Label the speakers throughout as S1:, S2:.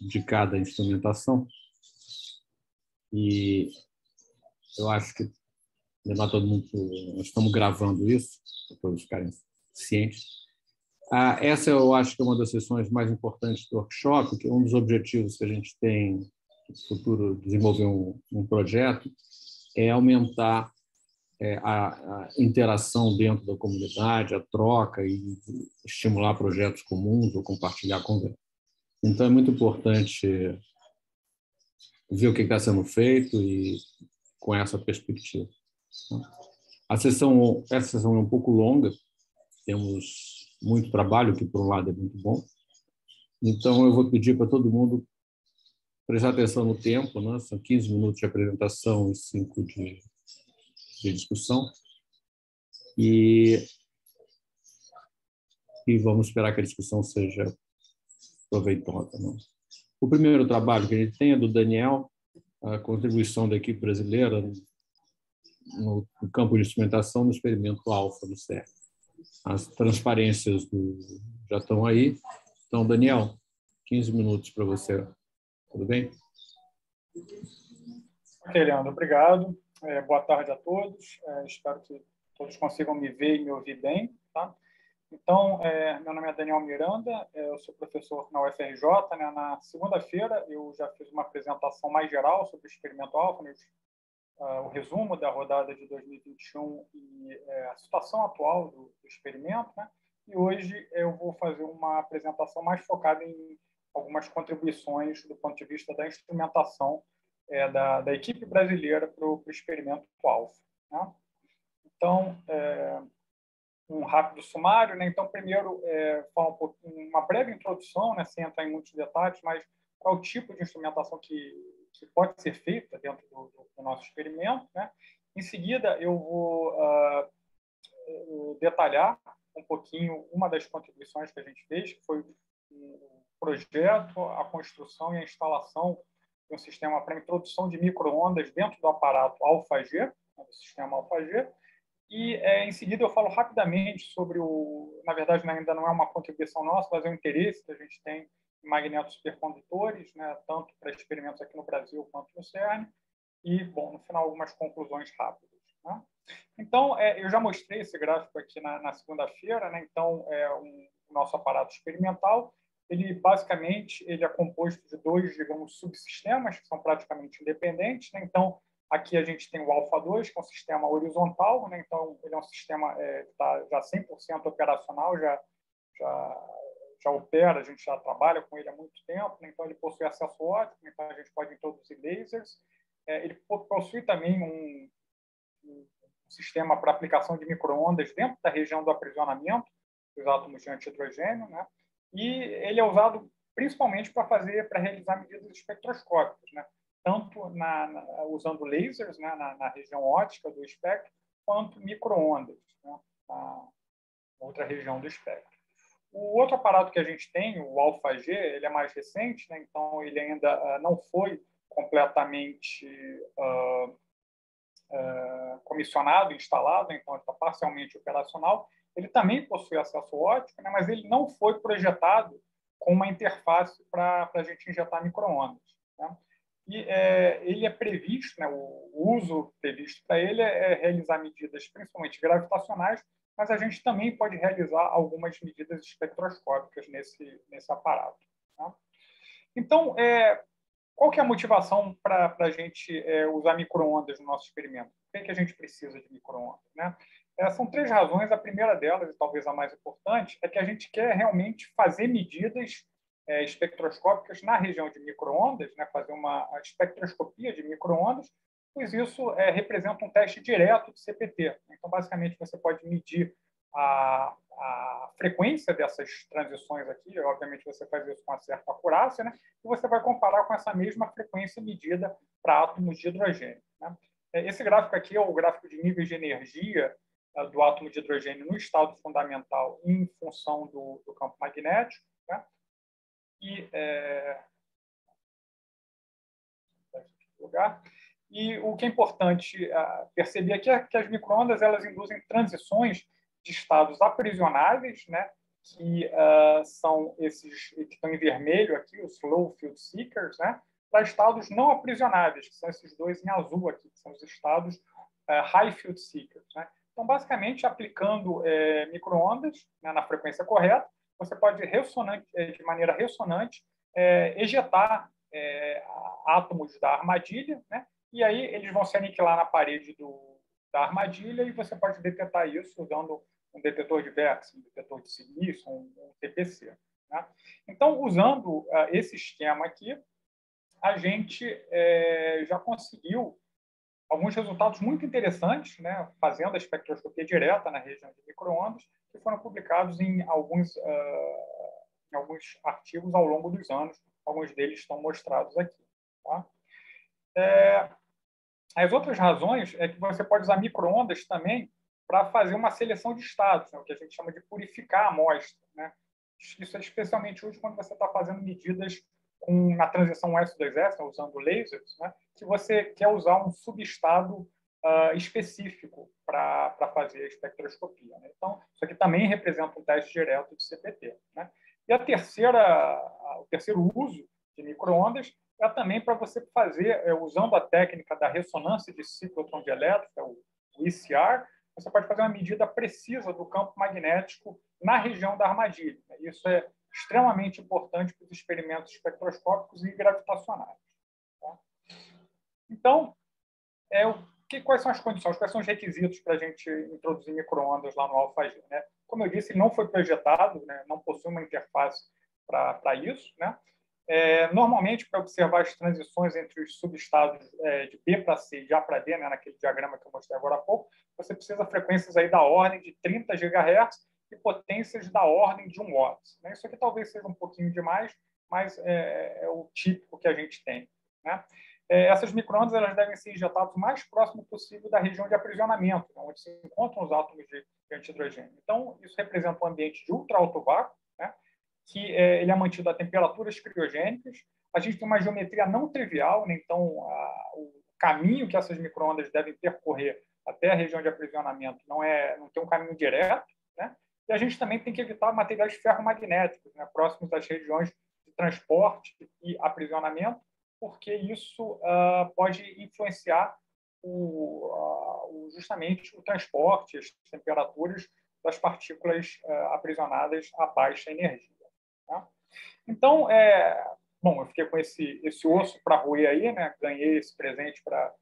S1: de cada instrumentação. E eu acho que levar todo mundo. Nós estamos gravando isso, para todos ficarem cientes. Ah, essa eu acho que é uma das sessões mais importantes do workshop, que é um dos objetivos que a gente tem no futuro desenvolver um, um projeto é aumentar é, a, a, interação dentro da comunidade, a troca e estimular projetos comuns ou compartilhar. Então é muito importante ver o que está sendo feito e com essa perspectiva. A sessão, essa sessão é um pouco longa, temos muito trabalho, que por um lado é muito bom. Então eu vou pedir para todo mundo prestar atenção no tempo, né? são 15 minutos de apresentação e 5 de, de discussão. E, e vamos esperar que a discussão seja proveitosa. Né? O primeiro trabalho que a gente tem é do Daniel, a contribuição da equipe brasileira no campo de instrumentação no experimento alfa do CERN. As transparências do, já estão aí. Então, Daniel, 15 minutos para você. Tudo bem?
S2: Ok, Leandro, obrigado. É, boa tarde a todos. É, espero que todos consigam me ver e me ouvir bem. Tá? Então, é, meu nome é Daniel Miranda, é, eu sou professor na UFRJ. Né? Na segunda-feira, eu já fiz uma apresentação mais geral sobre o experimento Alpha, né? uh, o resumo da rodada de 2021 e uh, a situação atual do, do experimento. Né? E hoje eu vou fazer uma apresentação mais focada em algumas contribuições do ponto de vista da instrumentação uh, da, da, equipe brasileira para o experimento Alpha. Né? Então, é, um rápido sumário. Né? Então, primeiro, é, falar um uma breve introdução, né, sem entrar em muitos detalhes, mas qual o tipo de instrumentação que, que pode ser feita dentro do, do nosso experimento. Né? Em seguida, eu vou uh, detalhar um pouquinho uma das contribuições que a gente fez, que foi o projeto, a construção e a instalação de um sistema para introdução de microondas dentro do aparato alfa-G, né, do sistema alfa-G, e é, em seguida eu falo rapidamente sobre o, na verdade ainda não é uma contribuição nossa, mas é um interesse que a gente tem em magnetos supercondutores, né, tanto para experimentos aqui no Brasil quanto no CERN, e, bom, no final, algumas conclusões rápidas. Né? Então, é, eu já mostrei esse gráfico aqui na, na segunda-feira, né? então, é um, o nosso aparato experimental, ele basicamente ele é composto de dois, digamos, subsistemas que são praticamente independentes. Né? Então, aqui a gente tem o Alpha 2, que é um sistema horizontal, né? então ele é um sistema é, tá já 100% operacional, já, já, já opera, a gente já trabalha com ele há muito tempo, né? então ele possui acesso ótico, então a gente pode introduzir lasers, é, ele possui também um, um sistema para aplicação de microondas dentro da região do aprisionamento dos átomos de antihidrogênio, né? E ele é usado principalmente para fazer, para realizar medidas espectroscópicas, né? Tanto na, na, usando lasers, né? Na, na, região ótica do espectro, quanto microondas, né? Na outra região do espectro. O outro aparato que a gente tem, o Alpha-G, ele é mais recente, né? Então ele ainda uh, não foi completamente uh, uh, comissionado, instalado, então está parcialmente operacional. Ele também possui acesso óptico, né, mas ele não foi projetado com uma interface para a gente injetar microondas. Né? E é, ele é previsto, né, o uso previsto para ele é, é realizar medidas principalmente gravitacionais, mas a gente também pode realizar algumas medidas espectroscópicas nesse, nesse aparato. Tá? Então, é, qual que é a motivação para a gente é, usar microondas no nosso experimento? Por que, é que a gente precisa de microondas? Né? É, são três razões. A primeira delas, e talvez a mais importante, é que a gente quer realmente fazer medidas é, espectroscópicas na região de microondas, né? fazer uma espectroscopia de microondas, pois isso é, representa um teste direto de CPT. Então, basicamente, você pode medir a, a frequência dessas transições aqui, obviamente você faz isso com uma certa acurácia, né? e você vai comparar com essa mesma frequência medida para átomos de hidrogênio. Né? É, esse gráfico aqui é o gráfico de níveis de energia uh, do átomo de hidrogênio no estado fundamental em função do, do campo magnético. Né? E, é... lugar. E o que é importante uh, perceber aqui é que as microondas elas induzem transições de estados aprisionáveis, né, que uh, são esses que estão em vermelho aqui, os Slow Field Seekers, né? para estados não aprisionáveis, que são esses dois em azul aqui, que são os estados uh, High Field Seekers. Né? Então, basicamente, aplicando é, microondas né, na frequência correta, você pode é, de maneira ressonante é, ejetar é, átomos da armadilha, né? e aí eles vão se aniquilar na parede do, da armadilha e você pode detectar isso usando um detetor de vértice, um detetor de silício, um, um TPC. Né? Então, usando uh, esse esquema aqui, a gente é, já conseguiu alguns resultados muito interessantes, né, fazendo a espectroscopia direta na região de microondas, que foram publicados em alguns, uh, em alguns artigos ao longo dos anos. Alguns deles estão mostrados aqui. Tá? É, as outras razões é que você pode usar microondas também para fazer uma seleção de estados, né, o que a gente chama de purificar a amostra. Né? Isso é especialmente útil quando você está fazendo medidas com a transição S2S, né, usando lasers, né, que você quer usar um subestado uh, específico para fazer a espectroscopia. Né? Então, isso aqui também representa um teste direto de CPT. Né? E a terceira, o terceiro uso de microondas é também para você fazer, é, usando a técnica da ressonância de ciclotron de elétrica, é o, o ICR, você pode fazer uma medida precisa do campo magnético na região da armadilha. Isso é extremamente importante para os experimentos espectroscópicos e gravitacionais. Tá? Então, é, o que, quais são as condições, quais são os requisitos para a gente introduzir microondas lá no AlphaG? Né? Como eu disse, ele não foi projetado, né? não possui uma interface para isso. Né? É, normalmente, para observar as transições entre os subestados é, de B para C e de A para D, né, naquele diagrama que eu mostrei agora há pouco, você precisa frequências aí da ordem de 30 GHz e potências da ordem de 1 watt. Né? Isso aqui talvez seja um pouquinho demais, mas é, é o típico que a gente tem. Né? É, essas microondas elas devem ser injetadas o mais próximo possível da região de aprisionamento, né? onde se encontram os átomos de, de antihidrogênio. Então, isso representa um ambiente de ultra alto vácuo, né? que é, ele é mantido a temperaturas criogênicas. A gente tem uma geometria não trivial, né? então a, o caminho que essas microondas devem percorrer até a região de aprisionamento não é não tem um caminho direto? E a gente também tem que evitar materiais ferromagnéticos, né, próximos às regiões de transporte e aprisionamento, porque isso uh, pode influenciar o, uh, justamente o transporte, as temperaturas das partículas uh, aprisionadas a baixa energia. Tá? Então, é, bom, eu fiquei com esse, esse osso para roer aí, né? ganhei esse presente para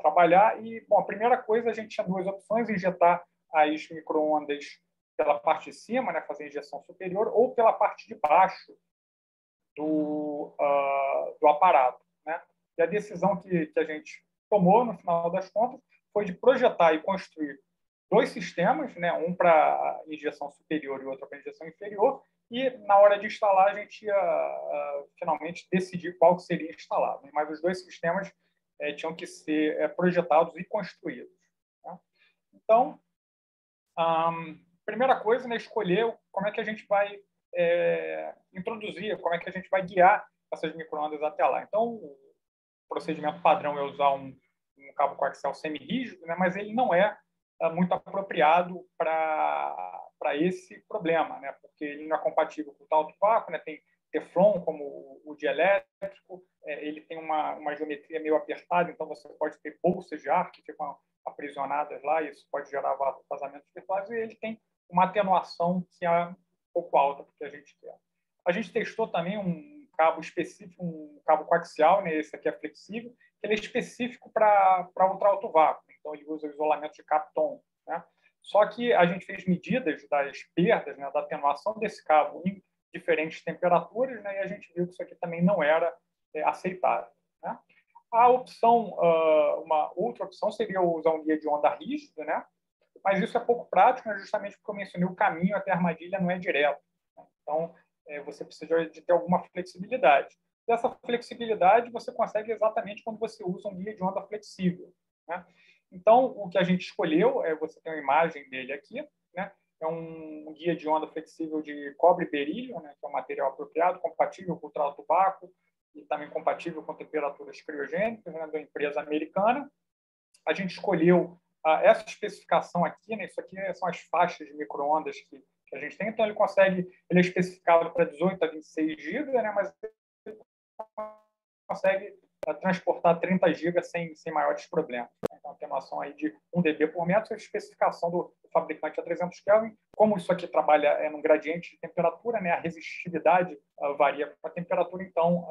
S2: trabalhar. E, bom, a primeira coisa, a gente tinha duas opções, injetar as microondas pela parte de cima, né, fazer injeção superior, ou pela parte de baixo do, uh, do aparato. Né? E a decisão que, que a gente tomou, no final das contas, foi de projetar e construir dois sistemas, né, um para injeção superior e outro para injeção inferior, e na hora de instalar a gente ia uh, finalmente decidir qual seria instalado. Mas os dois sistemas uh, tinham que ser uh, projetados e construídos. Tá? Então, um, primeira coisa, né, escolher como é que a gente vai é, introduzir, como é que a gente vai guiar essas microondas até lá. Então, o procedimento padrão é usar um, um cabo coaxial semi-rígido, né, mas ele não é, é muito apropriado para esse problema, né, porque ele não é compatível com o tal vácuo, né, tem Teflon como o, o dielétrico, é, ele tem uma, uma geometria meio apertada, então você pode ter bolsas de ar que ficam aprisionadas lá, e isso pode gerar vazamentos virtuais, e ele tem uma atenuação que é um pouco alta do que a gente quer. A gente testou também um cabo específico, um cabo coaxial, né? esse aqui é flexível, que ele é específico para ultra alto vácuo, então ele usa isolamento de Kapton. Né? Só que a gente fez medidas das perdas, né, da atenuação desse cabo em diferentes temperaturas, né, e a gente viu que isso aqui também não era é, aceitável. Né? A opção, uh, uma outra opção seria usar um guia de onda rígida, né? Mas isso é pouco prático, né, justamente porque eu mencionei o caminho até a armadilha não é direto. Né? Então, é, você precisa de ter alguma flexibilidade. E essa flexibilidade você consegue exatamente quando você usa um guia de onda flexível. Né? Então, o que a gente escolheu, é você tem uma imagem dele aqui, né? é um guia de onda flexível de cobre berílio, né? que é um material apropriado, compatível com o trato vácuo e também compatível com temperaturas criogênicas, né? da empresa americana. A gente escolheu essa especificação aqui, né, isso aqui são as faixas de microondas que, que a gente tem. Então, ele consegue, ele é especificado para 18 a 26 GB, né? mas ele consegue uh, transportar 30 GB sem, sem maiores problemas. Então, tem noção aí de 1 dB por metro, a especificação do fabricante a 300 Kelvin. Como isso aqui trabalha é, num gradiente de temperatura, né? a resistividade uh, varia com a temperatura, então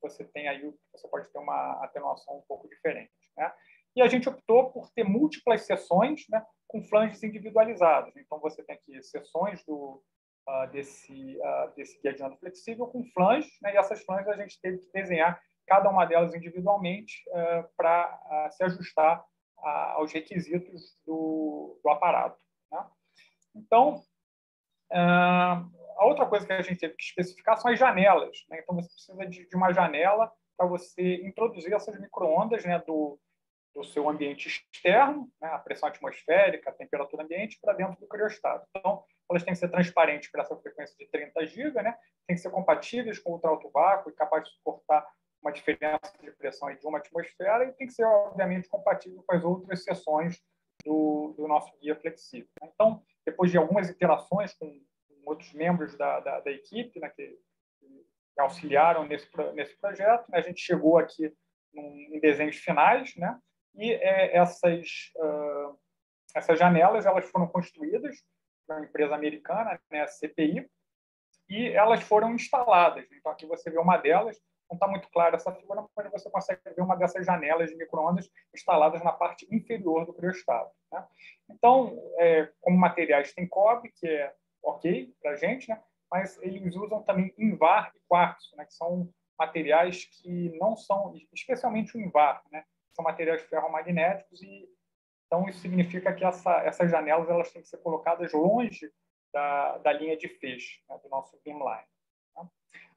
S2: você tem aí, você pode ter uma atenuação um pouco diferente. Né? E a gente optou por ter múltiplas sessões né, com flanges individualizadas. Então, você tem aqui sessões do, uh, desse, uh, desse guia de flexível com flanges, né, e essas flanges a gente teve que desenhar cada uma delas individualmente uh, para se ajustar aos requisitos do, do aparato. Né? Então, a outra coisa que a gente teve que especificar são as janelas. Né? Então, você precisa de, de uma janela para você introduzir essas microondas né, do, do seu ambiente externo, né, a pressão atmosférica, a temperatura ambiente, para dentro do criostat. Então, elas têm que ser transparentes para essa frequência de 30 GB, né, têm que ser compatíveis com o ultra alto vácuo e capazes de suportar uma diferença de pressão de uma atmosfera e tem que ser, obviamente, compatível com as outras seções do, do nosso guia flexível. Né. Então, depois de algumas iterações com, com outros membros da, da, da equipe, né, que, que, auxiliaram nesse, nesse projeto, né, a gente chegou aqui num, em desenhos finais, né, e é, essas, uh, essas janelas elas foram construídas por uma empresa americana, né, a CPI, e elas foram instaladas. Então, aqui você vê uma delas, não está muito clara essa figura, mas você consegue ver uma dessas janelas de microondas instaladas na parte inferior do criostat. Né? Então, é, como materiais tem cobre, que é ok para a gente, né? mas eles usam também invar e quartzo, né? que são materiais que não são, especialmente o invar, né? São materiais ferromagnéticos e então isso significa que essa, essas janelas elas têm que ser colocadas longe da, da linha de feixe né, do nosso beamline. Tá?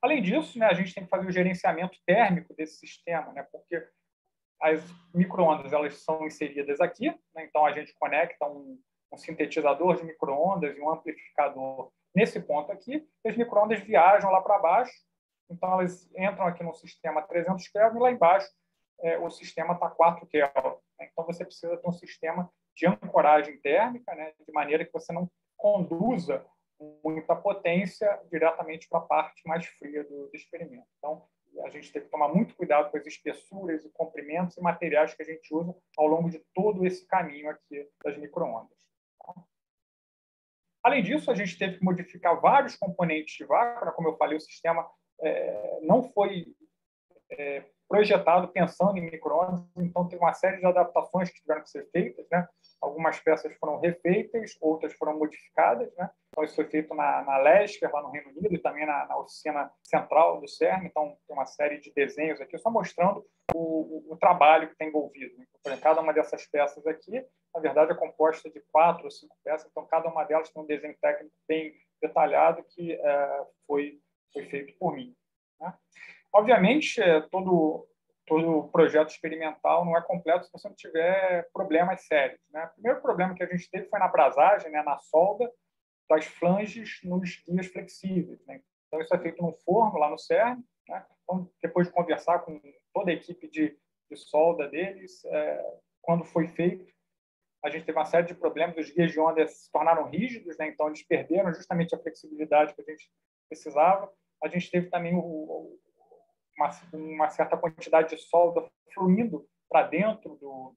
S2: Além disso, né, a gente tem que fazer o gerenciamento térmico desse sistema, né, porque as microondas elas são inseridas aqui, né, então a gente conecta um, um sintetizador de microondas e um amplificador nesse ponto aqui, e as microondas viajam lá para baixo, então elas entram aqui no sistema 300 Kelvin e lá embaixo é, o sistema está 4 Kelvin. Então, você precisa ter um sistema de ancoragem térmica, né? de maneira que você não conduza muita potência diretamente para a parte mais fria do, do, experimento. Então, a gente tem que tomar muito cuidado com as espessuras e comprimentos e materiais que a gente usa ao longo de todo esse caminho aqui das microondas. Tá? Além disso, a gente teve que modificar vários componentes de vácuo. Né? Como eu falei, o sistema é, não foi é, projetado pensando em microondas, então tem uma série de adaptações que tiveram que ser feitas, né? Algumas peças foram refeitas, outras foram modificadas, né? Então isso foi feito na, na Lesker, lá no Reino Unido, e também na, na oficina central do CERN, então tem uma série de desenhos aqui, só mostrando o, o, o trabalho que tem envolvido. Né? Então, cada uma dessas peças aqui, na verdade, é composta de quatro ou cinco peças, então cada uma delas tem um desenho técnico bem detalhado que é, foi, foi feito por mim. Né? Obviamente, é, todo, todo projeto experimental não é completo se você não tiver problemas sérios. Né? O primeiro problema que a gente teve foi na brasagem, né, na solda das flanges nos guias flexíveis. Né? Então, isso é feito no forno, lá no CERN. Né? Então, depois de conversar com toda a equipe de, de solda deles, é, quando foi feito, a gente teve uma série de problemas, os guias de onda se tornaram rígidos, né? então eles perderam justamente a flexibilidade que a gente precisava. A gente teve também o, uma, uma certa quantidade de solda fluindo para dentro do,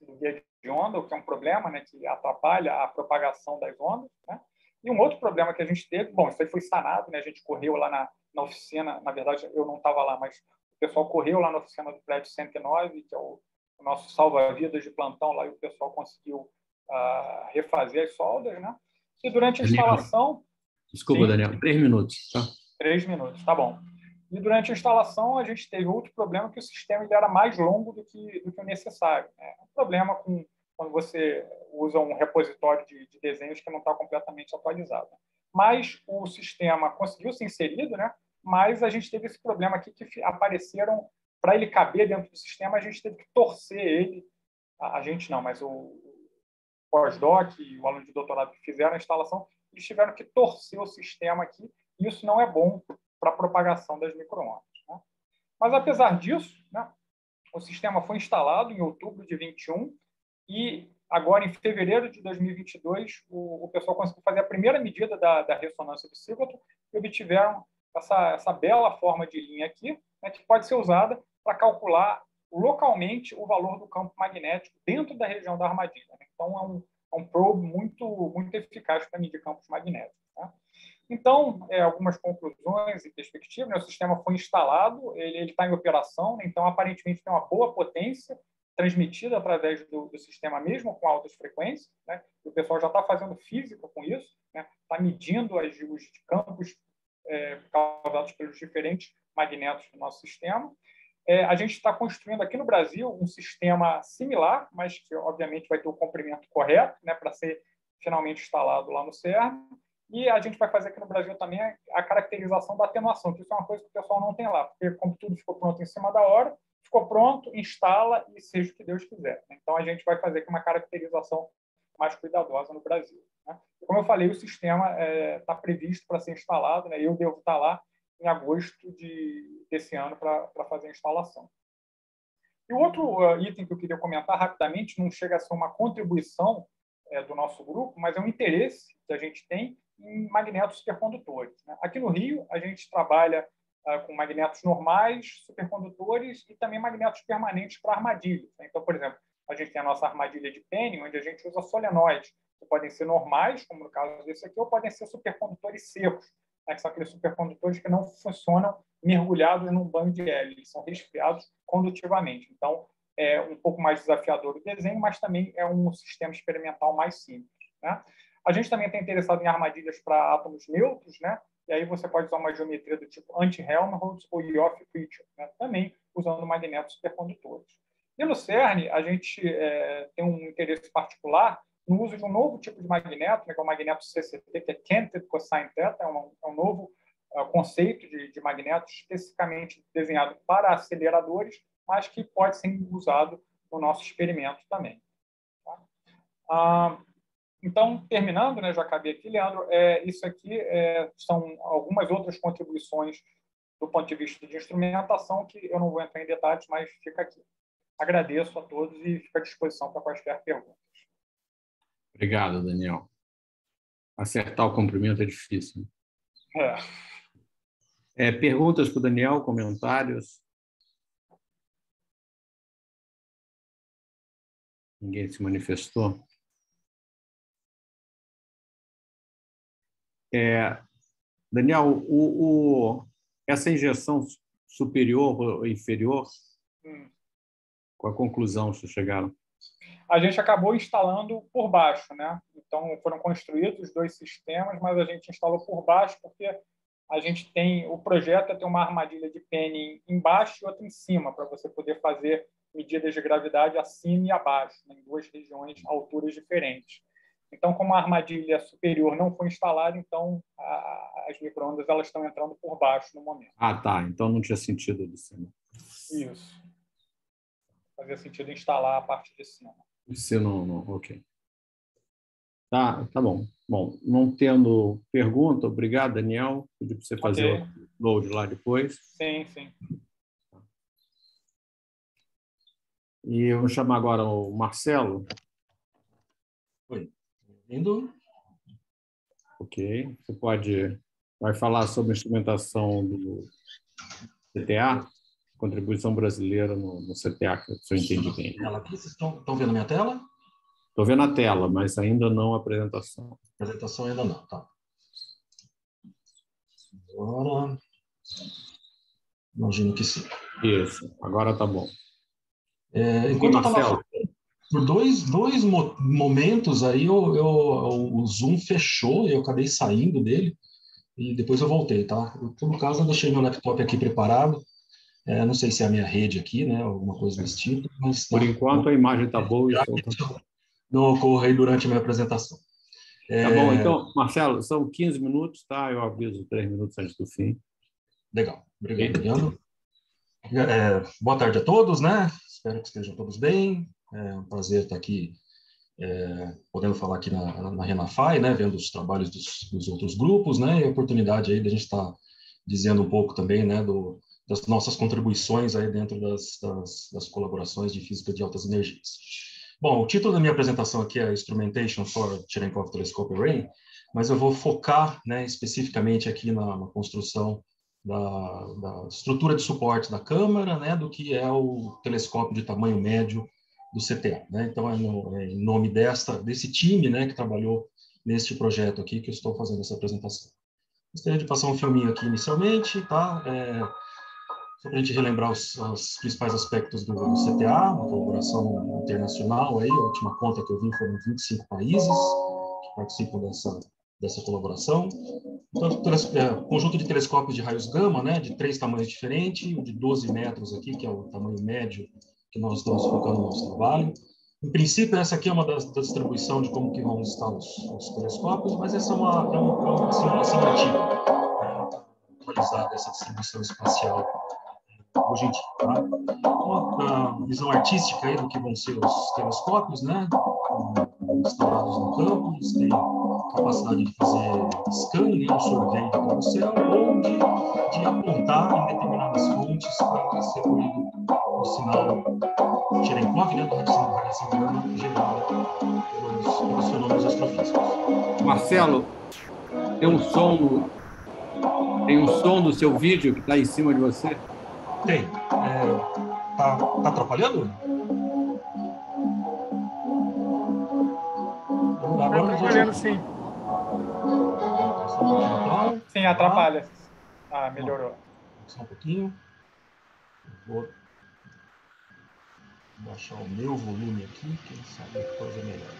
S2: do guia de onda, o que é um problema, né, que atrapalha a propagação das ondas. Né? E um outro problema que a gente teve, bom, isso aí foi sanado, né? A gente correu lá na, na oficina, na verdade eu não estava lá, mas o pessoal correu lá na oficina do prédio 109, que é o, o nosso salva-vidas de plantão lá, e o pessoal conseguiu uh, refazer as soldas, né? E durante a instalação...
S1: Desculpa, sim, Daniel, três minutos, tá?
S2: Três minutos, tá bom. E durante a instalação, a gente teve outro problema, que o sistema ele era mais longo do que, do que o necessário. Né? Um problema com, quando você usa um repositório de, de desenhos que não está completamente atualizado. Mas o sistema conseguiu ser inserido, né? mas a gente teve esse problema aqui que apareceram, para ele caber dentro do sistema, a gente teve que torcer ele, a, a gente não, mas o pós-doc e o aluno de doutorado que fizeram a instalação, eles tiveram que torcer o sistema aqui, e isso não é bom para a propagação das microondas. Né? Mas, apesar disso, né, o sistema foi instalado em outubro de 21 e agora, em fevereiro de 2022, o, o pessoal conseguiu fazer a primeira medida da, da ressonância do cícloto e obtiveram essa, essa bela forma de linha aqui, né, que pode ser usada para calcular localmente o valor do campo magnético dentro da região da armadilha. Né? Então, é um, é um probe muito, muito eficaz para medir campos magnéticos. Tá? Então, é, algumas conclusões e perspectivas. Né? O sistema foi instalado, ele está em operação, então, aparentemente, tem uma boa potência transmitida através do, do sistema mesmo, com altas frequências. Né? O pessoal já está fazendo física com isso, está né? medindo as, os campos é, causados pelos diferentes magnetos do nosso sistema. É, a gente está construindo aqui no Brasil um sistema similar, mas que obviamente vai ter o comprimento correto né, para ser finalmente instalado lá no CERN. E a gente vai fazer aqui no Brasil também a caracterização da atenuação, que isso é uma coisa que o pessoal não tem lá, porque como tudo ficou pronto em cima da hora, ficou pronto, instala e seja o que Deus quiser. Então a gente vai fazer aqui uma caracterização mais cuidadosa no Brasil. Né? Como eu falei, o sistema está é, tá previsto para ser instalado, né? eu devo estar tá lá em agosto de, desse ano para fazer a instalação. E o outro uh, item que eu queria comentar rapidamente, não chega a ser uma contribuição é, do nosso grupo, mas é um interesse que a gente tem em magnetos supercondutores. Né? Aqui no Rio, a gente trabalha uh, com magnetos normais, supercondutores e também magnetos permanentes para armadilhas. Né? Então, por exemplo, a gente tem a nossa armadilha de Penny, onde a gente usa solenoides, que podem ser normais, como no caso desse aqui, ou podem ser supercondutores secos, né, que são aqueles supercondutores que não funcionam mergulhados num banho de hélio, eles são resfriados condutivamente. Então, é um pouco mais desafiador o desenho, mas também é um sistema experimental mais simples. Né? A gente também está interessado em armadilhas para átomos neutros, né? e aí você pode usar uma geometria do tipo anti-Helmholtz ou Yoff-Fritsch, né? também usando magnetos supercondutores. E no CERN, a gente é, tem um interesse particular no uso de um novo tipo de magneto, né, que é o magneto CCT, que é Canted Cosine Theta, é um, é um novo uh, conceito de, de magneto especificamente desenhado para aceleradores, mas que pode ser usado no nosso experimento também. Tá? Ah, então, terminando, né, já acabei aqui, Leandro, é, isso aqui é, são algumas outras contribuições do ponto de vista de instrumentação que eu não vou entrar em detalhes, mas fica aqui. Agradeço a todos e fico à disposição para quaisquer perguntas.
S1: Obrigado, Daniel. Acertar o cumprimento é difícil.
S2: É.
S1: É, perguntas para o Daniel, comentários? Ninguém se manifestou? É, Daniel, o, o, essa injeção superior ou inferior, hum. qual a conclusão vocês chegaram?
S2: a gente acabou instalando por baixo, né? Então foram construídos dois sistemas, mas a gente instalou por baixo porque a gente tem o projeto é ter uma armadilha de penny embaixo e outra em cima para você poder fazer medidas de gravidade acima e abaixo, né? em duas regiões, alturas diferentes. Então, como a armadilha superior não foi instalada, então a, as microondas elas estão entrando por baixo no momento.
S1: Ah, tá. Então não tinha sentido de cima.
S2: Isso. Fazia sentido instalar a parte de cima.
S1: Se não, não, ok. Tá, tá bom. Bom, não tendo pergunta, obrigado, Daniel. Pedi para você fazer okay. o load lá depois.
S2: Sim, sim.
S1: E eu vou chamar agora o Marcelo.
S3: Oi, indo.
S1: Ok. Você pode vai falar sobre a instrumentação do CTA? contribuição brasileira no, no CTA, que eu entendi bem.
S3: Vocês estão, estão vendo a minha tela?
S1: Estou vendo a tela, mas ainda não a apresentação.
S3: A apresentação ainda não, tá. Agora, imagino que sim.
S1: Isso, agora está bom.
S3: É, enquanto eu estava por dois, dois momentos aí, eu, eu, o Zoom fechou e eu acabei saindo dele e depois eu voltei, tá? Em todo caso, eu deixei meu laptop aqui preparado é, não sei se é a minha rede aqui, né? Alguma coisa desse tipo. Mas,
S1: Por tá, enquanto, a imagem está boa. E
S3: não ocorre durante a minha apresentação.
S1: É... Tá bom, então, Marcelo, são 15 minutos, tá? Eu aviso três minutos antes do fim.
S3: Legal, obrigado, Leandro. É, boa tarde a todos, né? Espero que estejam todos bem. É um prazer estar aqui, é, podendo falar aqui na, na Renafai, né? Vendo os trabalhos dos, dos, outros grupos, né? E a oportunidade aí da gente estar dizendo um pouco também, né? Do, das nossas contribuições aí dentro das, das, das, colaborações de física de altas energias. Bom, o título da minha apresentação aqui é Instrumentation for Cherenkov Telescope Array, mas eu vou focar né, especificamente aqui na, na construção da, da, estrutura de suporte da câmara, né, do que é o telescópio de tamanho médio do CTA. Né? Então, é, no, é, em nome desta, desse time né, que trabalhou neste projeto aqui que eu estou fazendo essa apresentação. Gostaria de passar um filminho aqui inicialmente, tá? É, só para a gente relembrar os, os principais aspectos do, do, CTA, uma colaboração internacional aí, a última conta que eu vi foram 25 países que participam dessa, dessa colaboração. Então, é, conjunto de telescópios de raios gama, né, de três tamanhos diferentes, o de 12 metros aqui, que é o tamanho médio que nós estamos focando no nosso trabalho. Em princípio, essa aqui é uma das da distribuição de como que vão estar os, os telescópios, mas essa é uma, é uma, é uma simulação ativa, né, atualizada, essa distribuição espacial hoje em dia. Tá? Uma visão artística aí do que vão ser os telescópios, né? instalados no campo, eles têm capacidade de fazer scanning, né? um sorvete do céu, ou de, de apontar em determinadas fontes para ser colhido o sinal Cherenkov, né? do radiação gerada pelos, pelos fenômenos astrofísicos.
S1: Marcelo, tem um som tem um som do seu vídeo que está em cima de você?
S3: Tem. É, tá, tá atrapalhando?
S2: Agora tá atrapalhando, sim. Sim, atrapalha. Ah, melhorou.
S3: Só um pouquinho. Vou baixar o meu volume aqui, quem sabe a coisa melhor.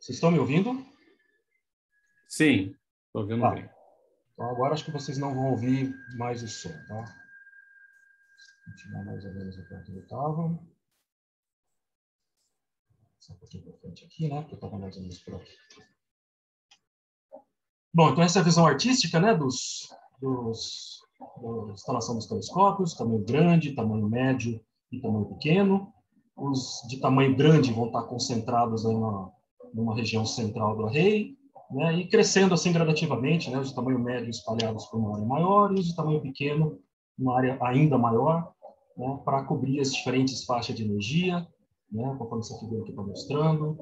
S3: Vocês estão me ouvindo?
S1: Sim, estou ouvindo tá. bem.
S3: Então, agora acho que vocês não vão ouvir mais o som, tá? Continuar mais ou menos enquanto eu estava. Um pouquinho para frente aqui, né? Eu estava mais ou menos. Bom, então essa é a visão artística, né? Dos, dos, da instalação dos telescópios, tamanho grande, tamanho médio e tamanho pequeno. Os de tamanho grande vão estar concentrados aí na, numa região central do array, né, e crescendo assim gradativamente, né, os de tamanho médio espalhados por uma área maior e os de tamanho pequeno uma área ainda maior, né, para cobrir as diferentes faixas de energia, né, conforme essa figura aqui está mostrando,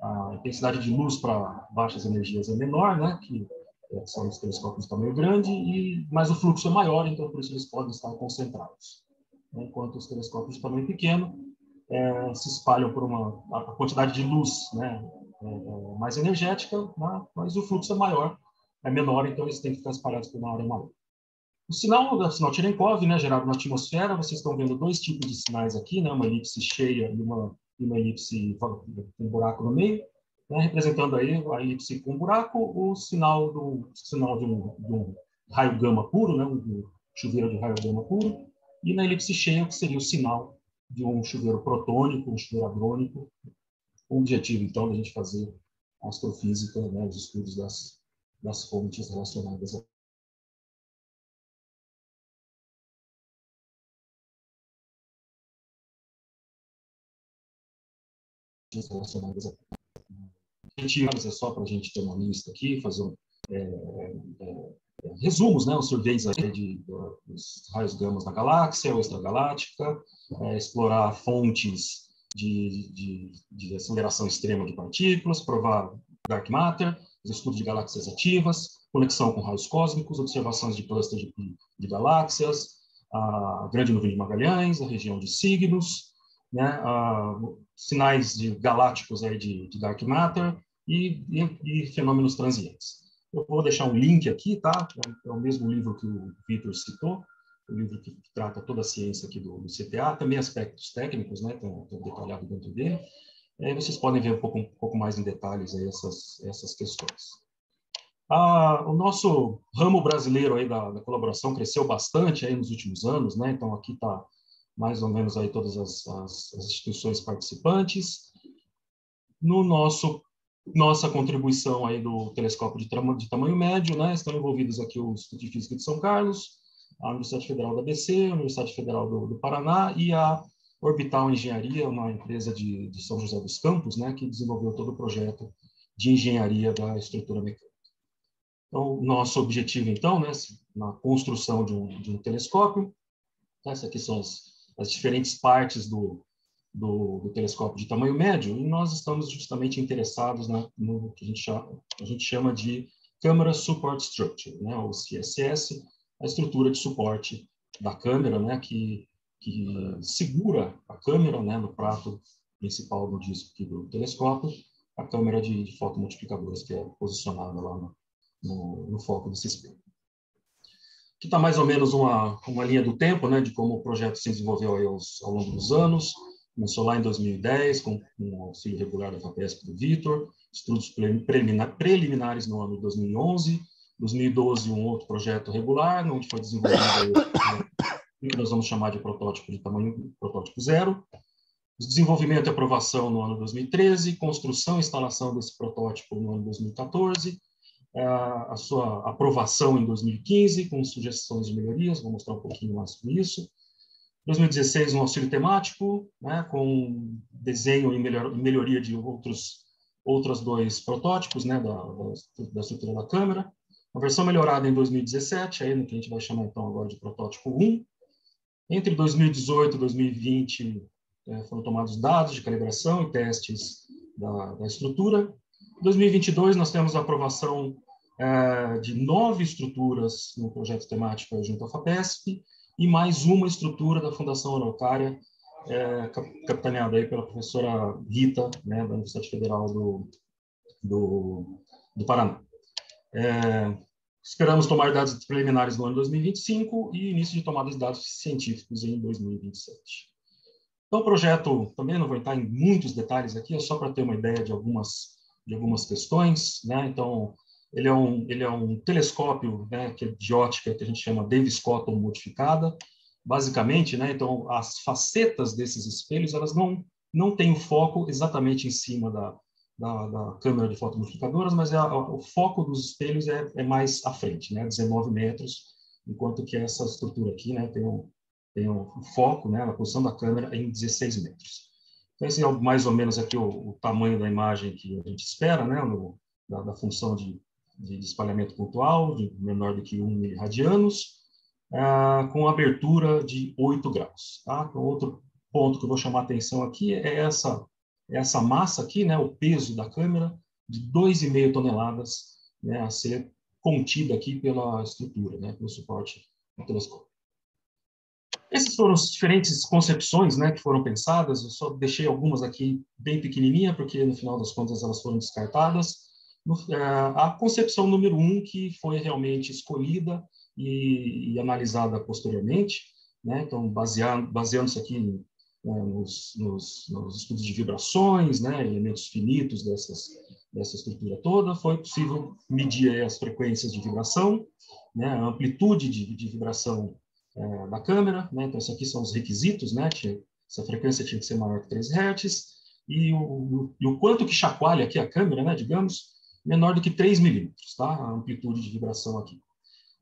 S3: a, a, intensidade de luz para baixas energias é menor, né, que é, são os telescópios de tamanho grande, e, mas o fluxo é maior, então por isso eles podem estar concentrados. Enquanto os telescópios de tamanho pequeno é, se espalham por uma a quantidade de luz, né, é, é, mais energética, né? mas o fluxo é maior, é menor, então eles têm que ficar espalhados por uma área maior. O sinal da sinal Cherenkov, né, gerado na atmosfera, vocês estão vendo dois tipos de sinais aqui, né, uma elipse cheia e uma, uma elipse com um buraco no meio, né, representando aí a elipse com buraco, o sinal do sinal de um, de um raio gama puro, né, um chuveiro de raio gama puro, e na elipse cheia que seria o sinal de um chuveiro protônico, um chuveiro hadrônico, o objetivo, então, da gente fazer astrofísica, né, os estudos das, das fontes relacionadas a relacionadas a é só para a gente ter uma lista aqui, fazer um, é, é, é resumos, né, os surveys aí de, dos raios gamas da galáxia, ou extragaláctica, é, explorar fontes de, de, de aceleração extrema de partículas, provar dark matter, os estudos de galáxias ativas, conexão com raios cósmicos, observações de clusters de, de galáxias, a grande nuvem de Magalhães, a região de Cygnus, né, a, sinais de galácticos aí de, de dark matter e, e, e, fenômenos transientes. Eu vou deixar um link aqui, tá? É o mesmo livro que o Victor citou, o livro que trata toda a ciência aqui do, do CTA, também aspectos técnicos, né, estão, detalhados dentro dele. Aí vocês podem ver um pouco, um pouco mais em detalhes aí essas, essas questões. Ah, o nosso ramo brasileiro aí da, da, colaboração cresceu bastante aí nos últimos anos, né? Então aqui está mais ou menos aí todas as, as, as, instituições participantes. No nosso nossa contribuição aí do telescópio de, de tamanho médio, né? Estão envolvidos aqui o Instituto de Física de São Carlos, a Universidade Federal da ABC, a Universidade Federal do, do Paraná e a Orbital Engenharia, uma empresa de, de, São José dos Campos, né, que desenvolveu todo o projeto de engenharia da estrutura mecânica. Então, nosso objetivo, então, né, na construção de um, de um telescópio, essas aqui são as, as diferentes partes do, do, do, telescópio de tamanho médio, e nós estamos justamente interessados na, no que a gente, chama, a gente chama de Camera Support Structure, né, ou CSS, a estrutura de suporte da câmera, né, que, que segura a câmera né, no prato principal do disco do telescópio, a câmera de, de fotomultiplicadores que é posicionada lá no, no, no foco desse espelho. Aqui está mais ou menos uma, uma linha do tempo, né, de como o projeto se desenvolveu aos, ao longo dos anos. Começou lá em 2010, com, com o auxílio regular da FAPESP do Vitor, estudos preliminar, preliminares no ano de 2011, 2012 um outro projeto regular, onde foi desenvolvido o que nós vamos chamar de protótipo de tamanho protótipo zero. Desenvolvimento e aprovação no ano 2013, construção e instalação desse protótipo no ano 2014, a sua aprovação em 2015, com sugestões de melhorias, vou mostrar um pouquinho mais sobre isso. 2016, um auxílio temático, né, com desenho e melhoria de outros outros dois protótipos né, da, da, estrutura da câmera. Uma versão melhorada em 2017, aí, que a gente vai chamar então agora de protótipo 1. Entre 2018 e 2020 é, foram tomados dados de calibração e testes da, da estrutura. Em 2022 nós temos a aprovação é, de nove estruturas no projeto temático junto à FAPESP e mais uma estrutura da Fundação Araucária é, capitaneada aí pela professora Rita, né, da Universidade Federal do, do, do Paraná. É, esperamos tomar dados preliminares no ano 2025 e início de tomada de dados científicos em 2027. Então, o projeto, também não vou entrar em muitos detalhes aqui, é só para ter uma ideia de algumas, de algumas questões. Né? Então, ele é um, ele é um telescópio né, que é de ótica que a gente chama Davis Cotton modificada, basicamente, né? Então, as facetas desses espelhos, elas não não têm o foco exatamente em cima da, da, da câmera de fotomultiplicadoras, mas é a, o foco dos espelhos é, é, mais à frente, né? 19 metros, enquanto que essa estrutura aqui, né, tem um, tem um foco, né, a posição da câmera em 16 metros. Então, esse é mais ou menos aqui o, o tamanho da imagem que a gente espera, né, no, da, da função de, de, espalhamento pontual, de menor do que 1 miliradianos, ah, com abertura de 8 graus. Tá? Então, outro ponto que eu vou chamar a atenção aqui é essa, essa massa aqui, né, o peso da câmera, de 2,5 toneladas, né, a ser contida aqui pela estrutura, né, pelo suporte do telescópio. Essas foram as diferentes concepções né, que foram pensadas, eu só deixei algumas aqui bem pequenininha, porque no final das contas elas foram descartadas. Eh, a concepção número um, que foi realmente escolhida e, e analisada posteriormente, né? então baseando, baseando-se aqui né, nos, nos, nos, estudos de vibrações, né, elementos finitos dessas, dessa estrutura toda, foi possível medir as frequências de vibração, né, a amplitude de, de vibração é, da câmera, né, então, esses aqui são os requisitos, né, tinha, essa frequência tinha que ser maior que 3 Hz, e o, e o quanto que chacoalha aqui a câmera, né, digamos, menor do que 3 milímetros, tá, a amplitude de vibração aqui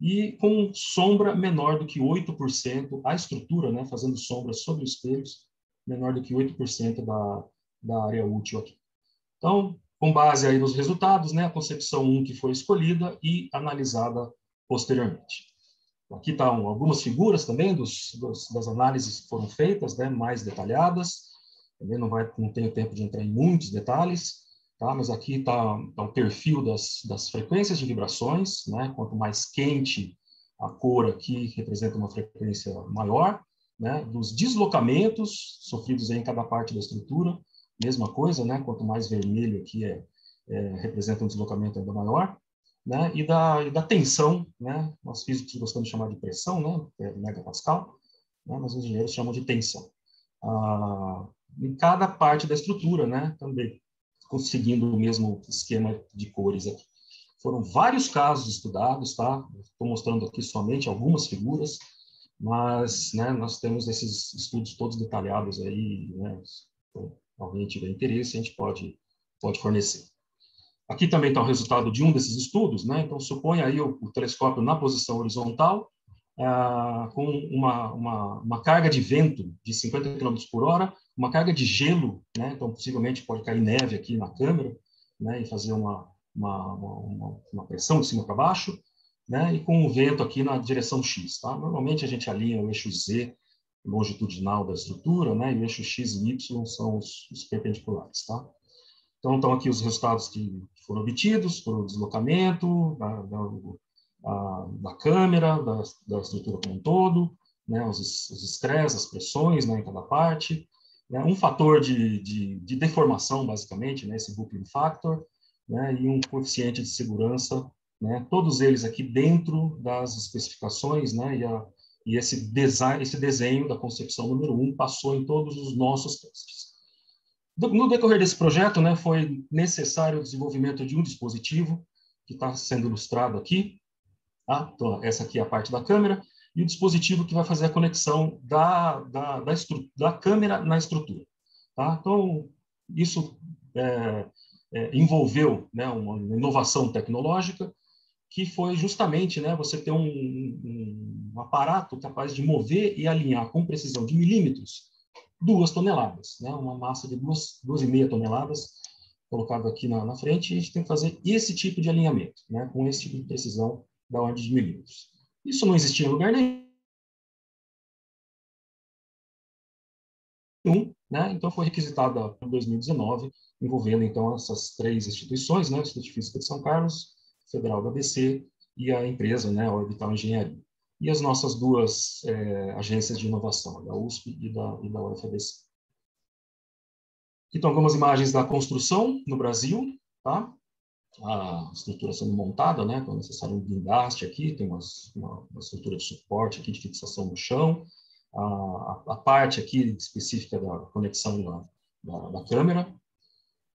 S3: e com sombra menor do que 8%, a estrutura, né, fazendo sombra sobre os espelhos, menor do que 8% da, da área útil aqui. Então, com base aí nos resultados, né, a concepção 1 que foi escolhida e analisada posteriormente. Aqui estão algumas figuras também dos, dos, das análises que foram feitas, né, mais detalhadas. Também não, vai, não tenho tempo de entrar em muitos detalhes, Tá? Mas aqui está tá o perfil das, das frequências de vibrações, né? quanto mais quente a cor aqui representa uma frequência maior, né? dos deslocamentos sofridos em cada parte da estrutura, mesma coisa, né? quanto mais vermelho aqui é, é representa um deslocamento ainda maior, né? e, da, e da tensão, né? nós físicos gostamos de chamar de pressão, né? é megapascal, né? mas os engenheiros chamam de tensão. Ah, em cada parte da estrutura, né? também conseguindo o mesmo esquema de cores aqui. Foram vários casos estudados, tá? Estou mostrando aqui somente algumas figuras, mas né, nós temos esses estudos todos detalhados aí, né? Se alguém tiver interesse, a gente pode, pode fornecer. Aqui também está o resultado de um desses estudos, né? Então, supõe aí o, o telescópio na posição horizontal, ah, com uma, uma, uma, carga de vento de 50 km por hora, uma carga de gelo, né? então possivelmente pode cair neve aqui na câmera, né? e fazer uma, uma, uma, uma pressão de cima para baixo, né? E com o vento aqui na direção X, tá? Normalmente a gente alinha o eixo Z longitudinal da estrutura, né? E o eixo X e Y são os, os perpendiculares, tá? Então, estão aqui os resultados que foram obtidos o deslocamento da, da, a, da câmera, da, da, estrutura como um todo, né, os, os estresses, as pressões né, em cada parte, né, um fator de, de, de, deformação, basicamente, né, esse buckling factor, né, e um coeficiente de segurança, né, todos eles aqui dentro das especificações, né, e, a, e esse, design, esse desenho da concepção número um passou em todos os nossos testes. No decorrer desse projeto, né, foi necessário o desenvolvimento de um dispositivo, que está sendo ilustrado aqui. Tá? Então, essa aqui é a parte da câmera, e o dispositivo que vai fazer a conexão da, da, da, da câmera na estrutura. Tá? Então, isso é, é, envolveu né, uma inovação tecnológica, que foi justamente né, você ter um, um, um aparato capaz de mover e alinhar com precisão de milímetros duas toneladas, né? uma massa de duas, duas e meia toneladas colocado aqui na, na, frente, e a gente tem que fazer esse tipo de alinhamento, né? com esse tipo de precisão da ordem de milímetros. Isso não existia em lugar nenhum, né? então foi requisitada em 2019, envolvendo então essas três instituições, né? o Instituto Física de São Carlos, Federal da ABC e a empresa, né, a Orbital Engenharia e as nossas duas é, agências de inovação, da USP e da, e da UFABC. Estão algumas imagens da construção no Brasil, tá? A estrutura sendo montada, né? Então, é necessário um guindaste aqui, tem umas, uma, uma, estrutura de suporte aqui, de fixação no chão, a, a, parte aqui específica da conexão da, da, da câmera,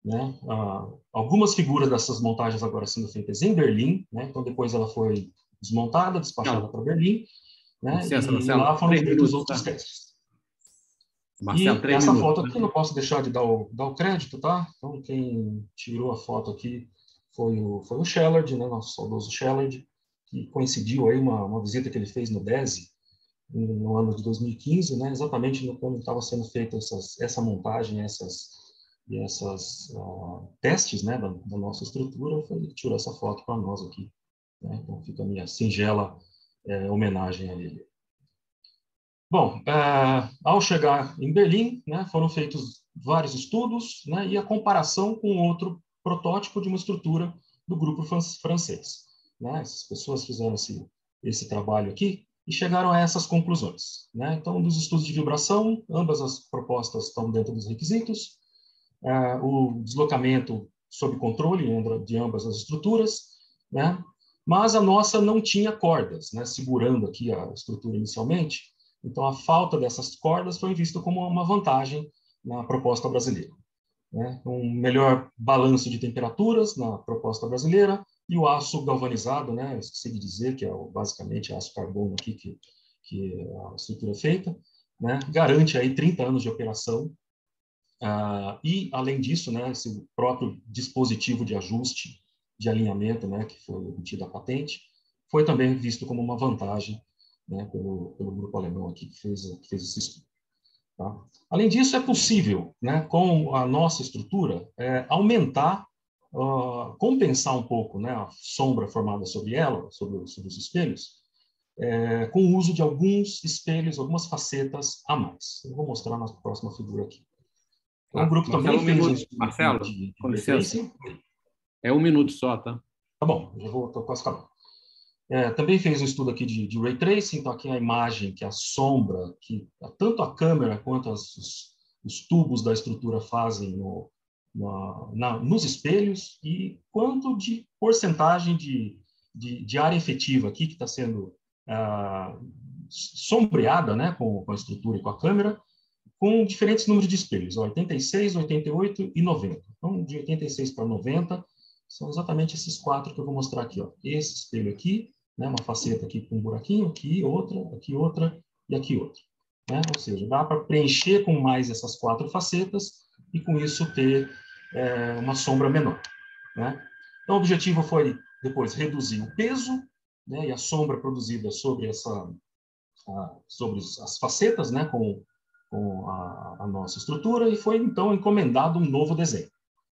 S3: né? Ah, algumas figuras dessas montagens agora sendo feitas em Berlim, né? Então, depois ela foi desmontada, despachada para Berlim, né? Licença, e Marcelo, lá foram feitos outros tá? testes. Marcelo, e essa minutos, foto aqui, né? não posso deixar de dar o, dar o crédito, tá? Então, quem tirou a foto aqui foi o, foi o Shellard, né? Nosso saudoso Shellard, que coincidiu aí uma, uma visita que ele fez no DESE, no ano de 2015, né? Exatamente no, quando estava sendo feita essa montagem, essas essas uh, testes, né, da, da nossa estrutura, ele tirou essa foto para nós aqui. Né? Então, fica a minha singela é, homenagem a ele. Bom, é, ao chegar em Berlim, né, foram feitos vários estudos né, e a comparação com outro protótipo de uma estrutura do grupo francês. Né? Essas pessoas fizeram esse, esse trabalho aqui e chegaram a essas conclusões. Né? Então, dos estudos de vibração, ambas as propostas estão dentro dos requisitos. É, o deslocamento sob controle de ambas as estruturas, né? mas a nossa não tinha cordas, né, segurando aqui a estrutura inicialmente. Então, a falta dessas cordas foi vista como uma vantagem na proposta brasileira. Né? Um melhor balanço de temperaturas na proposta brasileira e o aço galvanizado, né, esqueci de dizer que é basicamente aço carbono aqui que, que a estrutura é feita, né, garante aí 30 anos de operação. Uh, e, além disso, né, esse próprio dispositivo de ajuste de alinhamento, né, que foi obtida a patente, foi também visto como uma vantagem né, pelo, pelo grupo alemão aqui que fez, que fez esse estudo. Tá? Além disso, é possível, né, com a nossa estrutura, é, aumentar, uh, compensar um pouco né, a sombra formada sobre ela, sobre, sobre os espelhos, é, com o uso de alguns espelhos, algumas facetas a mais. Eu vou mostrar na próxima figura aqui.
S1: Então, o grupo Marcelo, também um fez... Marcelo, de, de, com licença. É um minuto só, tá?
S3: Tá bom, já vou tô quase acabando. É, também fez um estudo aqui de, de, Ray Tracing, então aqui a imagem que a sombra, que tanto a câmera quanto as, os, os, tubos da estrutura fazem no, na, na, nos espelhos, e quanto de porcentagem de, de, de área efetiva aqui que está sendo ah, sombreada né, com, com, a estrutura e com a câmera, com diferentes números de espelhos, 86, 88 e 90. Então, de 86 para 90, são exatamente esses quatro que eu vou mostrar aqui. Ó. Esse espelho aqui, né, uma faceta aqui com um buraquinho, aqui outra, aqui outra e aqui outra. Né? Ou seja, dá para preencher com mais essas quatro facetas e com isso ter é, uma sombra menor. Né? Então, o objetivo foi depois reduzir o peso né, e a sombra produzida sobre essa a, sobre as facetas, né, com, com a, a nossa estrutura e foi então encomendado um novo desenho.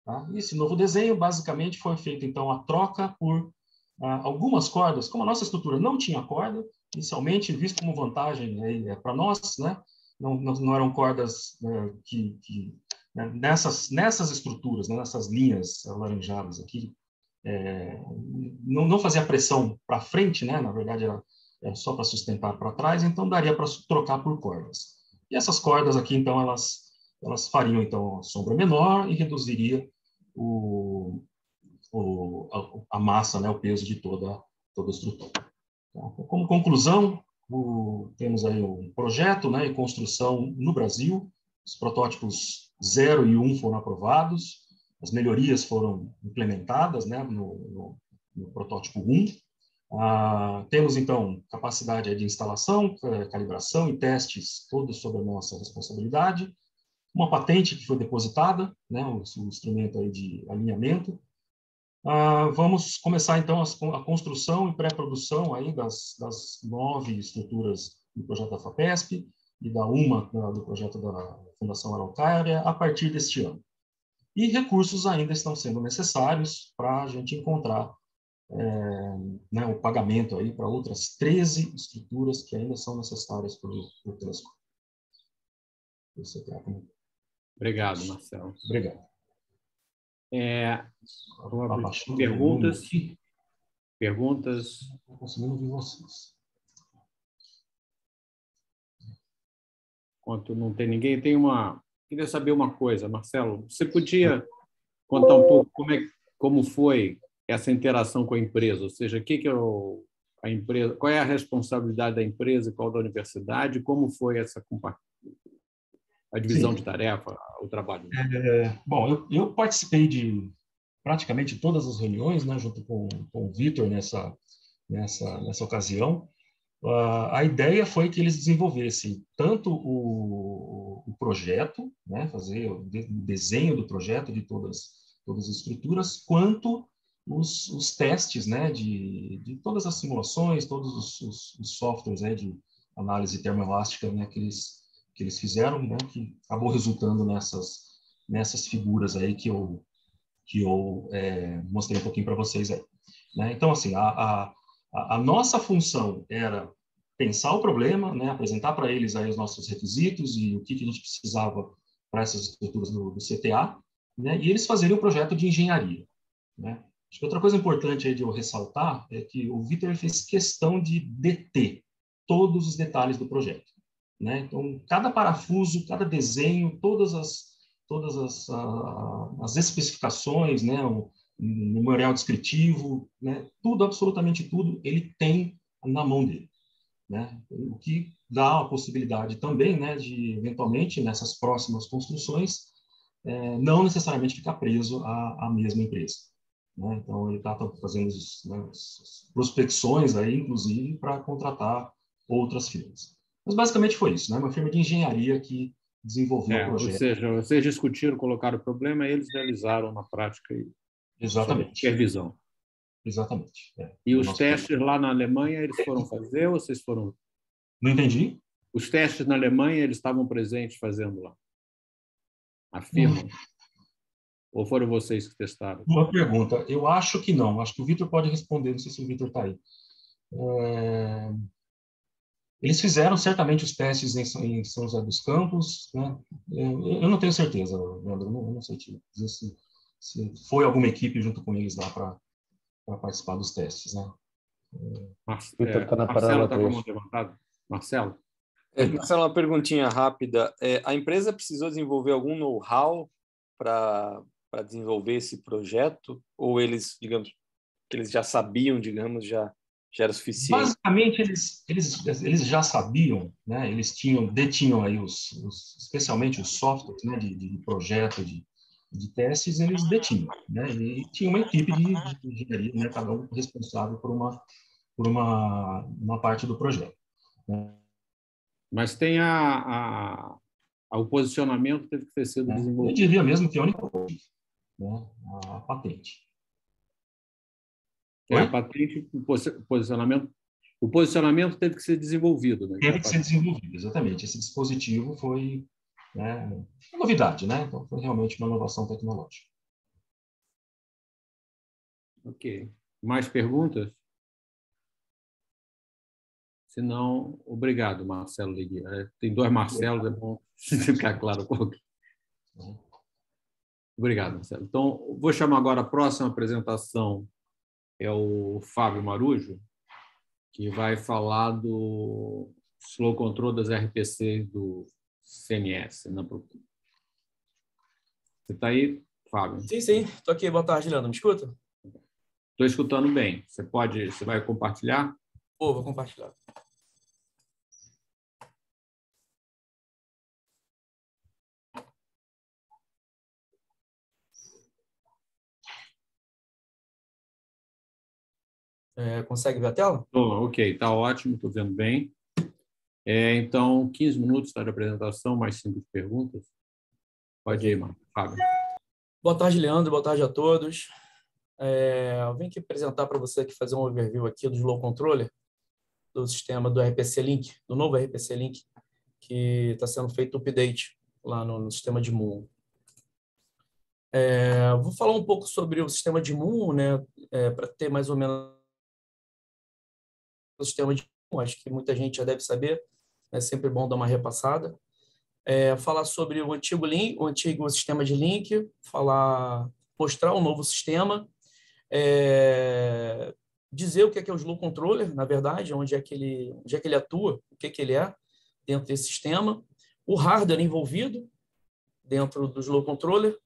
S3: Tá? Esse novo desenho, basicamente, foi feito, então, a troca por ah, algumas cordas. Como a nossa estrutura não tinha corda, inicialmente, visto como vantagem é, para nós, né? não, não, não eram cordas né, que, que né, nessas, nessas estruturas, né, nessas linhas alaranjadas aqui, é, não, não fazia pressão para frente, né? na verdade era, era só para sustentar para trás, então daria para trocar por cordas. E essas cordas aqui, então, elas, elas fariam então a sombra menor e reduziria o, o, a, a, massa, né, o peso de toda, toda a estrutura. Então, como conclusão, o, temos aí um projeto né, e construção no Brasil, os protótipos 0 e 1 um foram aprovados, as melhorias foram implementadas né, no, no, no protótipo 1. Ah, temos, então, capacidade de instalação, calibração e testes, todos sob a nossa responsabilidade. Uma patente que foi depositada, né, o, o instrumento aí de alinhamento. Ah, vamos começar, então, a, a construção e pré-produção aí das, das, nove estruturas do projeto da FAPESP e da UMA, do projeto da Fundação Araucária, a partir deste ano. E recursos ainda estão sendo necessários para a gente encontrar é, né, o pagamento aí para outras 13 estruturas que ainda são necessárias para o Telescópio.
S1: Obrigado, Marcelo.
S3: Obrigado.
S1: É, perguntas? Perguntas?
S3: Não conseguindo ouvir vocês.
S1: Enquanto não tem ninguém, tem uma Queria saber uma coisa, Marcelo. Você podia contar um pouco como, é, como foi essa interação com a empresa? Ou seja, o que, que é o, a empresa, qual é a responsabilidade da empresa, qual da universidade, como foi essa a divisão Sim. de tarefa, o trabalho?
S3: É, bom, eu, eu, participei de praticamente todas as reuniões, né, junto com, com o Vitor nessa nessa nessa ocasião. Uh, a ideia foi que eles desenvolvessem tanto o, o projeto, né, fazer o, de, desenho do projeto de todas, todas as estruturas, quanto os, os testes né, de, de todas as simulações, todos os, os, os softwares né, de análise termoelástica né, que, eles, que eles fizeram, né, que acabou resultando nessas, nessas figuras aí que eu, que eu é, mostrei um pouquinho para vocês aí. Né? Então, assim, a, a a, nossa função era pensar o problema, né, apresentar para eles aí os nossos requisitos e o que, que a gente precisava para essas estruturas do, do CTA, né, e eles fazerem o projeto de engenharia. Né. Acho que outra coisa importante aí de eu ressaltar é que o Vitor fez questão de deter todos os detalhes do projeto. Né? Então, cada parafuso, cada desenho, todas as, todas as, as especificações, né? o, memorial descritivo, né? tudo, absolutamente tudo, ele tem na mão dele. Né? O que dá a possibilidade também né, de, eventualmente, nessas próximas construções, é, não necessariamente ficar preso à, à mesma empresa. Né? Então, ele está fazendo né, prospecções, aí, inclusive, para contratar outras firmas. Mas, basicamente, foi isso. Né? Uma firma de engenharia que desenvolveu é, o projeto.
S1: Ou seja, vocês discutiram, colocaram o problema, eles realizaram na prática e
S3: Exatamente.
S1: Supervisão.
S3: Exatamente.
S1: É. E os testes lá na Alemanha, eles foram fazer ou vocês foram?
S3: Não entendi.
S1: Os testes na Alemanha, eles estavam presentes fazendo lá? Afirmam? Hum. Ou foram vocês que testaram?
S3: Uma pergunta. Eu acho que não. Acho que o Vitor pode responder. Não sei se o Vitor está aí. É... Eles fizeram certamente os testes em São José dos Campos. Né? Eu não tenho certeza, Leandro. Eu não, não sei te dizer se se foi alguma equipe junto com eles lá para participar dos testes, né?
S1: Marcelo está na Marcelo está com a mão levantada. Marcelo?
S4: É, Marcelo, uma perguntinha rápida. É, a empresa precisou desenvolver algum know-how para desenvolver esse projeto? Ou eles, digamos, que eles já sabiam, digamos, já, já era suficiente?
S3: Basicamente, eles, eles, eles já sabiam, né? eles tinham, detinham aí os, os especialmente os softwares né? de, de projeto, de, de testes eles detinham, né? E tinha uma equipe de, de engenharia, né? Cada um responsável por uma por uma uma parte do projeto. Né?
S1: Mas tem a, a, a, o posicionamento teve que ter sido é, desenvolvido.
S3: Eu diria mesmo que é a única coisa, né? A patente.
S1: É, a patente, o posicionamento o posicionamento teve que ser desenvolvido. Né?
S3: Teve que ser desenvolvido, exatamente. Esse dispositivo foi né? Uma novidade, né? Então, foi realmente uma inovação tecnológica.
S1: Ok. Mais perguntas? Se não, obrigado, Marcelo Legui. É, tem dois Marcelos, é bom ficar claro qual que... Obrigado, Marcelo. Então, vou chamar agora a próxima apresentação, é o Fábio Marujo, que vai falar do slow control das RPC do CNS. Na... Você está aí, Fábio?
S5: Sim, sim. Estou aqui. Boa tarde, Leandro. Me escuta?
S1: Estou escutando bem. Você pode, você vai compartilhar?
S5: Vou compartilhar. É, consegue ver a tela?
S1: Oh, ok, está ótimo, estou vendo bem. É, então, 15 minutos tá, de apresentação, mais cinco perguntas. Pode ir, mano. Fábio.
S5: Boa tarde, Leandro. Boa tarde a todos. É, eu vim aqui apresentar para você aqui, fazer um overview aqui do Slow Controller, do sistema do RPC Link, do novo RPC Link, que está sendo feito update lá no, no sistema de Moon. É, vou falar um pouco sobre o sistema de Moon, né, é, para ter mais ou menos sistema de acho que muita gente já deve saber, é sempre bom dar uma repassada. É, falar sobre o antigo link, o antigo sistema de link, falar, mostrar o novo sistema, é, dizer o que é, que é o Slow Controller, na verdade, onde é que ele, onde é que ele atua, o que é que ele é dentro desse sistema, o hardware envolvido dentro do Slow Controller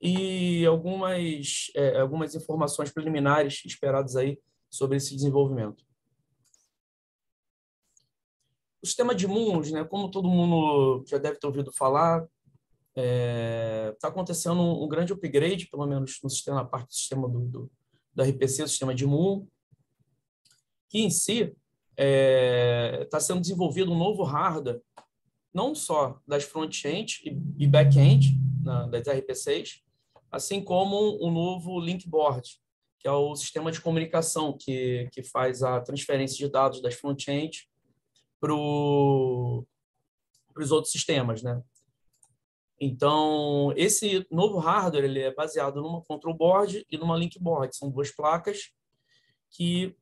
S5: e algumas, é, algumas informações preliminares esperadas aí sobre esse desenvolvimento. O sistema de Moons, né, como todo mundo já deve ter ouvido falar, está é, tá acontecendo um, um, grande upgrade, pelo menos no sistema, na parte do sistema do, do, do RPC, o sistema de Moon, que em si está é, tá sendo desenvolvido um novo hardware, não só das front-end e, e back-end das RPCs, assim como um novo link board, que é o sistema de comunicação que, que faz a transferência de dados das front-end para os outros sistemas, né? Então, esse novo hardware ele é baseado numa control board e numa link board. São duas placas que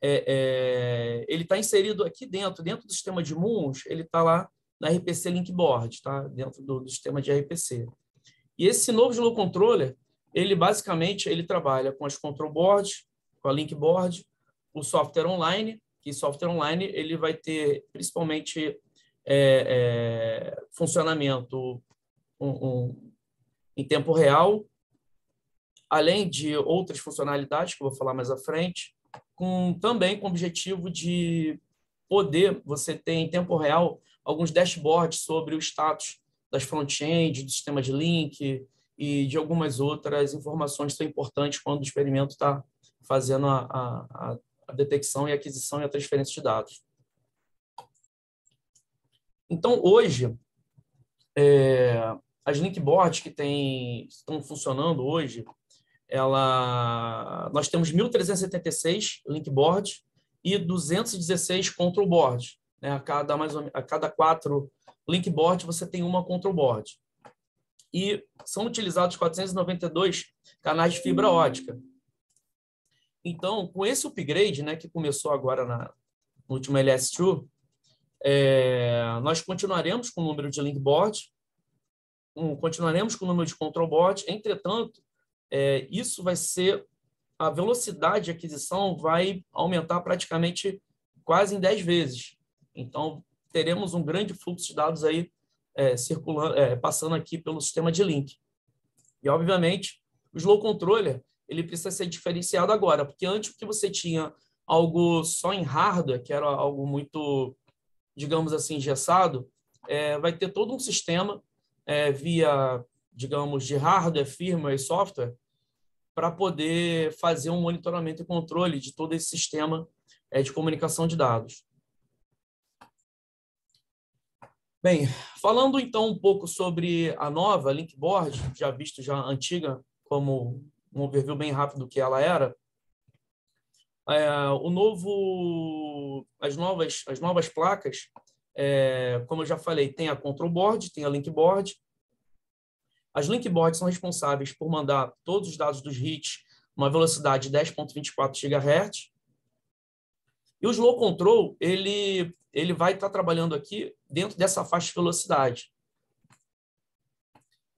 S5: é, é, ele está inserido aqui dentro, dentro do sistema de Moons, ele está lá na RPC Link Board, tá? dentro do, do, sistema de RPC. E esse novo Slow Controller, ele basicamente ele trabalha com as control boards, com a link board, o software online que software online ele vai ter principalmente é, é, funcionamento um, um, em tempo real, além de outras funcionalidades que eu vou falar mais à frente, com também com o objetivo de poder você ter em tempo real alguns dashboards sobre o status das front-end, do sistema de link e de algumas outras informações são importantes quando o experimento está fazendo a, a, a a detecção e aquisição e a transferência de dados. Então, hoje, é, as link boards que tem, estão funcionando hoje, ela, nós temos 1.376 link boards e 216 control boards. Né? A, cada, mais ou, a cada quatro link boards, você tem uma control board. E são utilizados 492 canais de fibra ótica. Então, com esse upgrade, né, que começou agora na, no último LS2, é, nós continuaremos com o número de link board, um, continuaremos com o número de control board, entretanto, é, isso vai ser, a velocidade de aquisição vai aumentar praticamente quase em 10 vezes. Então, teremos um grande fluxo de dados aí é, circulando, é, passando aqui pelo sistema de link. E, obviamente, o Slow Controller ele precisa ser diferenciado agora, porque antes que você tinha algo só em hardware, que era algo muito, digamos assim, engessado, é, vai ter todo um sistema é, via, digamos, de hardware, firmware e software para poder fazer um monitoramento e controle de todo esse sistema é, de comunicação de dados. Bem, falando então um pouco sobre a nova Linkboard, já visto já antiga como um overview bem rápido do que ela era. É, o novo, as novas, as novas placas, é, como eu já falei, tem a control board, tem a link board. As link boards são responsáveis por mandar todos os dados dos hits uma velocidade de 10.24 GHz. E o slow control, ele, ele vai estar trabalhando aqui dentro dessa faixa de velocidade.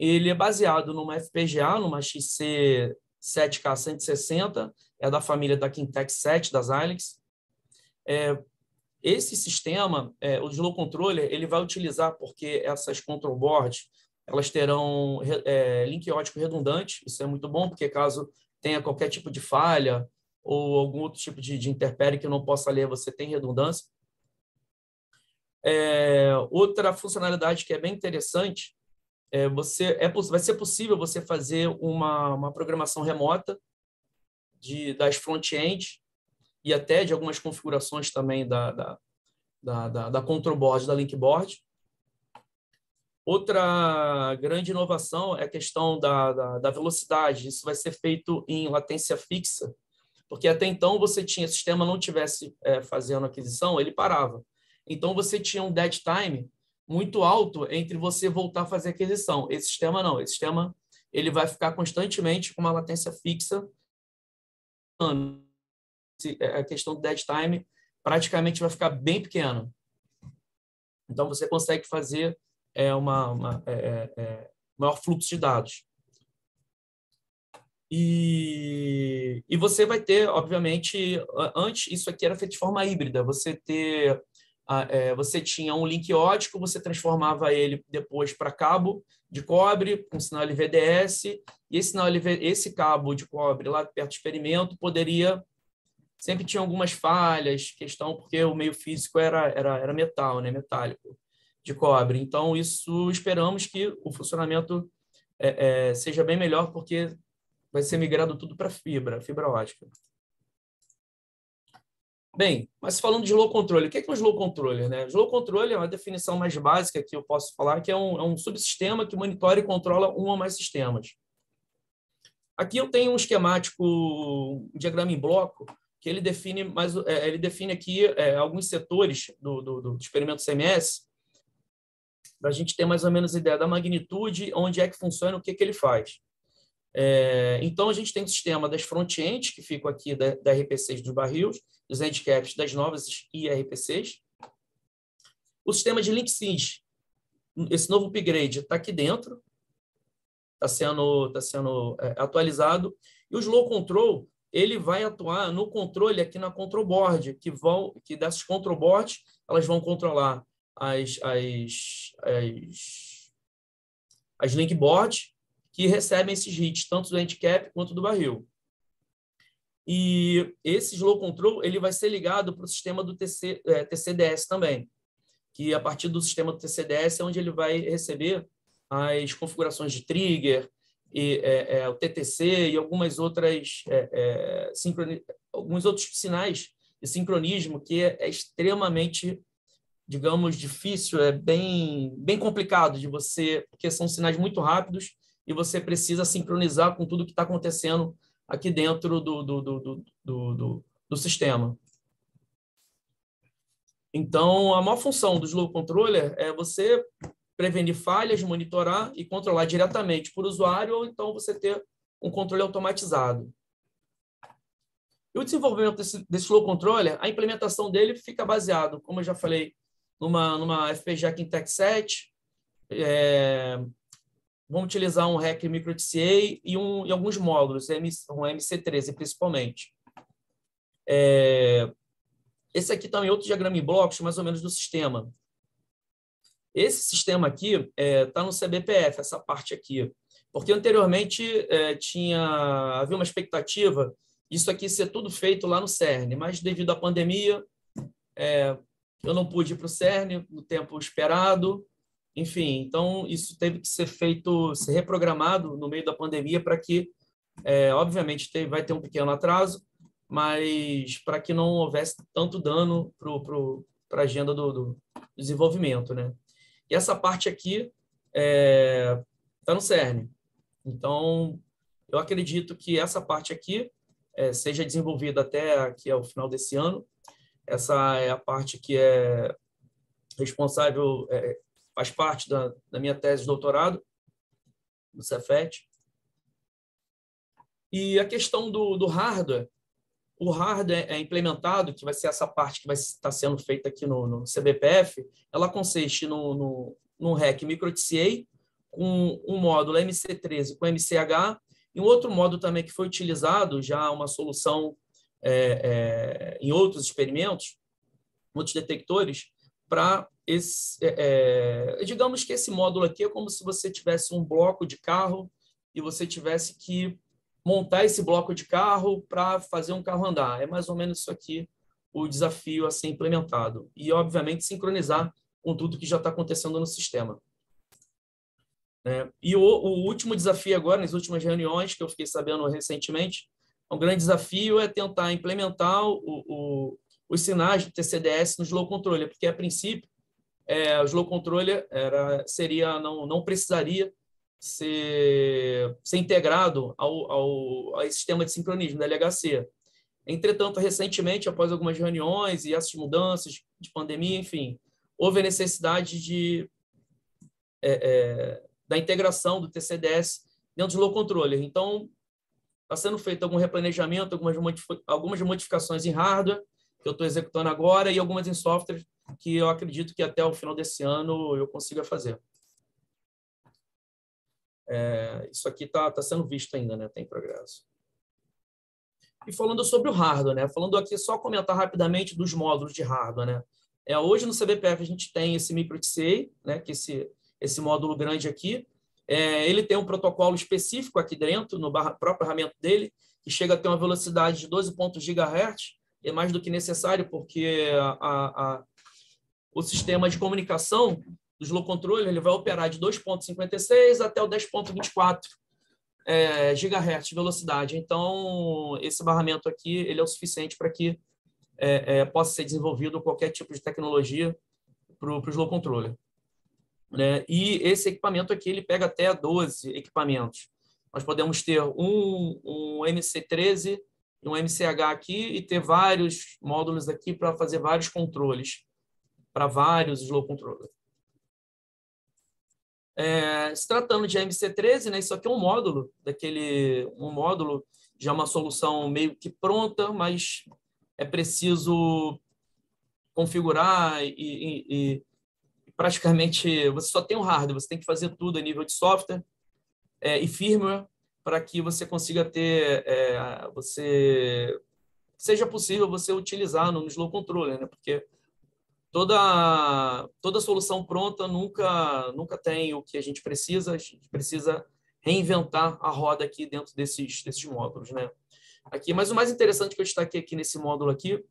S5: Ele é baseado numa FPGA, numa XC 7K160, é da família da Kintex 7, das Alex. É, esse sistema, é, o slow controller, ele vai utilizar, porque essas control boards, elas terão é, link ótico redundante, isso é muito bom, porque caso tenha qualquer tipo de falha ou algum outro tipo de, de interpere que não possa ler, você tem redundância. É, outra funcionalidade que é bem interessante é, você é, vai ser possível você fazer uma, uma programação remota de, das front-end e até de algumas configurações também da, da, da, da, da control board, da link board. Outra grande inovação é a questão da, da, da, velocidade. Isso vai ser feito em latência fixa, porque até então você tinha, se o sistema não tivesse é, fazendo aquisição, ele parava. Então você tinha um dead time muito alto entre você voltar a fazer aquisição. Esse sistema não, esse sistema ele vai ficar constantemente com uma latência fixa. É, a questão do dead time praticamente vai ficar bem pequena. Então você consegue fazer é, uma, uma é, é, é maior fluxo de dados. E, e você vai ter, obviamente, antes isso aqui era feito de forma híbrida, você ter é, você tinha um link ótico, você transformava ele depois para cabo de cobre, com sinal LVDS, e esse, sinal LV, esse cabo de cobre lá perto do experimento poderia. Sempre tinha algumas falhas, questão porque o meio físico era, era, era metal, né, metálico, de cobre. Então, isso esperamos que o funcionamento é, é, seja bem melhor, porque vai ser migrado tudo para fibra, fibra ótica. Bem, mas falando de slow controle, o que é, que é um slow controller? Né? Slow controller é uma definição mais básica que eu posso falar, que é um, é um subsistema que monitora e controla um ou mais sistemas. Aqui eu tenho um esquemático, um diagrama em bloco, que ele define, mais, é, ele define aqui é, alguns setores do, do, do experimento CMS, para a gente ter mais ou menos ideia da magnitude, onde é que funciona, o que, que ele faz. É, então, a gente tem o sistema das front-ends, que ficam aqui da, da RP6 dos barris, dos handicaps das novas IRP6. O sistema de link sync, esse novo upgrade está aqui dentro, está sendo, tá sendo é, atualizado. E o slow control, ele vai atuar no controle aqui na control board, que vão, que dessas control boards, elas vão controlar as, as, as, as link boards, que recebem esses hits, tanto do handicap quanto do barril. E esse slow control ele vai ser ligado para o sistema do TC, é, TCDS também, que a partir do sistema do TCDS é onde ele vai receber as configurações de trigger, e, é, é, o TTC e algumas outras é, é, sincroni... alguns outros sinais de sincronismo que é, é, extremamente digamos difícil é bem bem complicado de você porque são sinais muito rápidos e você precisa sincronizar com tudo que está acontecendo aqui dentro do, do, do, do, do, sistema. Então, a maior função do Slow Controller é você prevenir falhas, monitorar e controlar diretamente por usuário, ou então você ter um controle automatizado. E o desenvolvimento desse, desse Slow Controller, a implementação dele fica baseado, como eu já falei, numa, numa FPGA Kintex 7, é, vamos utilizar um REC MicroTCA e, um, e alguns módulos, um MC13 principalmente. É, esse aqui também é outro diagrama em blocos, mais ou menos do sistema. Esse sistema aqui está é, tá no CBPF, essa parte aqui, porque anteriormente é, tinha havia uma expectativa disso aqui ser tudo feito lá no CERN, mas devido à pandemia, é, eu não pude ir para o CERN no tempo esperado, enfim, então isso teve que ser feito, ser reprogramado no meio da pandemia para que, é, obviamente, vai ter um pequeno atraso, mas para que não houvesse tanto dano para a agenda do, do, desenvolvimento, né? E essa parte aqui está é, tá no CERN. Então, eu acredito que essa parte aqui é, seja desenvolvida até aqui ao final desse ano. Essa é a parte que é responsável, é, faz parte da, da minha tese de doutorado, do Cefet. E a questão do, do hardware, o hardware é implementado, que vai ser essa parte que vai estar sendo feita aqui no, no CBPF, ela consiste no, no, no REC MicroTCA, com um módulo MC13 com MCH, e um outro módulo também que foi utilizado, já uma solução é, é, em outros experimentos, outros detectores, para esse. É, é, digamos que esse módulo aqui é como se você tivesse um bloco de carro e você tivesse que montar esse bloco de carro para fazer um carro andar. É mais ou menos isso aqui o desafio a ser implementado. E, obviamente, sincronizar com tudo que já está acontecendo no sistema. É, e o, o, último desafio agora, nas últimas reuniões que eu fiquei sabendo recentemente, um grande desafio é tentar implementar o, o, os sinais do TCDS no slow controller, porque a princípio é, o slow controller era, seria não, não precisaria ser, ser integrado ao, ao, ao sistema de sincronismo da LHC. Entretanto, recentemente, após algumas reuniões e essas mudanças de pandemia, enfim, houve a necessidade de é, é, da integração do TCDS dentro do low controller. Então, está sendo feito algum replanejamento, algumas, algumas modificações em hardware, que eu estou executando agora, e algumas em software, que eu acredito que até o final desse ano eu consiga fazer. É, isso aqui está tá sendo visto ainda, né? Tem progresso. E falando sobre o hardware, né? Falando aqui, só comentar rapidamente dos módulos de hardware, né? É, hoje no CBPF a gente tem esse MicroTCA, né? Que esse, esse módulo grande aqui. É, ele tem um protocolo específico aqui dentro, no barra, próprio arramento dele, que chega a ter uma velocidade de 12 GHz, é mais do que necessário, porque a, a, o sistema de comunicação do slow controller ele vai operar de 2.56 até o 10.24 é, GHz de velocidade. Então, esse barramento aqui ele é o suficiente para que é, é, possa ser desenvolvido qualquer tipo de tecnologia para o slow controller. Né? E esse equipamento aqui ele pega até 12 equipamentos. Nós podemos ter um, um MC13 e um MCH aqui e ter vários módulos aqui para fazer vários controles para vários slow controllers. É, se tratando de MC13, né, isso aqui é um módulo, daquele, um módulo já uma solução meio que pronta, mas é preciso configurar e, e, e praticamente você só tem o hardware, você tem que fazer tudo a nível de software é, e firmware para que você consiga ter, é, você seja possível você utilizar no slow controller, né? Porque toda toda solução pronta nunca nunca tem o que a gente precisa, a gente precisa reinventar a roda aqui dentro desses desses módulos, né? Aqui, mas o mais interessante que eu destaquei aqui nesse módulo aqui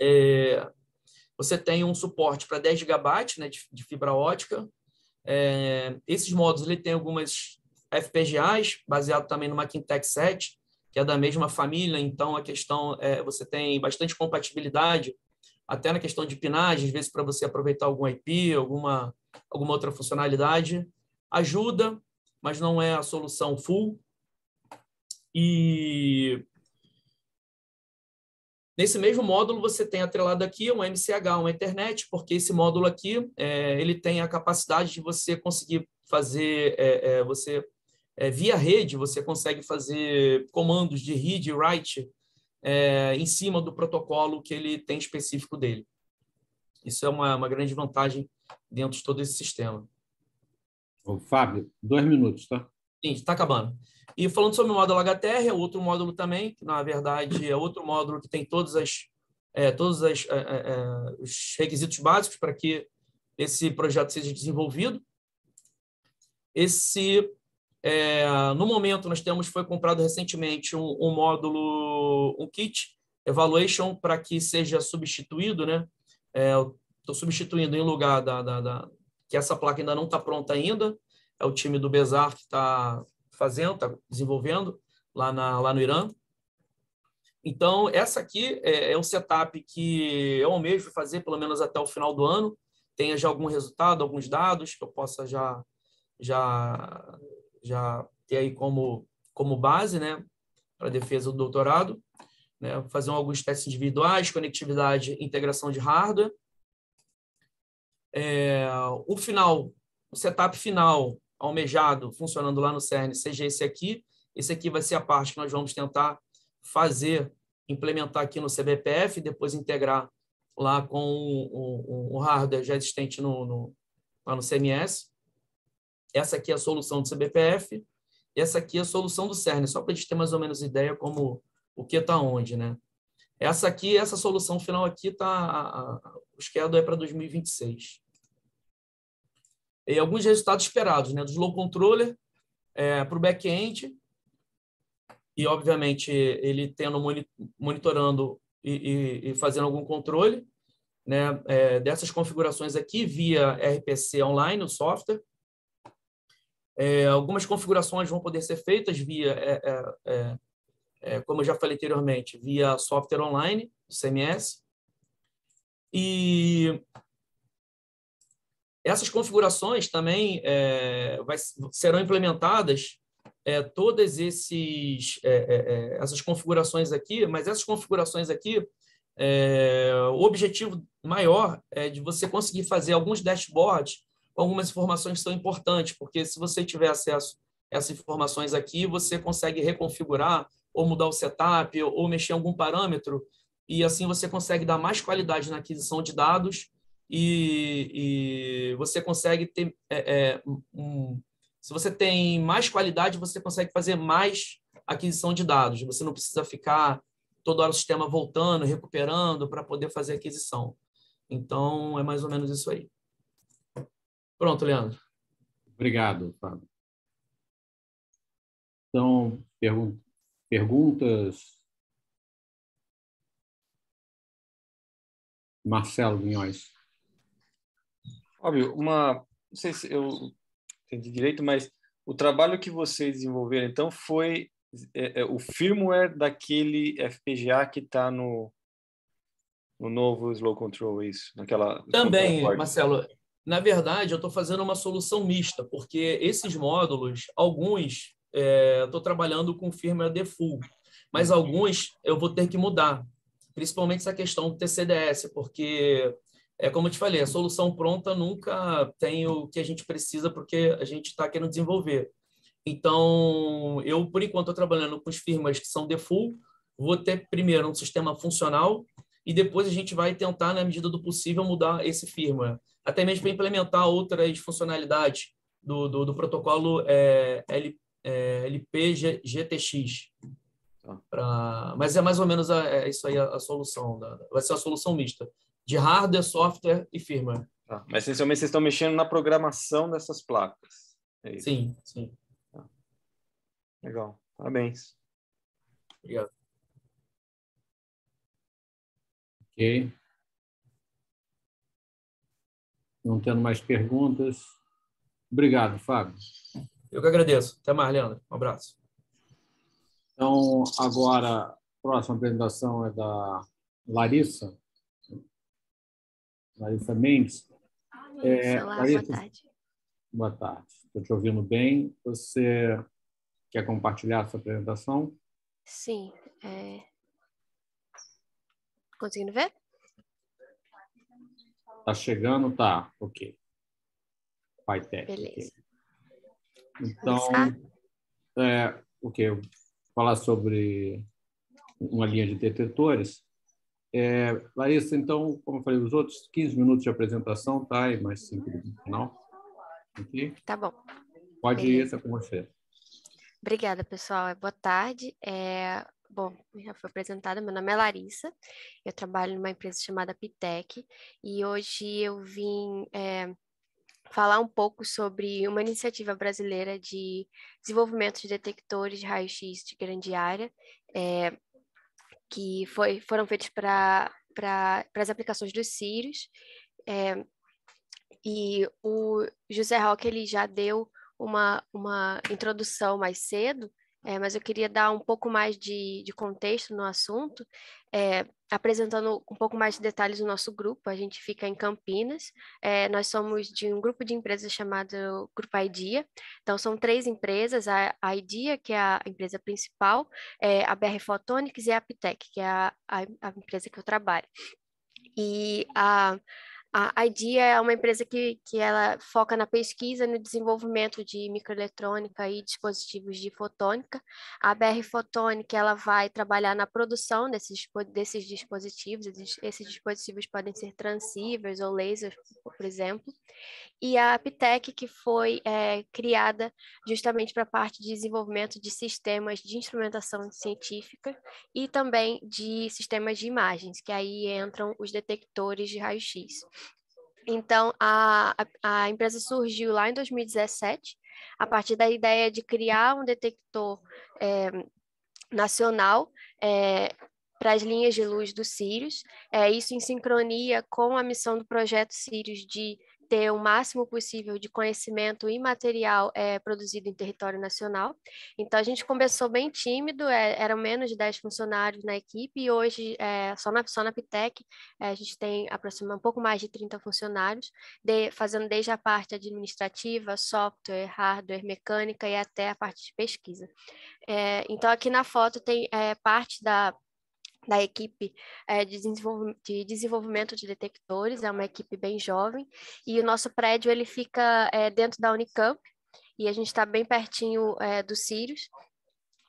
S5: é você tem um suporte para 10 GB né, de, de, fibra ótica. É, esses módulos ele tem algumas FPGAs, baseado também no Macintex 7, que é da mesma família, então a questão é você tem bastante compatibilidade até na questão de pinagem, às vezes para você aproveitar algum IP, alguma, alguma outra funcionalidade. Ajuda, mas não é a solução full. E nesse mesmo módulo você tem atrelado aqui um MCH, uma Ethernet, porque esse módulo aqui é, ele tem a capacidade de você conseguir fazer, é, é, você é, via rede, você consegue fazer comandos de read e write é, em cima do protocolo que ele tem específico dele. Isso é uma, uma grande vantagem dentro de todo esse sistema.
S1: Ô, Fábio, dois minutos, tá?
S5: Sim, está acabando. E falando sobre o módulo HTR, é outro módulo também, que na verdade é outro módulo que tem todas as, é, todos as, é, é, é os requisitos básicos para que esse projeto seja desenvolvido. Esse é, no momento, nós temos, foi comprado recentemente um, um módulo, um kit evaluation para que seja substituído, né? Estou é, substituindo em lugar da, da, da, que essa placa ainda não está pronta ainda. É o time do Bezar que está fazendo, está desenvolvendo lá, na, lá no Irã. Então, essa aqui é, é um setup que eu almejo fazer pelo menos até o final do ano. Tenha já algum resultado, alguns dados que eu possa já, já já ter aí como, como base, né, para defesa do doutorado, né, fazer alguns testes individuais, conectividade, integração de hardware. É, o final, o setup final almejado, funcionando lá no CERN, seja esse aqui. Esse aqui vai ser a parte que nós vamos tentar fazer, implementar aqui no CBPF, depois integrar lá com o, o, o hardware já existente no, no, lá no CMS. Essa aqui é a solução do CBPF, essa aqui é a solução do CERN, só para a gente ter mais ou menos ideia como o que está onde, né? Essa aqui, essa solução final aqui está, o schedule é para 2026. E alguns resultados esperados, né? Do slow controller é, para o back-end e, obviamente, ele tendo monitorando e, e, e fazendo algum controle né, é, dessas configurações aqui via RPC online, o software. É, algumas configurações vão poder ser feitas via, é, é, é, é como eu já falei anteriormente, via software online, CMS. E essas configurações também vai, serão implementadas é, todas esses, é, é, é, essas configurações aqui, mas essas configurações aqui, é, o objetivo maior é de você conseguir fazer alguns dashboards algumas informações são importantes, porque se você tiver acesso a essas informações aqui, você consegue reconfigurar ou mudar o setup ou mexer em algum parâmetro e assim você consegue dar mais qualidade na aquisição de dados e, e você consegue ter é, um, se você tem mais qualidade, você consegue fazer mais aquisição de dados. Você não precisa ficar toda hora o sistema voltando, recuperando para poder fazer aquisição. Então, é mais ou menos isso aí. Pronto, Leandro.
S1: Obrigado, Fábio. Então, pergun perguntas? Marcelo Vinhões.
S4: Fábio, uma. Não sei se eu entendi direito, mas o trabalho que vocês desenvolveram, então, foi é, é, o firmware daquele FPGA que está no, no novo Slow Control, é isso? Naquela,
S5: Também, Marcelo. Na verdade, eu estou fazendo uma solução mista, porque esses módulos, alguns, é, estou trabalhando com firmware default, mas alguns eu vou ter que mudar, principalmente essa questão do TCDS, porque é como eu te falei, a solução pronta nunca tem o que a gente precisa porque a gente está querendo desenvolver. Então, eu, por enquanto, estou trabalhando com as firmas que são default, vou ter primeiro um sistema funcional e depois a gente vai tentar, na medida do possível, mudar esse firma, até mesmo para implementar outras funcionalidades do, do, do protocolo é, L, é, LP GTX. Tá. Pra, mas é mais ou menos a, é isso aí a, a solução, da, vai ser a solução mista de hardware, software e firmware.
S4: Tá. Mas essencialmente vocês estão mexendo na programação dessas placas.
S5: É sim, sim.
S4: Tá. Legal. Parabéns.
S5: Obrigado.
S1: Ok. Não tendo mais perguntas. Obrigado, Fábio.
S5: Eu que agradeço. Até mais, Leandro. Um abraço.
S1: Então, agora, a próxima apresentação é da Larissa. Larissa Mendes.
S6: É, Olá, Larissa, boa tarde.
S1: Boa tarde. Estou te ouvindo bem. Você quer compartilhar a sua apresentação?
S6: Sim. É... Conseguindo ver?
S1: Está chegando? Tá, ok.
S6: PyTech. Beleza.
S1: Okay. Então, é, eu vou falar sobre uma linha de detetores. É, Larissa, então, como eu falei, os outros 15 minutos de apresentação, tá? E mais 5 no final.
S6: Okay? Tá bom.
S1: Pode Beleza. ir, é com você.
S6: Obrigada, pessoal. Boa tarde. É, bom, já foi apresentada. Meu nome é Larissa. Eu trabalho numa empresa chamada Pitec e hoje eu vim é, falar um pouco sobre uma iniciativa brasileira de desenvolvimento de detectores de raio-x de grande área. É, que foi, foram feitos para as aplicações dos Sirius. É, e o José Roque ele já deu uma, uma introdução mais cedo, é, mas eu queria dar um pouco mais de, de contexto no assunto, é, apresentando um pouco mais de detalhes do nosso grupo. A gente fica em Campinas, é, nós somos de um grupo de empresas chamado Grupo IDEA. Então, são três empresas: a, a IDEA, que é a empresa principal, é, a BR Photonics e a Aptec, que é a, a, a empresa que eu trabalho. E a, a IDEA é uma empresa que, que ela foca na pesquisa no desenvolvimento de microeletrônica e dispositivos de fotônica. A BR Fotônica ela vai trabalhar na produção desses, desses dispositivos. Esses, esses dispositivos podem ser transceivers ou lasers, por exemplo. E a Aptec, que foi é, criada justamente para a parte de desenvolvimento de sistemas de instrumentação científica e também de sistemas de imagens, que aí entram os detectores de raio-x. Então, a, a, empresa surgiu lá em 2017, a partir da ideia de criar um detector é, nacional é, para as linhas de luz do Sirius, é, isso em sincronia com a missão do projeto Sirius de ter o máximo possível de conhecimento imaterial é, produzido em território nacional. Então, a gente começou bem tímido, é, eram menos de 10 funcionários na equipe, e hoje, é, só, na, só na Pitec, é, a gente tem aproximadamente um pouco mais de 30 funcionários, de, fazendo desde a parte administrativa, software, hardware, mecânica e até a parte de pesquisa. Então, aqui na foto tem parte da da equipe é, de, desenvolvimento, de, desenvolvimento de detectores, é uma equipe bem jovem, e o nosso prédio ele fica é, dentro da Unicamp, e a gente está bem pertinho é, do Sirius,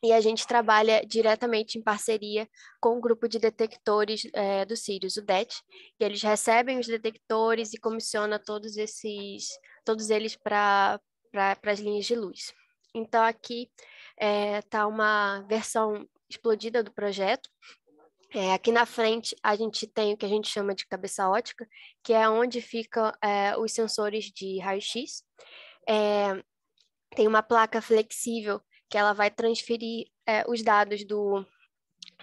S6: e a gente trabalha diretamente em parceria com o grupo de detectores é, do Sirius, o DET, que eles recebem os detectores e comissionam todos esses, todos eles para as linhas de luz. Então aqui está uma versão explodida do projeto, é, aqui na frente, a gente tem o que a gente chama de cabeça ótica, que é onde ficam é, os sensores de raio-x. É, tem uma placa flexível que ela vai transferir é, os dados do,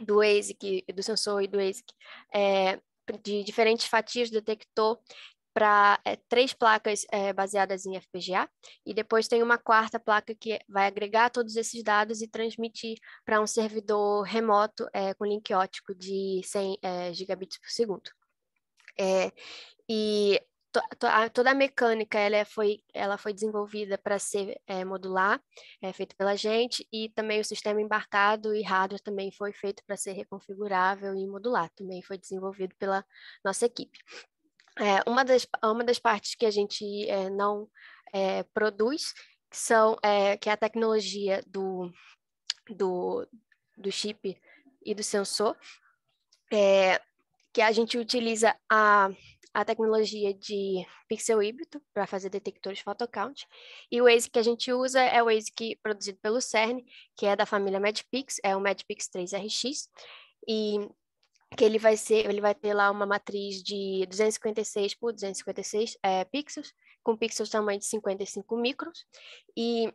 S6: do ASIC, do sensor e do ASIC, é, de diferentes fatias do detector para é, três placas é, baseadas em FPGA, e depois tem uma quarta placa que vai agregar todos esses dados e transmitir para um servidor remoto é, com link ótico de 100 é, gigabits por segundo. É, e to, to, a, toda a mecânica ela foi, ela foi desenvolvida para ser é, modular, é feito pela gente, e também o sistema embarcado e hardware também foi feito para ser reconfigurável e modular, também foi desenvolvido pela nossa equipe. É, uma, das, uma das partes que a gente é, não é, produz são, é, que é a tecnologia do, do, do chip e do sensor, que a gente utiliza a, a tecnologia de pixel híbrido para fazer detectores photocount, e o ASIC que a gente usa é o ASIC produzido pelo CERN, que é da família MedPix, é o MedPix 3RX, e que ele vai ser, ele vai ter lá uma matriz de 256 por 256 é, pixels, com pixels tamanho de 55 microns, e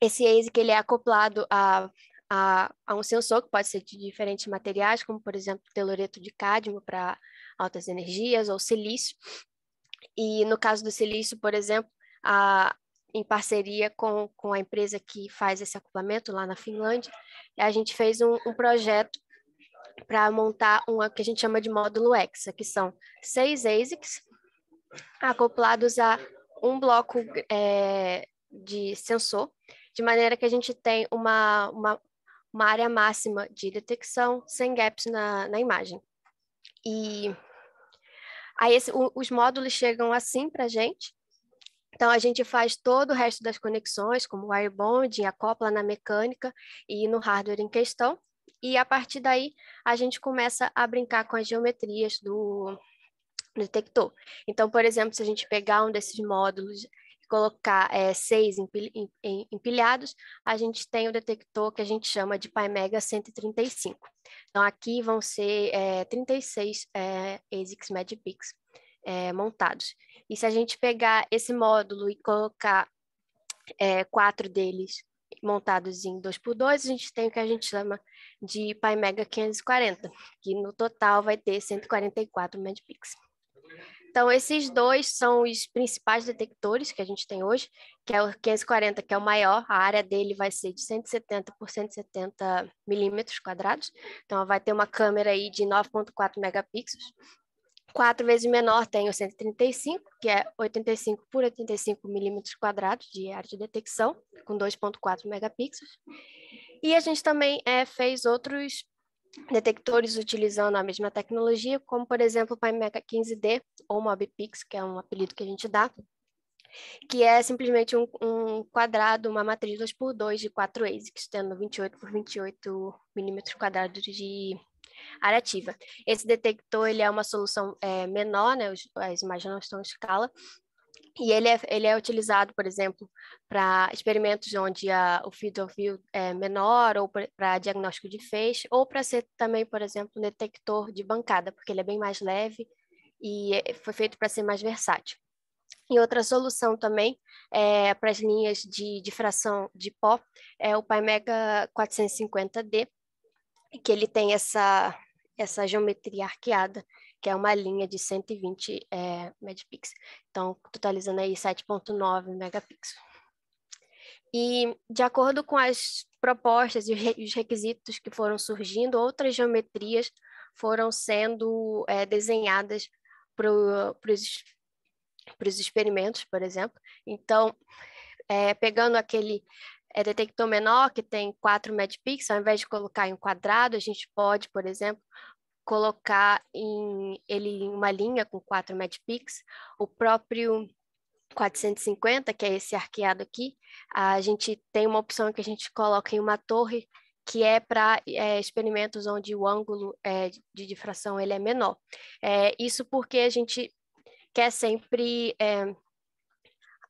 S6: esse ASIC ele é acoplado a, a, a, um sensor que pode ser de diferentes materiais, como por exemplo teloreto de cádmio para altas energias ou silício. E no caso do silício, por exemplo, a, em parceria com, com a empresa que faz esse acoplamento lá na Finlândia, a gente fez um, um projeto para montar uma que a gente chama de módulo Hexa, que são seis ASICs acoplados a um bloco é, de sensor, de maneira que a gente tem uma, uma, uma área máxima de detecção sem gaps na, na imagem. E aí esse, o, os módulos chegam assim para a gente, então, a gente faz todo o resto das conexões, como wire bonding, acopla na mecânica e no hardware em questão. E a partir daí, a gente começa a brincar com as geometrias do detector. Então, por exemplo, se a gente pegar um desses módulos e colocar é, seis empilhados, a gente tem o detector que a gente chama de PyMega 135. Então, aqui vão ser é, 36 é, ASICs MagicPix é, montados. E se a gente pegar esse módulo e colocar é, quatro deles montados em 2x2, a gente tem o que a gente chama de PyMega 540, que no total vai ter 144 MedPix. Então, esses dois são os principais detectores que a gente tem hoje, que é o 540, que é o maior, a área dele vai ser de 170 por 170 milímetros quadrados, então vai ter uma câmera aí de 9.4 megapixels, Quatro vezes menor tem o 135, que é 85 por 85 milímetros quadrados de área de detecção, com 2.4 megapixels. E a gente também é, fez outros detectores utilizando a mesma tecnologia, como, por exemplo, o PyMega 15D, ou MobPix, que é um apelido que a gente dá, que é simplesmente um, um quadrado, uma matriz 2 por 2 de 4 ASICs, tendo 28 por 28 milímetros quadrados de área ativa. Esse detector ele é uma solução é, menor, né, as imagens não estão em escala, e ele é, ele é utilizado, por exemplo, para experimentos onde a, o field of view é menor, ou para diagnóstico de feixe, ou para ser também, por exemplo, um detector de bancada, porque ele é bem mais leve e foi feito para ser mais versátil. E outra solução também é, para as linhas de difração de pó é o PyMega 450D, que ele tem essa, essa geometria arqueada, que é uma linha de 120 é, megapixels. Então, totalizando aí 7.9 megapixels. E, de acordo com as propostas e os requisitos que foram surgindo, outras geometrias foram sendo é, desenhadas para os para os experimentos, por exemplo. Então, é, pegando aquele é, detector menor, que tem 4 megapixels, ao invés de colocar em um quadrado, a gente pode, por exemplo, colocar em, ele em uma linha com 4 megapixels. O próprio 450, que é esse arqueado aqui, a gente tem uma opção que a gente coloca em uma torre que é para é, experimentos onde o ângulo é, de difração ele é menor. É, isso porque a gente quer sempre é,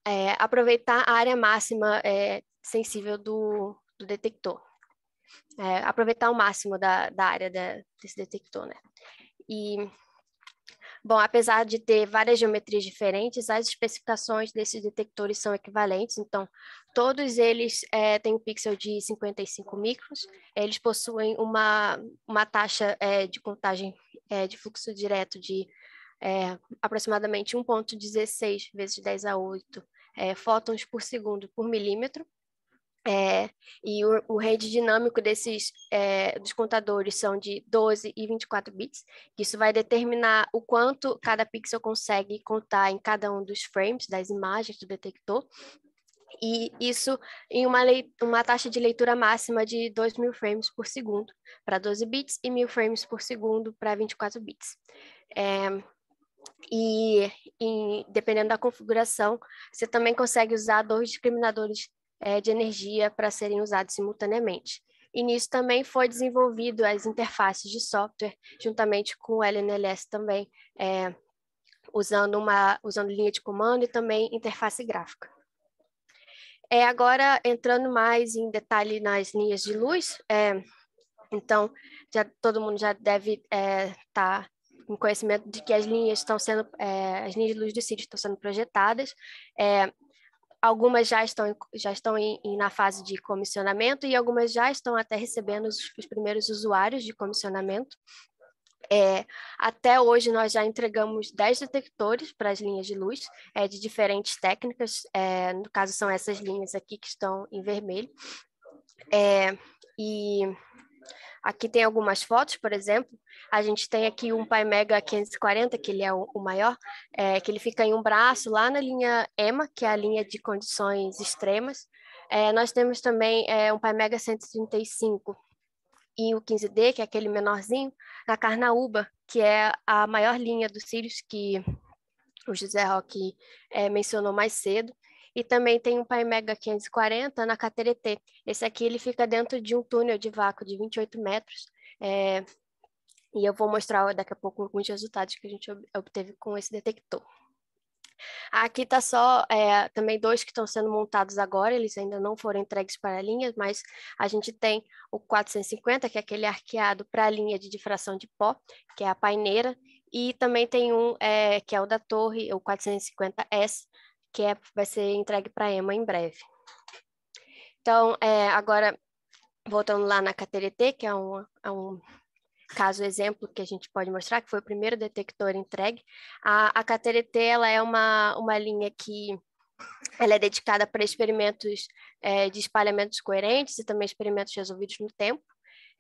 S6: é, aproveitar a área máxima é, sensível do, do detector. É, aproveitar o máximo da, da área da, desse detector, né? E, bom, apesar de ter várias geometrias diferentes, as especificações desses detectores são equivalentes, então, todos eles é, têm um pixel de 55 micros, eles possuem uma, uma taxa é, de contagem é, de fluxo direto de é, aproximadamente 1,16 vezes 10 a 8 é, fótons por segundo por milímetro. É, e o, o rede dinâmico desses é, dos contadores são de 12 e 24 bits. Isso vai determinar o quanto cada pixel consegue contar em cada um dos frames das imagens do detector. E isso em uma, uma taxa de leitura máxima de 2.000 frames por segundo para 12 bits e 1.000 frames por segundo para 24 bits. É, e, e, dependendo da configuração, você também consegue usar dois discriminadores é, de energia para serem usados simultaneamente. E nisso também foi desenvolvido as interfaces de software, juntamente com o LNLS também, é, usando, uma, usando linha de comando e também interface gráfica. É, agora, entrando mais em detalhe nas linhas de luz, é, então, já, todo mundo já deve estar é, tá com conhecimento de que as linhas estão sendo, é, as linhas de luz do sítio estão sendo projetadas. Algumas já estão, já estão em, em, na fase de comissionamento e algumas já estão até recebendo os, os primeiros usuários de comissionamento. É, até hoje, nós já entregamos 10 detectores para as linhas de luz, é, de diferentes técnicas, é, no caso, são essas linhas aqui que estão em vermelho. É, e Aqui tem algumas fotos, por exemplo. A gente tem aqui um Pai Mega 540, que ele é o, maior, é, que ele fica em um braço lá na linha EMA, que é a linha de condições extremas. É, nós temos também é, um Pai Mega 135 e o 15D, que é aquele menorzinho, na Carnaúba, que é a maior linha dos Sirius que o José Roque é, mencionou mais cedo. E também tem um Mega 540 na Cateretê. Esse aqui ele fica dentro de um túnel de vácuo de 28 metros. É, e eu vou mostrar daqui a pouco alguns resultados que a gente obteve com esse detector. Aqui está só é, também dois que estão sendo montados agora, eles ainda não foram entregues para linhas, mas a gente tem o 450, que é aquele arqueado para a linha de difração de pó, que é a paineira, e também tem um é, que é o da torre, o 450S, que é, vai ser entregue para a EMA em breve. Então, é, agora, voltando lá na KTRT, que é um, é um caso exemplo que a gente pode mostrar, que foi o primeiro detector entregue, a, a KTRT ela é uma, uma linha que ela é dedicada para experimentos é, de espalhamentos coerentes e também experimentos resolvidos no tempo.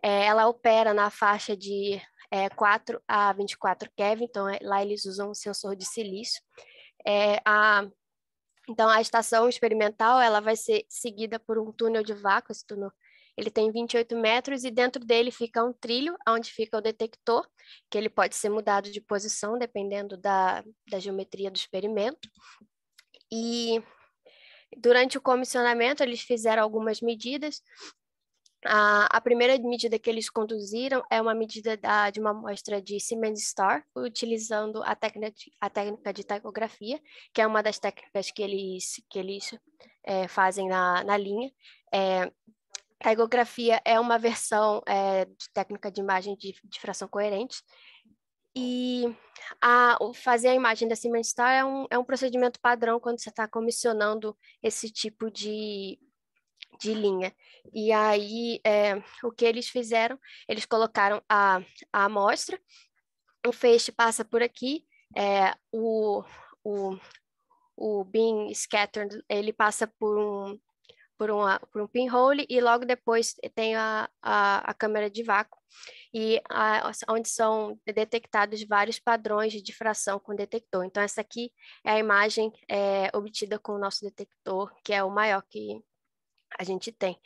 S6: É, ela opera na faixa de é, 4 a 24 keV, então é, lá eles usam um sensor de silício. É, a então, a estação experimental ela vai ser seguida por um túnel de vácuo, esse túnel ele tem 28 metros e dentro dele fica um trilho, onde fica o detector, que ele pode ser mudado de posição dependendo da, da geometria do experimento. E durante o comissionamento, eles fizeram algumas medidas. A, a primeira medida que eles conduziram é uma medida da, de uma amostra de Siemens Star, utilizando a técnica de, a técnica de tacografia, que é uma das técnicas que eles, que eles é, fazem na, na linha. É, Tagografia é uma versão é, de técnica de imagem de, de fração coerente. E a, fazer a imagem da Siemens Star é um, é um procedimento padrão quando você está comissionando esse tipo de, de linha. E aí, é, o que eles fizeram? Eles colocaram a, a amostra, o feixe passa por aqui, é, o, o, o beam scatter, ele passa por um, por, uma, por um pinhole e logo depois tem a, a, a câmera de vácuo, e a, onde são detectados vários padrões de difração com o detector. Então, essa aqui é a imagem é, obtida com o nosso detector, que é o maior que a gente tem.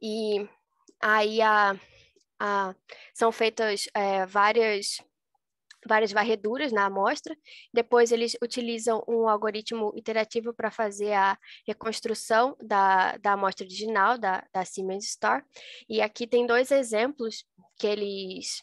S6: E aí a, a, são feitas é, várias várias varreduras na amostra. Depois eles utilizam um algoritmo iterativo para fazer a reconstrução da, da amostra original da, da Siemens Star. E aqui tem dois exemplos que eles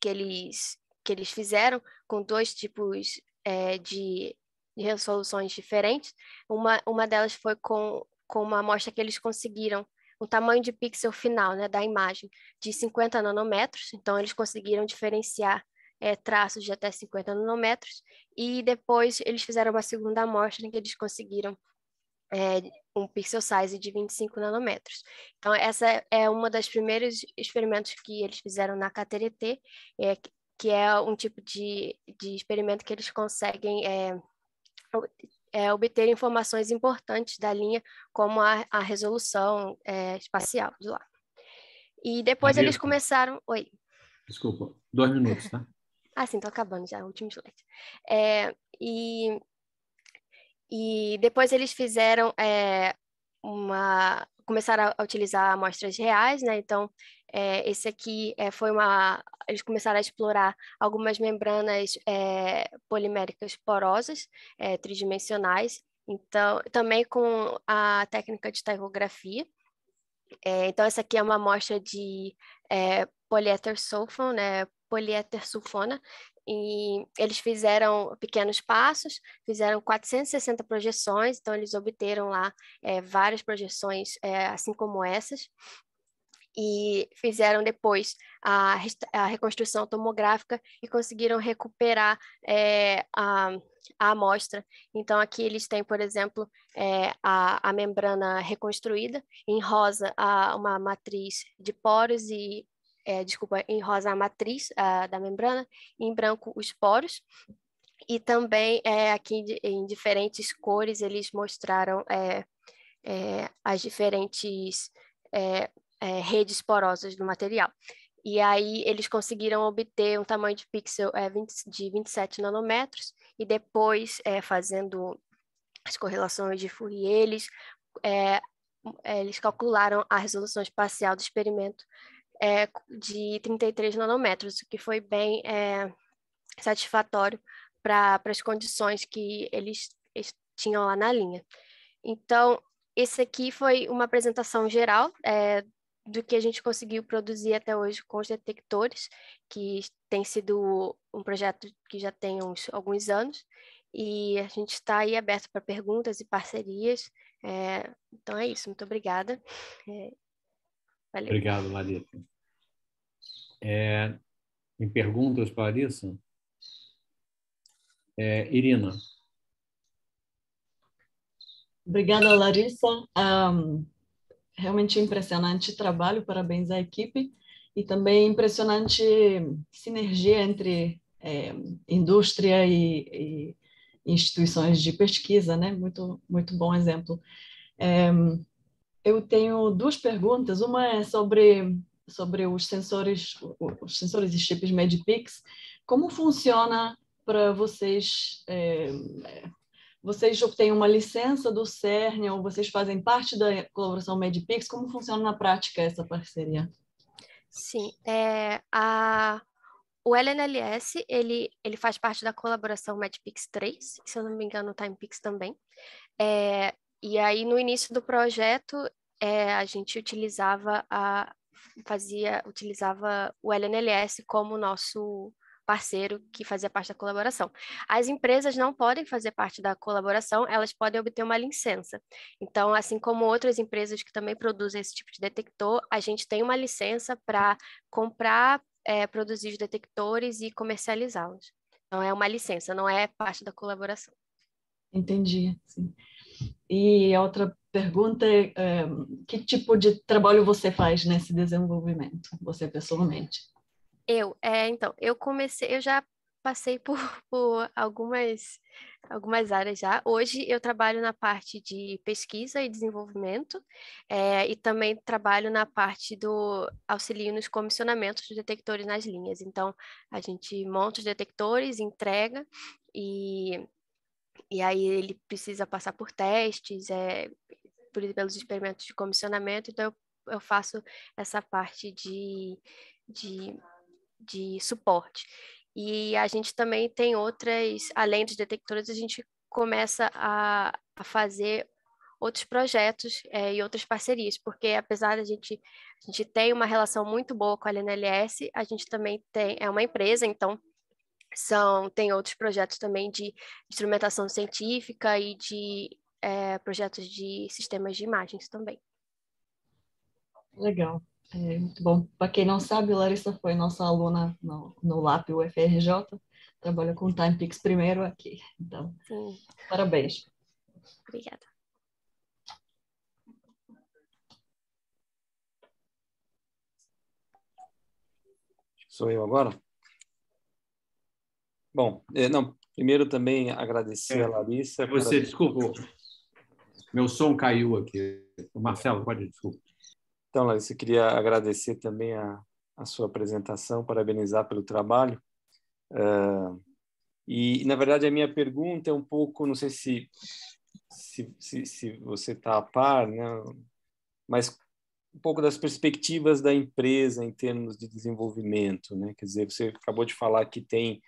S6: que eles que eles fizeram com dois tipos é, de, de resoluções diferentes. Uma, uma delas foi com, com uma amostra que eles conseguiram o tamanho de pixel final né, da imagem de 50 nanômetros, então eles conseguiram diferenciar é, traços de até 50 nanômetros, e depois eles fizeram uma segunda amostra em que eles conseguiram é, um pixel size de 25 nanômetros. Então, essa é uma das primeiros experimentos que eles fizeram na KTRT, é, que é um tipo de, de experimento que eles conseguem é, é, obter informações importantes da linha, como a, a resolução é, espacial de lá. E depois eles começaram. Oi.
S1: Desculpa, dois minutos, tá?
S6: Ah, sim, tô acabando já, último slide. É, e, e depois eles fizeram é, uma... começaram a utilizar amostras reais, né? Então, é, esse aqui é, foi uma... Eles começaram a explorar algumas membranas é, poliméricas porosas, é, tridimensionais, então, também com a técnica de taigografia. É, então, essa aqui é uma amostra de é, poliéter sulfone, né, poliéter sulfona, e eles fizeram pequenos passos, fizeram 460 projeções, então eles obteram lá é, várias projeções, é, assim como essas, e fizeram depois a, a reconstrução tomográfica e conseguiram recuperar é, a, a amostra. Então, aqui eles têm, por exemplo, é, a, a membrana reconstruída, em rosa, a, uma matriz de poros e é, desculpa, em rosa a matriz a, da membrana, em branco os poros, e também é, aqui em diferentes cores eles mostraram é, é, as diferentes redes porosas do material. E aí eles conseguiram obter um tamanho de pixel é, 20, de 27 nanômetros, e depois, é, fazendo as correlações de Fourier, eles, é, eles calcularam a resolução espacial do experimento é, de 33 nanômetros, o que foi bem é, satisfatório para as condições que eles, eles, tinham lá na linha. Então, esse aqui foi uma apresentação geral é, do que a gente conseguiu produzir até hoje com os detectores, que tem sido um projeto que já tem uns, alguns anos, e a gente está aí aberto para perguntas e parcerias. É, então é isso, muito obrigada. É,
S1: Valeu. Obrigado, Larissa. É, em perguntas para Larissa? É, Irina.
S7: Obrigada, Larissa. Um, realmente impressionante trabalho, parabéns à equipe. E também impressionante sinergia entre é, indústria e, e, instituições de pesquisa, né? Muito, muito bom exemplo. É, eu tenho duas perguntas. Uma é sobre, sobre os sensores, os sensores e chips Medipix. Como funciona para vocês é, vocês obtêm uma licença do CERN ou vocês fazem parte da colaboração MedPix? Como funciona na prática essa parceria?
S6: Sim, é, a, o LNLS ele, ele faz parte da colaboração MedPix 3, se eu não me engano, o TimePix também. É, e aí, no início do projeto, é, a gente utilizava a fazia utilizava o LNLS como nosso parceiro que fazia parte da colaboração. As empresas não podem fazer parte da colaboração, elas podem obter uma licença. Então, assim como outras empresas que também produzem esse tipo de detector, a gente tem uma licença para comprar, é, produzir os detectores e comercializá-los. Então, é uma licença, não é parte da colaboração.
S7: Entendi. Sim. E a outra pergunta é, é que tipo de trabalho você faz nesse desenvolvimento, você pessoalmente?
S6: Eu, é, então, eu comecei, eu já passei por, por algumas, algumas áreas já. Hoje eu trabalho na parte de pesquisa e desenvolvimento é, e também trabalho na parte do auxílio nos comissionamentos dos detectores nas linhas. Então, a gente monta os detectores, entrega e, e aí ele precisa passar por testes, é, por, pelos experimentos de comissionamento, então eu, eu faço essa parte de, de de suporte. E a gente também tem outras, além dos detectores, a gente começa a, a fazer outros projetos é, e outras parcerias, porque apesar da gente, a gente tem uma relação muito boa com a LNLS, a gente também tem, é uma empresa, então são, tem outros projetos também de instrumentação científica e de é, projetos de sistemas de imagens também.
S7: Legal. É muito bom. Para quem não sabe, Larissa foi nossa aluna no, no LAP UFRJ, trabalha com TimePix primeiro aqui. Então, Sim. parabéns.
S6: Obrigada.
S4: Sou eu agora? Bom, é, não, primeiro também agradecer é, a Larissa.
S1: Você, desculpa, meu som caiu aqui. O Marcelo, pode, desculpa.
S4: Então, Larissa, queria agradecer também a, a sua apresentação, parabenizar pelo trabalho. Uh, e, na verdade, a minha pergunta é um pouco, não sei se, se, se, se você está a par, né? mas um pouco das perspectivas da empresa em termos de desenvolvimento. Né? Quer dizer, você acabou de falar que tem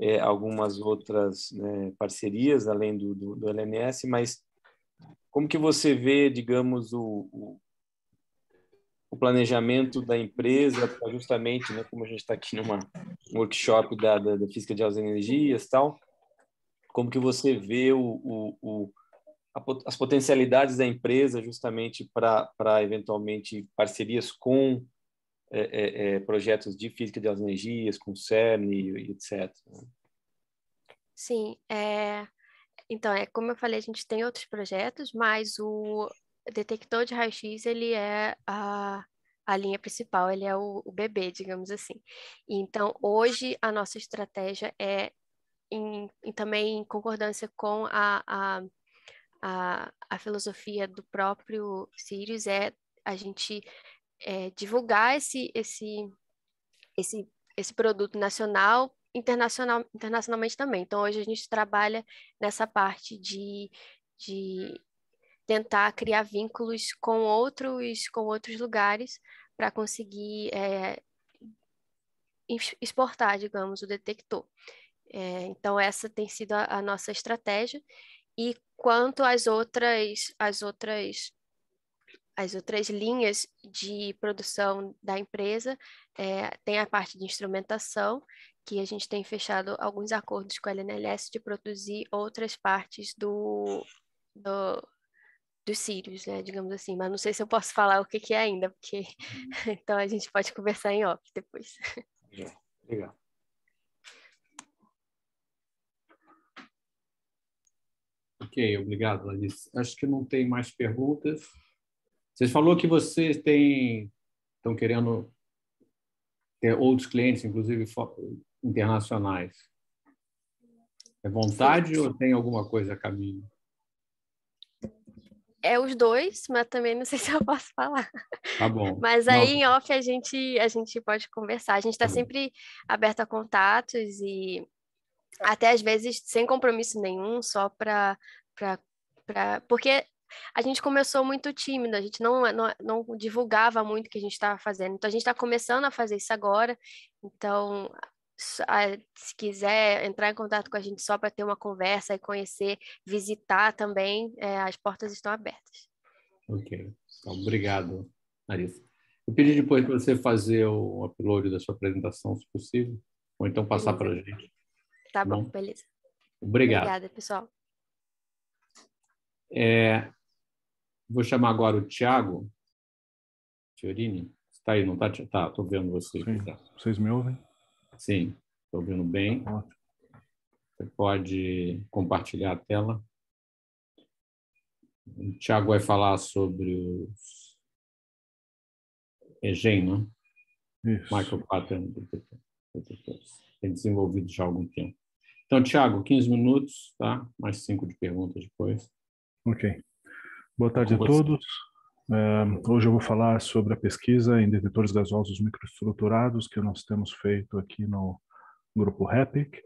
S4: é, algumas outras né, parcerias além do, do, do, LMS, mas como que você vê, digamos, o, o o planejamento da empresa justamente, né, como a gente está aqui numa um workshop da, da, da, física de altas energias tal, como que você vê o, o, o a, as potencialidades da empresa justamente para eventualmente parcerias com é, é, é, projetos de física de altas energias, com CERN e, etc.
S6: Sim, é... então é como eu falei, a gente tem outros projetos, mas o detector de raio-x ele é a, a linha principal, ele é o, o bebê, digamos assim. Então, hoje a nossa estratégia é em, em, também em concordância com a, a, a, a, filosofia do próprio Sirius, é a gente é, divulgar esse, esse, esse, esse produto nacional internacional, internacionalmente também. Então, hoje a gente trabalha nessa parte de, de tentar criar vínculos com outros, com outros lugares para conseguir é, exportar, digamos, o detector. É, então essa tem sido a, a, nossa estratégia. E quanto às outras, as outras, as outras linhas de produção da empresa, é, tem a parte de instrumentação, que a gente tem fechado alguns acordos com a LNLS de produzir outras partes do, do, dos sírios, né, digamos assim, mas não sei se eu posso falar o que, que é ainda, porque uhum. então a gente pode conversar em off depois.
S1: Legal. Ok, obrigado, Larissa. Acho que não tem mais perguntas. Vocês falou que vocês têm estão querendo ter outros clientes, inclusive internacionais. É vontade Sim. ou tem alguma coisa a caminho?
S6: É os dois, mas também não sei se eu posso falar.
S1: Tá bom.
S6: Mas aí não. em off a gente, a gente pode conversar. A gente está tá sempre aberto a contatos e, até às vezes sem compromisso nenhum, só para. Porque a gente começou muito tímido, a gente não, não, não divulgava muito o que a gente estava fazendo. Então, a gente está começando a fazer isso agora. Então, se quiser entrar em contato com a gente só para ter uma conversa e conhecer, visitar também, é, as portas estão abertas.
S1: Ok. Então, obrigado, Larissa. Eu pedi depois para você fazer o upload da sua apresentação, se possível, ou então passar para a gente.
S6: Tá bom, bom, beleza.
S1: Obrigado.
S6: Obrigada, pessoal.
S1: É, vou chamar agora o Tiago Fiorini. Está aí, não está? Tá, estou vendo você.
S8: Sim.
S1: Tá.
S8: Vocês me ouvem?
S1: Sim, estou ouvindo bem. Você pode compartilhar a tela. O Tiago vai falar sobre os EGEM, né?
S8: Isso.
S1: Michael Pattern Tem desenvolvido já há algum tempo. Então, Tiago, 15 minutos, tá? Mais cinco de perguntas depois.
S8: Ok. Boa tarde a todos. Hoje eu vou falar sobre a pesquisa em detetores gasosos microestruturados que nós temos feito aqui no grupo REPIC.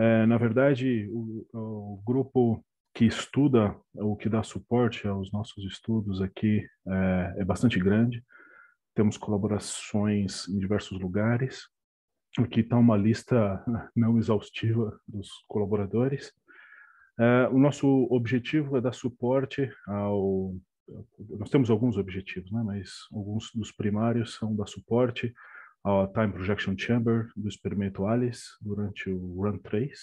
S8: Uh, na verdade, o, o, grupo que estuda, o que dá suporte aos nossos estudos aqui uh, é bastante grande. Temos colaborações em diversos lugares. Aqui está uma lista não exaustiva dos colaboradores. Uh, o nosso objetivo é dar suporte ao. Nós temos alguns objetivos, né? mas alguns dos primários são dar suporte ao Time Projection Chamber do experimento ALICE durante o Run 3,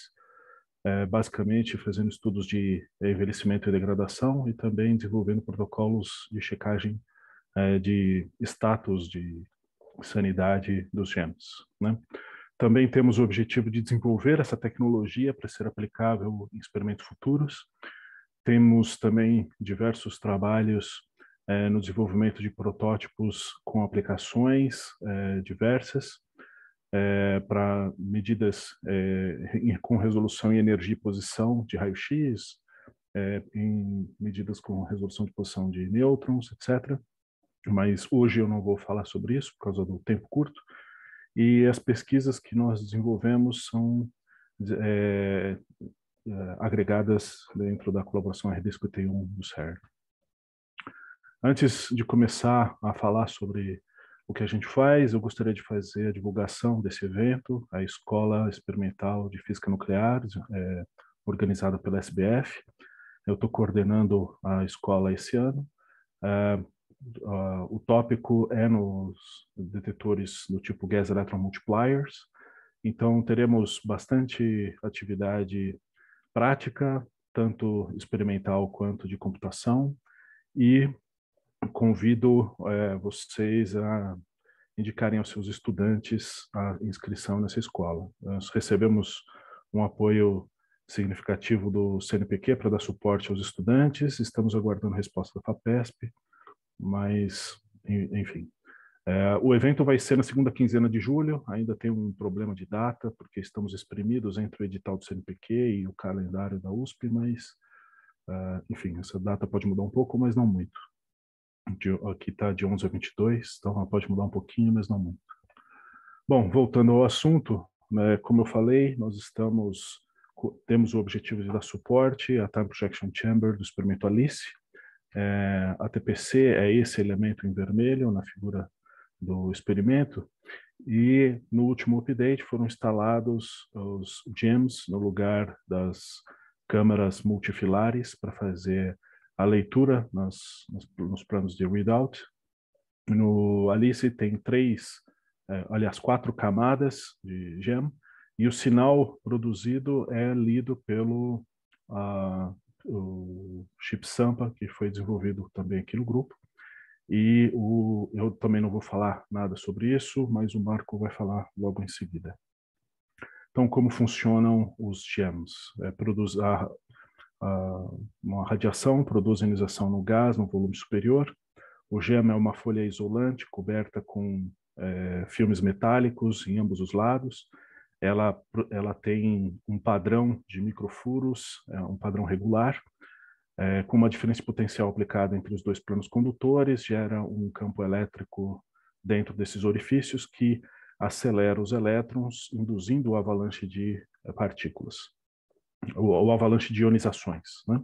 S8: uh, basicamente fazendo estudos de envelhecimento e degradação e também desenvolvendo protocolos de checagem uh, de status de sanidade dos genes. Né? Também temos o objetivo de desenvolver essa tecnologia para ser aplicável em experimentos futuros. Temos também diversos trabalhos eh, no desenvolvimento de protótipos com aplicações eh, diversas eh, para medidas com resolução em energia e posição de raio-x, em medidas com resolução de posição de nêutrons, etc. Mas hoje eu não vou falar sobre isso por causa do tempo curto. E as pesquisas que nós desenvolvemos são é, agregadas dentro da colaboração RD51 do CERN. Antes de começar a falar sobre o que a gente faz, eu gostaria de fazer a divulgação desse evento, a Escola Experimental de Física Nuclear, é, organizada pela SBF. Eu estou coordenando a escola esse ano. É, o tópico é nos detetores do tipo Gas Electron Multipliers. Então, teremos bastante atividade prática, tanto experimental quanto de computação, e convido é, vocês a indicarem aos seus estudantes a inscrição nessa escola. Nós recebemos um apoio significativo do CNPq para dar suporte aos estudantes, estamos aguardando resposta da FAPESP, mas, enfim. É, o evento vai ser na segunda quinzena de julho, ainda tem um problema de data, porque estamos exprimidos entre o edital do CNPq e o calendário da USP, mas, uh, enfim, essa data pode mudar um pouco, mas não muito. De, aqui está de 11 a 22, então pode mudar um pouquinho, mas não muito. Bom, voltando ao assunto, né, como eu falei, nós estamos temos o objetivo de dar suporte à Time Projection Chamber do experimento ALICE, é, a TPC é esse elemento em vermelho na figura do experimento, e no último update foram instalados os GEMS no lugar das câmeras multifilares para fazer a leitura nas, nos, nos planos de readout. No Alice tem três, é, aliás, quatro camadas de GEM, e o sinal produzido é lido pelo chip Sampa, que foi desenvolvido também aqui no grupo. E o, eu também não vou falar nada sobre isso, mas o Marco vai falar logo em seguida. Então, como funcionam os GEMs? É, produz a, a, uma radiação produz ionização no gás no volume superior. O GEM é uma folha isolante coberta com é, filmes metálicos em ambos os lados ela, ela tem um padrão de microfuros, é um padrão regular, é, com uma diferença potencial aplicada entre os dois planos condutores, gera um campo elétrico dentro desses orifícios que acelera os elétrons, induzindo o avalanche de partículas, o, avalanche de ionizações. Né?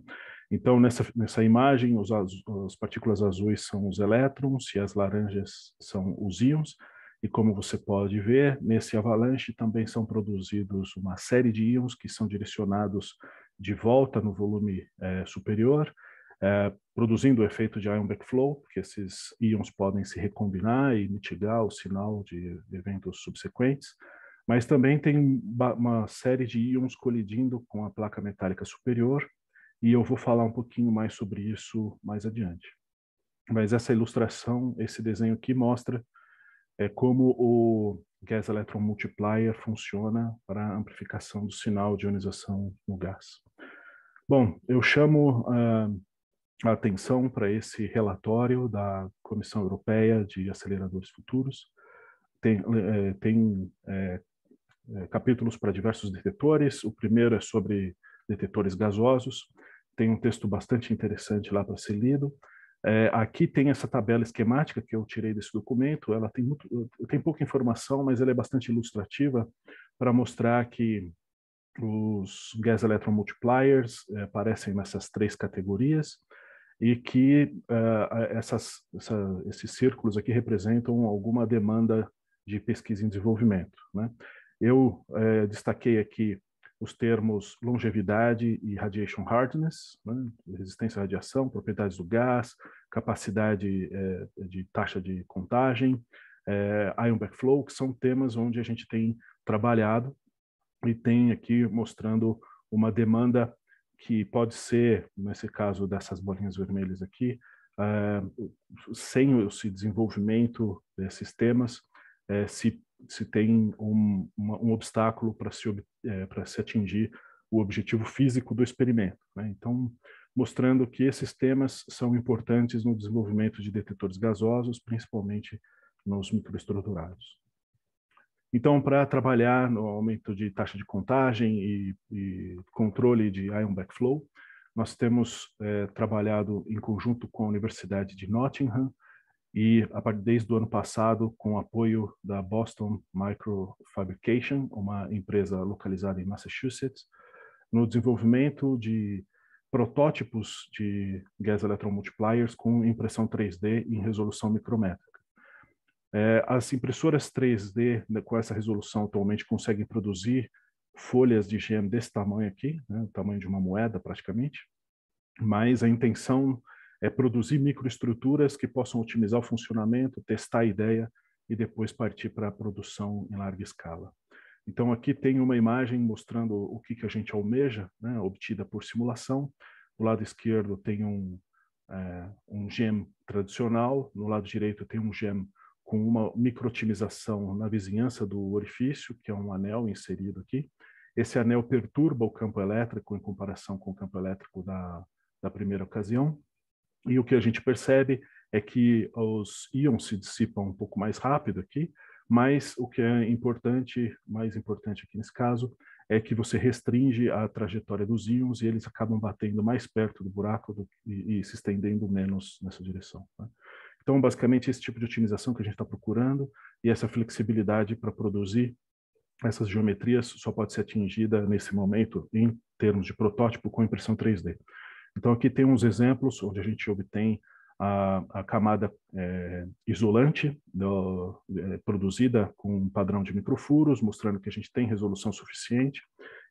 S8: Então, nessa, nessa imagem, os, as partículas azuis são os elétrons e as laranjas são os íons, e como você pode ver, nesse avalanche também são produzidos uma série de íons que são direcionados de volta no volume é, superior, é, produzindo o efeito de ion backflow, porque esses íons podem se recombinar e mitigar o sinal de eventos subsequentes, mas também tem uma série de íons colidindo com a placa metálica superior, e eu vou falar um pouquinho mais sobre isso mais adiante. Mas essa ilustração, esse desenho aqui mostra é, como o gas electron multiplier funciona para a amplificação do sinal de ionização no gás. Bom, eu chamo uh, a atenção para esse relatório da Comissão Europeia de Aceleradores Futuros. Tem, é, tem é, é, capítulos para diversos detetores. O primeiro é sobre detetores gasosos. Tem um texto bastante interessante lá para ser lido. É, aqui tem essa tabela esquemática que eu tirei desse documento. Ela tem, muito, tem pouca informação, mas ela é bastante ilustrativa para mostrar que os gas electron multipliers é, aparecem nessas três categorias e que uh, essas, essa, esses círculos aqui representam alguma demanda de pesquisa e desenvolvimento. Né? Eu destaquei aqui os termos longevidade e radiation hardness, né? resistência à radiação, propriedades do gás, capacidade de taxa de contagem, ion backflow, que são temas onde a gente tem trabalhado e tem aqui mostrando uma demanda que pode ser, nesse caso dessas bolinhas vermelhas aqui, uh, sem esse desenvolvimento desses temas, uh, se, se tem um, uma, um obstáculo para se, uh, se atingir o objetivo físico do experimento. Né? Então, mostrando que esses temas são importantes no desenvolvimento de detetores gasosos, principalmente nos microestruturados. Então, para trabalhar no aumento de taxa de contagem e, e controle de ion backflow, nós temos é, trabalhado em conjunto com a Universidade de Nottingham e, desde o ano passado, com o apoio da Boston Microfabrication, uma empresa localizada em Massachusetts, no desenvolvimento de protótipos de gas electron multipliers com impressão 3D em resolução micrométrica. É, as impressoras 3D né, com essa resolução atualmente conseguem produzir folhas de GM desse tamanho aqui, né, o tamanho de uma moeda praticamente, mas a intenção é produzir microestruturas que possam otimizar o funcionamento, testar a ideia e depois partir para a produção em larga escala. Então aqui tem uma imagem mostrando o que, que a gente almeja, né, obtida por simulação. Do lado esquerdo tem um, é, um gem tradicional, no lado direito tem um gem com uma microotimização na vizinhança do orifício, que é um anel inserido aqui. Esse anel perturba o campo elétrico em comparação com o campo elétrico da, da primeira ocasião. E o que a gente percebe é que os íons se dissipam um pouco mais rápido aqui, mas o que é importante, mais importante aqui nesse caso, é que você restringe a trajetória dos íons e eles acabam batendo mais perto do buraco do, e, e, se estendendo menos nessa direção. Né? Então, basicamente, esse tipo de otimização que a gente está procurando e essa flexibilidade para produzir essas geometrias só pode ser atingida nesse momento em termos de protótipo com impressão 3D. Então, aqui tem uns exemplos onde a gente obtém a, a camada é, isolante do, é, produzida com um padrão de microfuros, mostrando que a gente tem resolução suficiente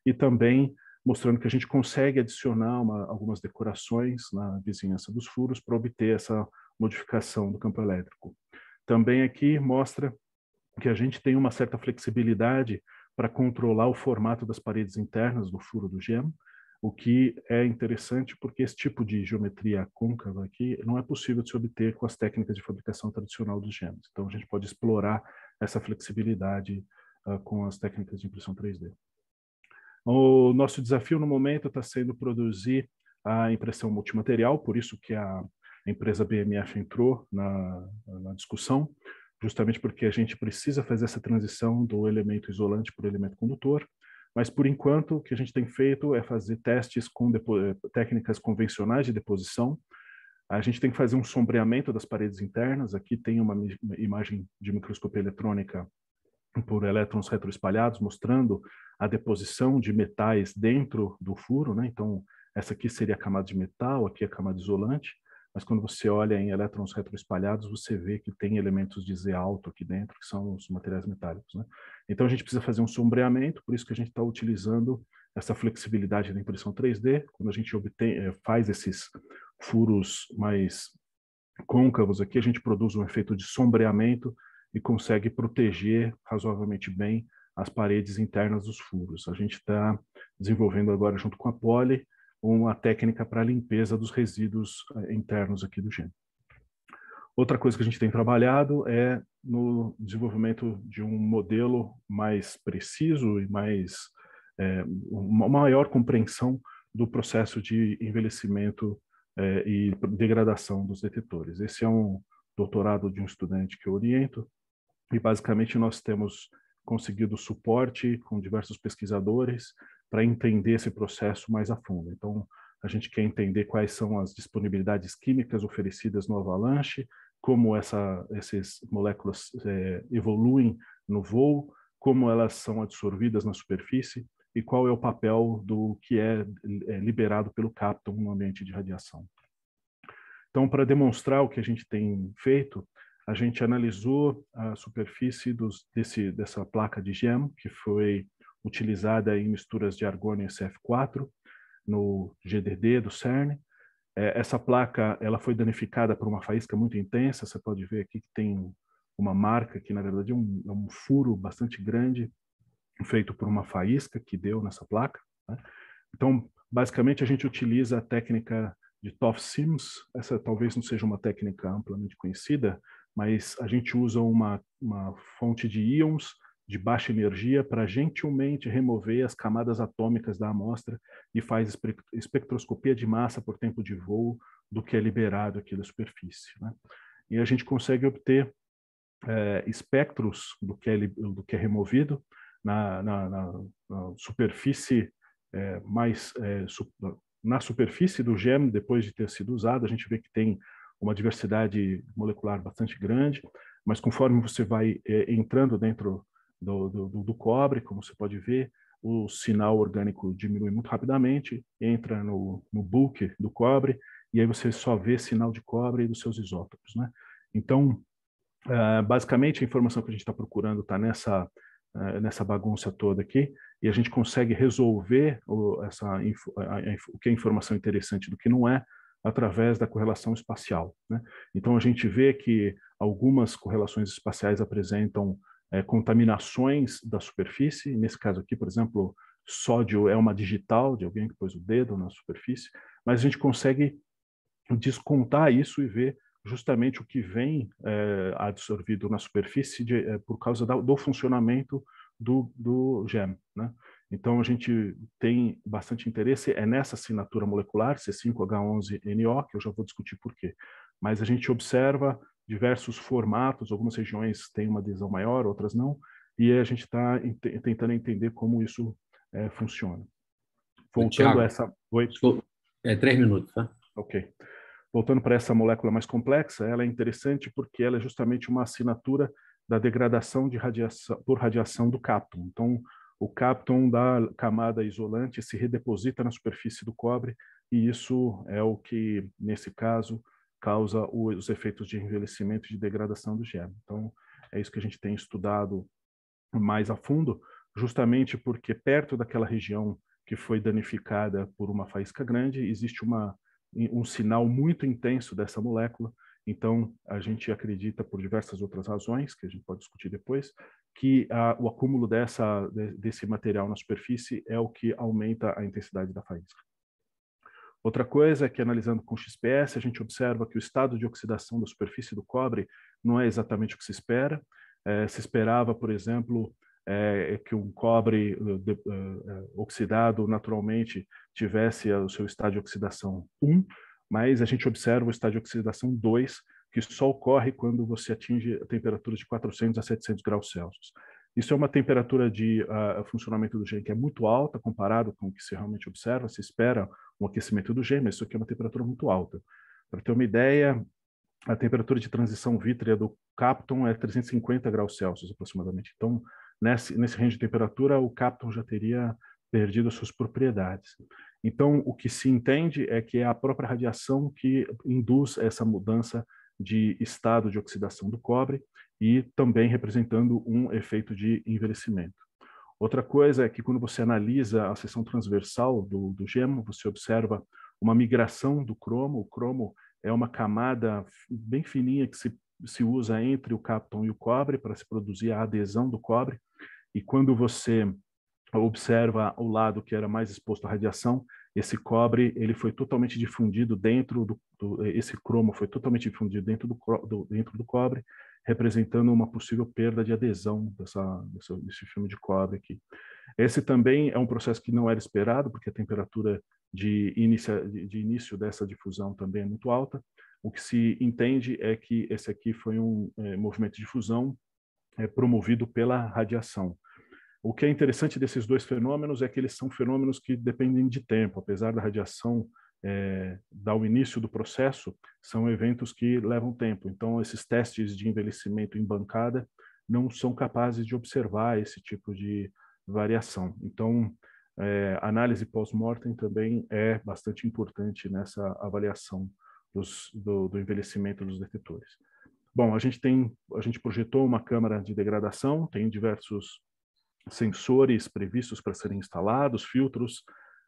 S8: e também mostrando que a gente consegue adicionar uma, algumas decorações na vizinhança dos furos para obter essa modificação do campo elétrico. Também aqui mostra que a gente tem uma certa flexibilidade para controlar o formato das paredes internas do furo do gem, o que é interessante porque esse tipo de geometria côncava aqui não é possível de se obter com as técnicas de fabricação tradicional dos gems. Então a gente pode explorar essa flexibilidade uh, com as técnicas de impressão 3D. O nosso desafio no momento está sendo produzir a impressão multimaterial, por isso que a a empresa BMF entrou na, na discussão, justamente porque a gente precisa fazer essa transição do elemento isolante para o elemento condutor, mas por enquanto o que a gente tem feito é fazer testes com técnicas convencionais de deposição. A gente tem que fazer um sombreamento das paredes internas. Aqui tem uma, imagem de microscopia eletrônica por elétrons retroespalhados, mostrando a deposição de metais dentro do furo, né? Então, essa aqui seria a camada de metal, aqui a camada isolante, mas quando você olha em elétrons retroespalhados, você vê que tem elementos de Z alto aqui dentro, que são os materiais metálicos. Né? Então a gente precisa fazer um sombreamento, por isso que a gente está utilizando essa flexibilidade da impressão 3D, quando a gente obtém, eh, faz esses furos mais côncavos aqui, a gente produz um efeito de sombreamento e consegue proteger razoavelmente bem as paredes internas dos furos. A gente está desenvolvendo agora, junto com a Poly, uma técnica para limpeza dos resíduos eh, internos aqui do gene. Outra coisa que a gente tem trabalhado é no desenvolvimento de um modelo mais preciso e mais é, uma maior compreensão do processo de envelhecimento é, e degradação dos detetores. Esse é um doutorado de um estudante que eu oriento e basicamente nós temos conseguido suporte com diversos pesquisadores para entender esse processo mais a fundo. Então, a gente quer entender quais são as disponibilidades químicas oferecidas no avalanche, como essa, essas moléculas é, evoluem no voo, como elas são absorvidas na superfície e qual é o papel do que é, é liberado pelo capton no ambiente de radiação. Então, para demonstrar o que a gente tem feito, a gente analisou a superfície dos, desse, dessa placa de GEM, que foi utilizada em misturas de argônio e CF4 no GDD do CERN. É, essa placa ela foi danificada por uma faísca muito intensa. Você pode ver aqui que tem uma marca que na verdade é um, é um furo bastante grande feito por uma faísca que deu nessa placa. Né? Então, basicamente a gente utiliza a técnica de TOF Sims. Essa talvez não seja uma técnica amplamente conhecida, mas a gente usa uma, uma fonte de íons de baixa energia para gentilmente remover as camadas atômicas da amostra e faz espectroscopia de massa por tempo de voo do que é liberado aqui da superfície. Né? E a gente consegue obter é, espectros do que é, do que é removido na, na, na, na superfície é, mais é, su, na superfície do gem depois de ter sido usado a gente vê que tem uma diversidade molecular bastante grande mas conforme você vai é, entrando dentro do, do, do cobre, como você pode ver, o sinal orgânico diminui muito rapidamente, entra no, no book do cobre, e aí você só vê sinal de cobre e dos seus isótopos. Né? Então, uh, basicamente, a informação que a gente está procurando está nessa, uh, nessa bagunça toda aqui, e a gente consegue resolver o, essa, o que é informação interessante do que não é, através da correlação espacial. Né? Então, a gente vê que algumas correlações espaciais apresentam é, contaminações da superfície. Nesse caso aqui, por exemplo, sódio é uma digital de alguém que pôs o dedo na superfície, mas a gente consegue descontar isso e ver justamente o que vem é, absorvido na superfície de, é, por causa da, do funcionamento do, do GEM. Né? Então, a gente tem bastante interesse é nessa assinatura molecular, C5H11NO, que eu já vou discutir por quê. Mas a gente observa diversos formatos, algumas regiões têm uma adesão maior, outras não, e a gente está ent tentando entender como isso é, funciona.
S1: Voltando Thiago, a essa. Oi? É três minutos, tá?
S8: Ok. Voltando para essa molécula mais complexa, ela é interessante porque ela é justamente uma assinatura da degradação de radiação, por radiação do capton. Então, o capton da camada isolante se redeposita na superfície do cobre e isso é o que, nesse caso, causa os efeitos de envelhecimento e de degradação do germe. Então, é isso que a gente tem estudado mais a fundo, justamente porque perto daquela região que foi danificada por uma faísca grande, existe uma, um sinal muito intenso dessa molécula. Então, a gente acredita, por diversas outras razões, que a gente pode discutir depois, que a, o acúmulo dessa, desse material na superfície é o que aumenta a intensidade da faísca. Outra coisa é que, analisando com XPS, a gente observa que o estado de oxidação da superfície do cobre não é exatamente o que se espera. É, se esperava, por exemplo, é, que um cobre uh, de, uh, oxidado naturalmente tivesse o seu estado de oxidação 1, mas a gente observa o estado de oxidação 2, que só ocorre quando você atinge a temperatura de 400 a 700 graus Celsius. Isso é uma temperatura de uh, funcionamento do gene que é muito alta comparado com o que se realmente observa. Se espera um aquecimento do gene, mas isso aqui é uma temperatura muito alta. Para ter uma ideia, a temperatura de transição vítrea do Capton é 350 graus Celsius aproximadamente. Então, nesse, nesse range de temperatura, o Capton já teria perdido as suas propriedades. Então, o que se entende é que é a própria radiação que induz essa mudança de estado de oxidação do cobre e também representando um efeito de envelhecimento. Outra coisa é que quando você analisa a seção transversal do, do gemo, você observa uma migração do cromo. O cromo é uma camada bem fininha que se, se usa entre o capton e o cobre para se produzir a adesão do cobre. E quando você observa o lado que era mais exposto à radiação, esse cobre ele foi totalmente difundido dentro do, do esse cromo foi totalmente difundido dentro do, do, dentro do cobre, representando uma possível perda de adesão dessa, dessa, desse filme de cobre aqui. Esse também é um processo que não era esperado, porque a temperatura de, inicia, de, de início dessa difusão também é muito alta. O que se entende é que esse aqui foi um é, movimento de fusão é, promovido pela radiação. O que é interessante desses dois fenômenos é que eles são fenômenos que dependem de tempo, apesar da radiação é, dar o início do processo, são eventos que levam tempo. Então, esses testes de envelhecimento em bancada não são capazes de observar esse tipo de variação. Então, é, análise pós-mortem também é bastante importante nessa avaliação dos, do, do envelhecimento dos detetores. Bom, a gente tem, a gente projetou uma câmara de degradação, tem diversos sensores previstos para serem instalados, filtros,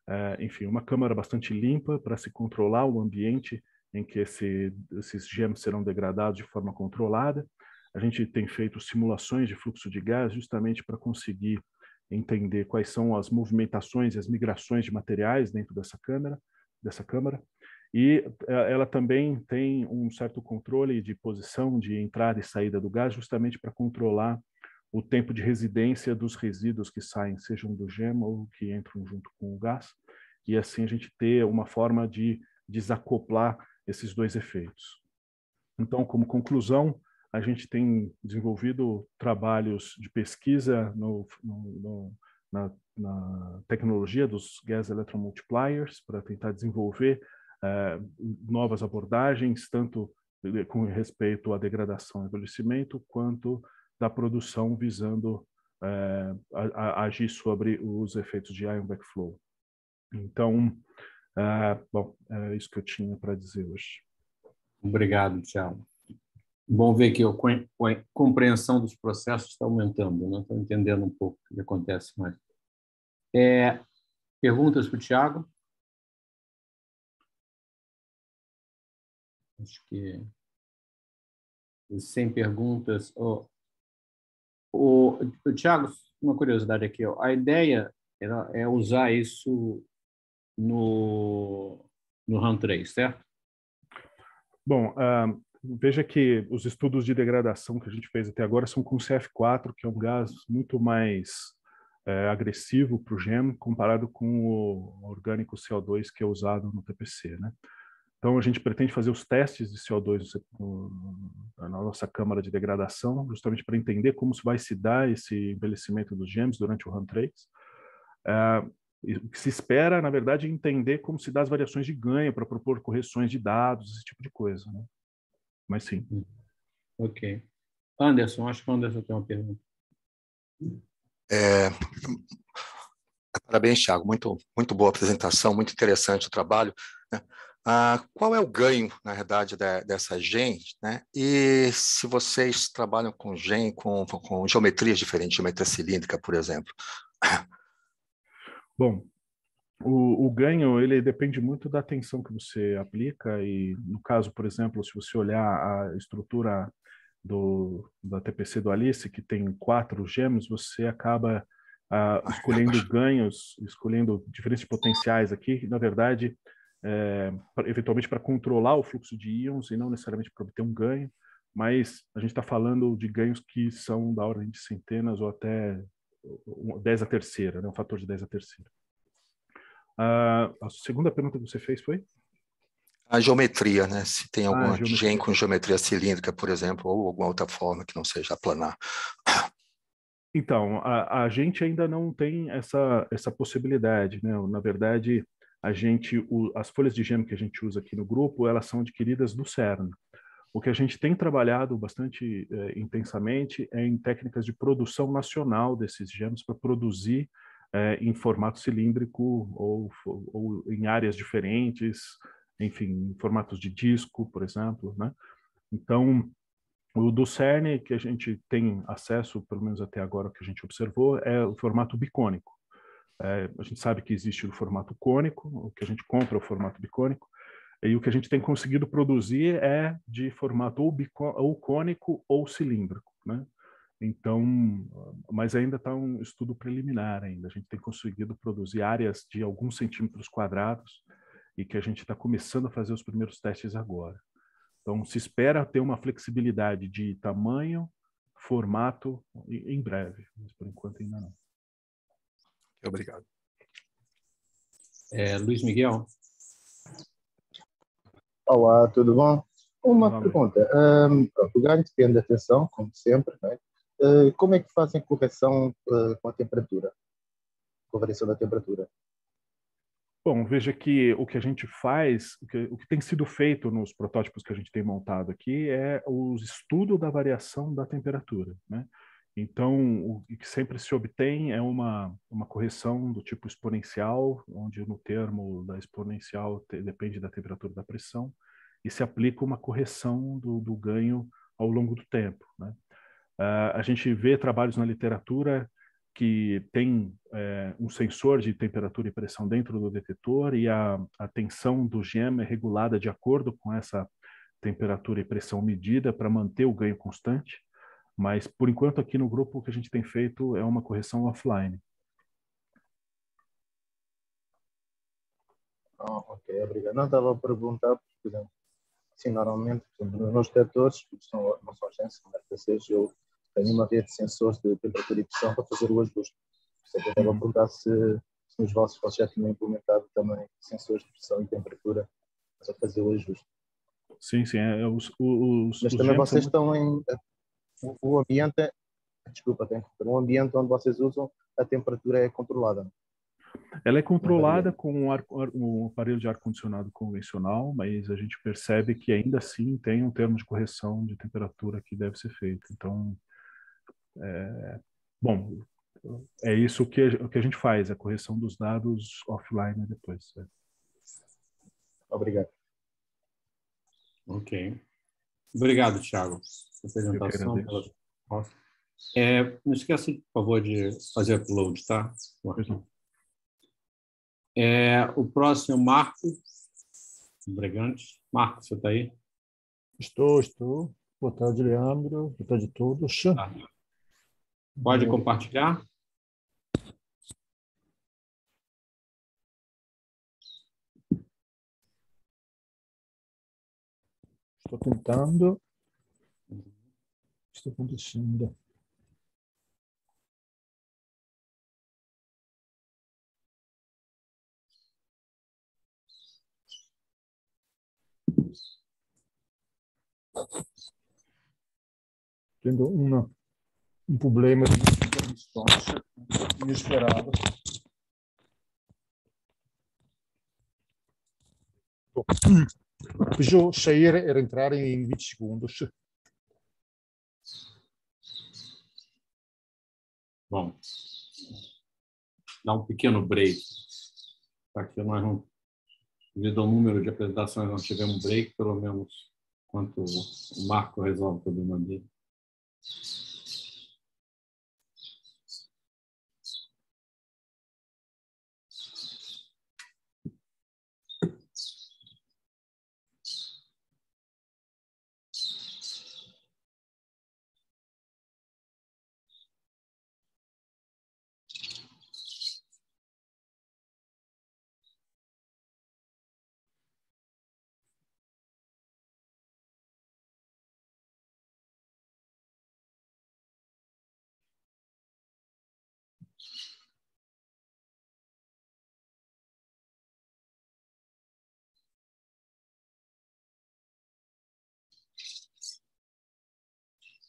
S8: é, enfim, uma câmara bastante limpa para se controlar o ambiente em que esse, esses gems serão degradados de forma controlada. A gente tem feito simulações de fluxo de gás justamente para conseguir entender quais são as movimentações e as migrações de materiais dentro dessa câmara, dessa câmara. E é, ela também tem um certo controle de posição de entrada e saída do gás, justamente para controlar o tempo de residência dos resíduos que saem, sejam do gema ou que entram junto com o gás, e assim a gente ter uma forma de desacoplar esses dois efeitos. Então, como conclusão, a gente tem desenvolvido trabalhos de pesquisa no, no, no, na, na, tecnologia dos gas electromultipliers para tentar desenvolver uh, novas abordagens, tanto com respeito à degradação e envelhecimento, quanto da produção visando é, a, a agir sobre os efeitos de ion backflow. Então, é, bom, é isso que eu tinha para dizer hoje.
S1: Obrigado, Tiago. Bom ver que a compreensão dos processos está aumentando, né? estou entendendo um pouco o que acontece mais. É, perguntas para o Tiago? Acho que sem perguntas. Oh, o, o Tiago, uma curiosidade aqui, ó. a ideia é usar isso no, no RAM 3, certo?
S8: Bom, uh, veja que os estudos de degradação que a gente fez até agora são com CF4, que é um gás muito mais é, agressivo para o GEM comparado com o orgânico CO2 que é usado no TPC, né? Então, a gente pretende fazer os testes de CO2 na nossa câmara de degradação, justamente para entender como vai se dar esse envelhecimento dos gems durante o RAM 3. É, o que se espera, na verdade, é entender como se dá as variações de ganho para propor correções de dados, esse tipo de coisa. Né? Mas sim.
S1: Ok. Anderson, acho que o Anderson tem uma pergunta.
S9: É, parabéns, Thiago. Muito, muito boa apresentação, muito interessante o trabalho. Né? Ah, qual é o ganho, na verdade, de, dessa gen? Né? E se vocês trabalham com gen, com, com geometrias diferentes, geometria cilíndrica, por exemplo?
S8: Bom, o, o, ganho ele depende muito da tensão que você aplica e no caso, por exemplo, se você olhar a estrutura do da TPC do Alice que tem quatro gêmeos, você acaba ah, escolhendo ganhos, escolhendo diferentes potenciais aqui. Na verdade, é, eventualmente para controlar o fluxo de íons e não necessariamente para obter um ganho, mas a gente está falando de ganhos que são da ordem de centenas ou até 10 a terceira, né? um fator de 10 a terceira. Uh, a segunda pergunta que você fez foi?
S9: A geometria, né? Se tem alguma ah, gen com geometria cilíndrica, por exemplo, ou alguma outra forma que não seja planar.
S8: Então, a, a gente ainda não tem essa, essa possibilidade, né? Na verdade, a gente, o, as folhas de gema que a gente usa aqui no grupo, elas são adquiridas do CERN. O que a gente tem trabalhado bastante é, intensamente é em técnicas de produção nacional desses gems para produzir é, em formato cilíndrico ou, ou, em áreas diferentes, enfim, em formatos de disco, por exemplo, né? Então, o do CERN, que a gente tem acesso, pelo menos até agora que a gente observou, é o formato bicônico. É, a gente sabe que existe o formato cônico, o que a gente compra é o formato bicônico, e o que a gente tem conseguido produzir é de formato ou, bicô, ou cônico ou cilíndrico, né? Então, mas ainda está um estudo preliminar ainda. A gente tem conseguido produzir áreas de alguns centímetros quadrados e que a gente está começando a fazer os primeiros testes agora. Então, se espera ter uma flexibilidade de tamanho, formato em breve, mas por enquanto ainda não.
S9: Obrigado.
S1: É, Luiz Miguel.
S10: Olá, tudo bom? Uma Olá, pergunta. Um, pronto, o ganho depende da tensão, como sempre. Né? Uh, como é que fazem correção uh, com a temperatura? Com a variação da temperatura?
S8: Bom, veja que o que a gente faz, o que, o que, tem sido feito nos protótipos que a gente tem montado aqui é o estudo da variação da temperatura. Né? Então, o que sempre se obtém é uma, uma correção do tipo exponencial, onde no termo da exponencial te, depende da temperatura da pressão, e se aplica uma correção do, do ganho ao longo do tempo. Né? Uh, a gente vê trabalhos na literatura que tem é, um sensor de temperatura e pressão dentro do detetor e a, a tensão do gem é regulada de acordo com essa temperatura e pressão medida para manter o ganho constante. Mas, por enquanto, aqui no grupo, o que a gente tem feito é uma correção offline.
S10: Oh, ok, obrigado. Não estava a perguntar, por exemplo, assim, normalmente, por exemplo, nos detectores, que são, não são agências, como é eu tenho uma rede de sensores de temperatura e pressão para fazer o ajuste. Portanto, eu estava a perguntar se, se nos vossos vocês já tinham implementado também sensores de pressão e temperatura para fazer o ajuste.
S8: Sim, sim. É, os, os,
S10: Mas
S8: os
S10: também vocês estão em. O, ambiente. Desculpa, tem um ambiente onde vocês usam a temperatura é controlada.
S8: Ela é controlada com um, ar, um aparelho de ar-condicionado convencional, mas a gente percebe que ainda assim tem um termo de correção de temperatura que deve ser feito. Então, é, bom, é isso que a, que a gente faz, a correção dos dados offline depois. É.
S10: Obrigado.
S1: Ok. Obrigado, Thiago, pela apresentação. É, não esqueça, por favor, de fazer upload, tá? É, o próximo é o Marco Bregante. Marco, você está aí?
S11: Estou, estou. Boa tarde, Leandro. Boa tarde a todos. Tá.
S1: Pode compartilhar?
S11: Estou tentando. Está acontecendo. Tendo uma um problema de distância inesperado. Deixa eu sair e entrar em 20 segundos.
S1: Bom, dá um pequeno break. Para que nós não, devido ao número de apresentações, não tivemos break, pelo menos enquanto o Marco resolve o problema dele.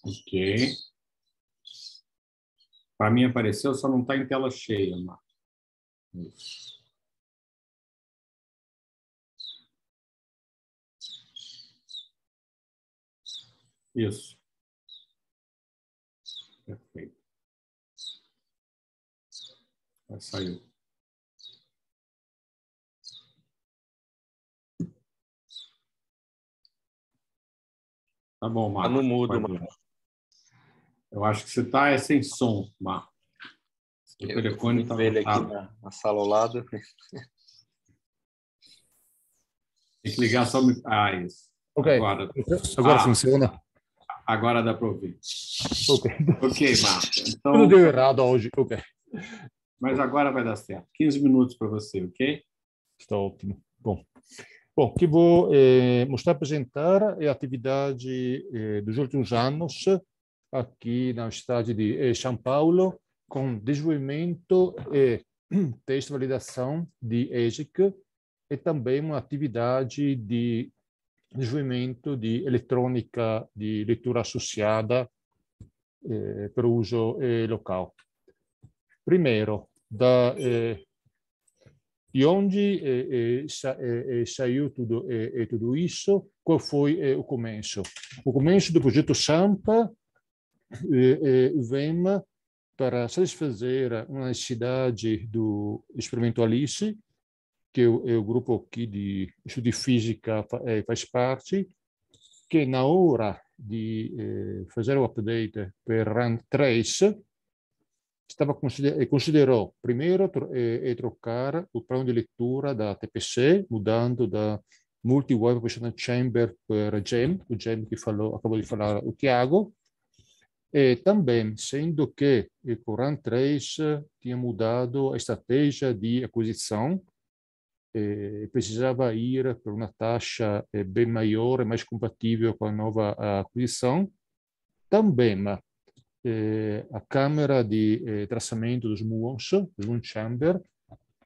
S1: Ok. Para mim apareceu, só não está em tela cheia, Marcos. Isso. Isso. Perfeito. Saiu. Tá bom,
S4: Tá
S1: Marcos.
S4: no mudo. Marcos.
S1: Eu acho que você está é sem som, Marcos. O telefone está
S4: ele aqui na, na sala ao lado.
S1: Tem que ligar só o Ah, isso.
S11: Ok.
S1: Agora,
S11: Agora
S1: Ah.
S11: funciona?
S1: agora dá para ouvir.
S11: Ok.
S1: Ok, Marcos. Então,
S11: Tudo deu errado hoje. Ok.
S1: mas agora vai dar certo. 15 minutos para você, ok?
S11: Está ótimo. Bom, bom o que vou eh, mostrar, apresentar é a atividade eh, dos últimos anos aqui na cidade de eh, São Paulo, com desenvolvimento e teste de ESIC e também uma atividade de desenvolvimento de eletrônica de leitura associada eh, para uso eh, local. Primeiro, da eh, de onde eh, eh, sa- saiu tudo, tudo isso? Qual foi o começo? O começo do projeto SAMPA vem para satisfazer uma necessidade do experimento Alice, que é o, é grupo aqui de estudo de física fa- faz parte, que na hora de fazer o update per RAN 3, estava consider- considerou primeiro eh, trocar o plano de leitura da TPC, mudando da Operational Chamber per GEM, o GEM falou, acabou de falar o Tiago, e também, sendo que Coran 3 tinha mudado a estratégia de aquisição, eh, precisava ir para uma taxa eh, bem maior mais compatível com a nova aquisição. Também, eh, a câmera de eh, traçamento dos muons, dos muon chamber,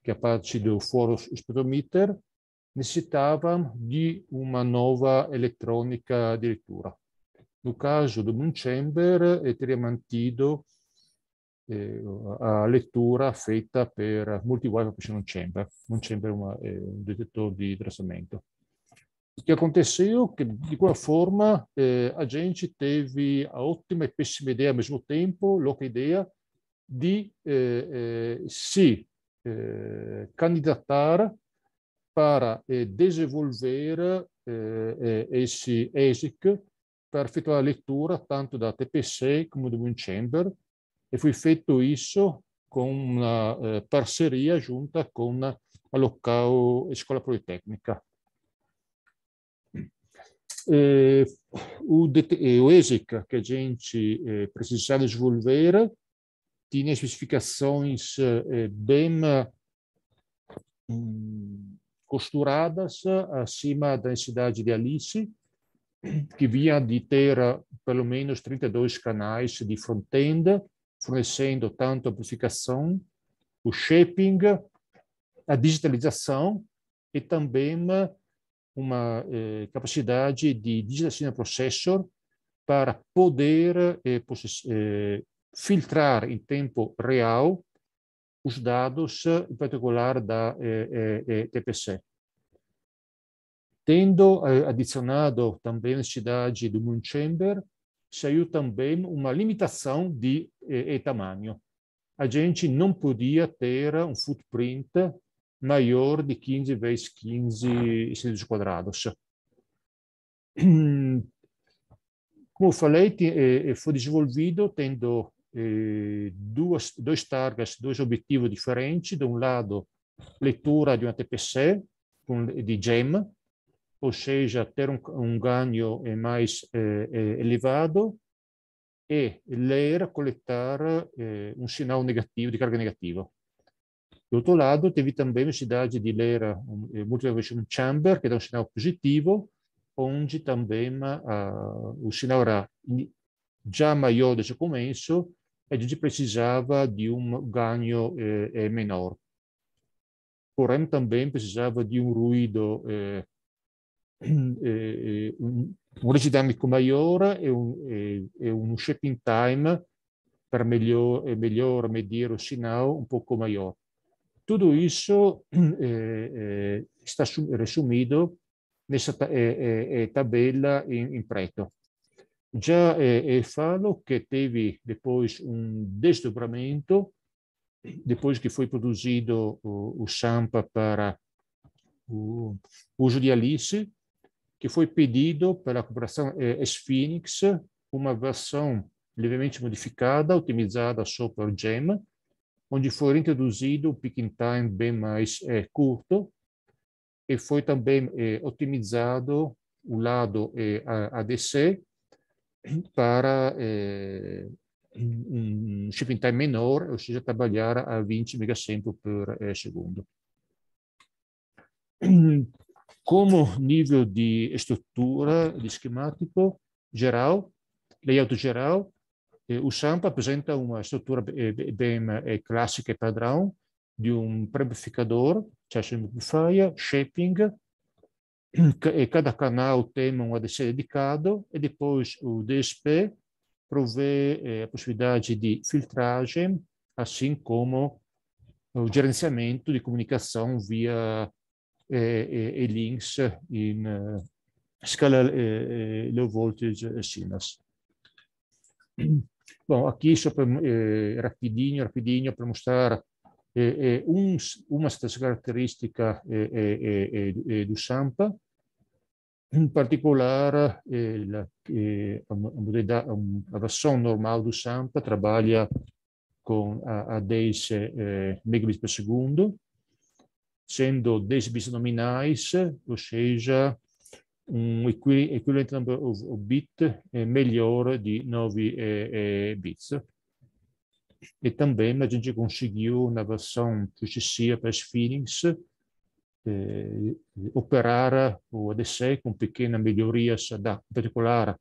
S11: que é parte do foro spectrometer, necessitavam de uma nova eletrônica de leitura. No caso do muon chamber, eh, teria mantido eh, a lettura feita per multi-wave operational chamber. Muon chamber é uma, é um detetor de traçamento. O que aconteceu que, de qualquer forma, eh, a gente teve a ótima e péssima ideia ao mesmo tempo, louca ideia, de eh, eh, se eh, candidatar para eh, desenvolver esse ESIC effettuare a lettura tanto da TPC come do Chamber e fu feito isso com uma eh, parceria junta com a local Escola Politecnica. Eh, o, ESIC que a gente eh, precisava desenvolver tinha especificações eh, bem costuradas acima da necessidade de Alice, que vinha de ter pelo menos 32 canais de front-end, fornecendo tanto a amplificação, o shaping, a digitalização e também uma eh, capacidade de digitação processor para poder eh, eh, filtrar em tempo real os dados, em particular da eh, eh, eh, TPC. Tendo eh, adicionado também a necessidade do Moon Chamber, saiu também uma limitação de eh, tamanho. A gente não podia ter um footprint maior de 15 vezes 15 centímetros quadrados. Como falei, eh, foi desenvolvido tendo eh, duas, dois targets, dois objetivos diferentes. De um lado, leitura de uma TPC de GEM, ou seja, ter um, um ganho mais eh, elevado e ler, coletar eh, um sinal negativo, de carga negativa. Do outro lado, teve também a necessidade de ler um multiplication chamber, que dá um sinal positivo, onde também ah, o sinal era já maior desde o começo e a gente precisava de um ganho eh, menor. Porém, também precisava de um ruído, eh, eh, um, um range dinâmico maior e um, e, e um shaping time para melhor, melhor medir o sinal um pouco maior. Tudo isso eh, está su- resumido nessa ta- tabela em, em preto. Já é, falo que teve depois um desdobramento, depois que foi produzido o, o champa para o uso de Alice, que foi pedido pela corporação é, S-Phoenix uma versão levemente modificada, otimizada só por GEM, onde foi introduzido um picking time bem mais é, curto e foi também é, otimizado o lado é, ADC para é, um shipping time menor, ou seja, trabalhar a 20 megasample por é, segundo. Como nível de estrutura de esquemático geral, layout geral, o SAMP apresenta uma estrutura bem clássica e padrão de um preamplificador, Chassis Amplifier, Shaping, e cada canal tem um ADC dedicado, e depois o DSP provê eh, a possibilidade de filtragem, assim como o gerenciamento de comunicação via eh, eh, links em escala low voltage signals. Bom, aqui só para, eh, rapidinho, rapidinho, para mostrar eh, uns, uma das características eh, do Sampa, em particular, la, a, a, versão normal do Sampa trabalha com a, a 10 megabits per segundo, sendo 10 bits nominais, ou seja, um equivalent number of, bit eh, melhor de 9 eh, eh, bits. E também a gente conseguiu, na versão sucessiva para as Phoenix, eh, operar o ADC com pequenas melhorias, da, em particular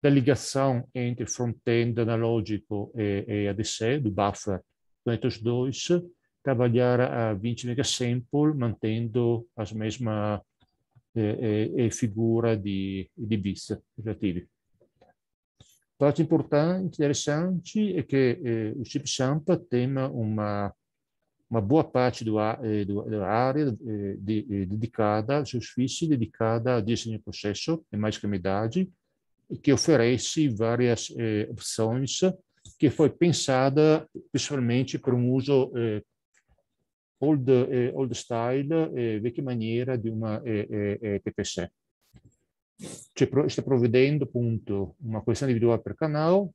S11: da ligação entre front-end analógico e, e do buffer, entre os dois, trabalhar a 20 megasample, mantendo as mesmas e, e figura di, di bis relativi. Parte importante, interessante è che eh, o chip Sampa tem uma, uma boa parte do, eh, do, da área eh, de, eh, dedicada, superfície dedicada a desenho de processo e mais que metade, que oferece várias eh, opções que foi pensada principalmente para um uso eh, old, eh, old style, eh, vecchia maniera di una eh, PPC. Cioè, sta provvedendo appunto una questione individuale per canale,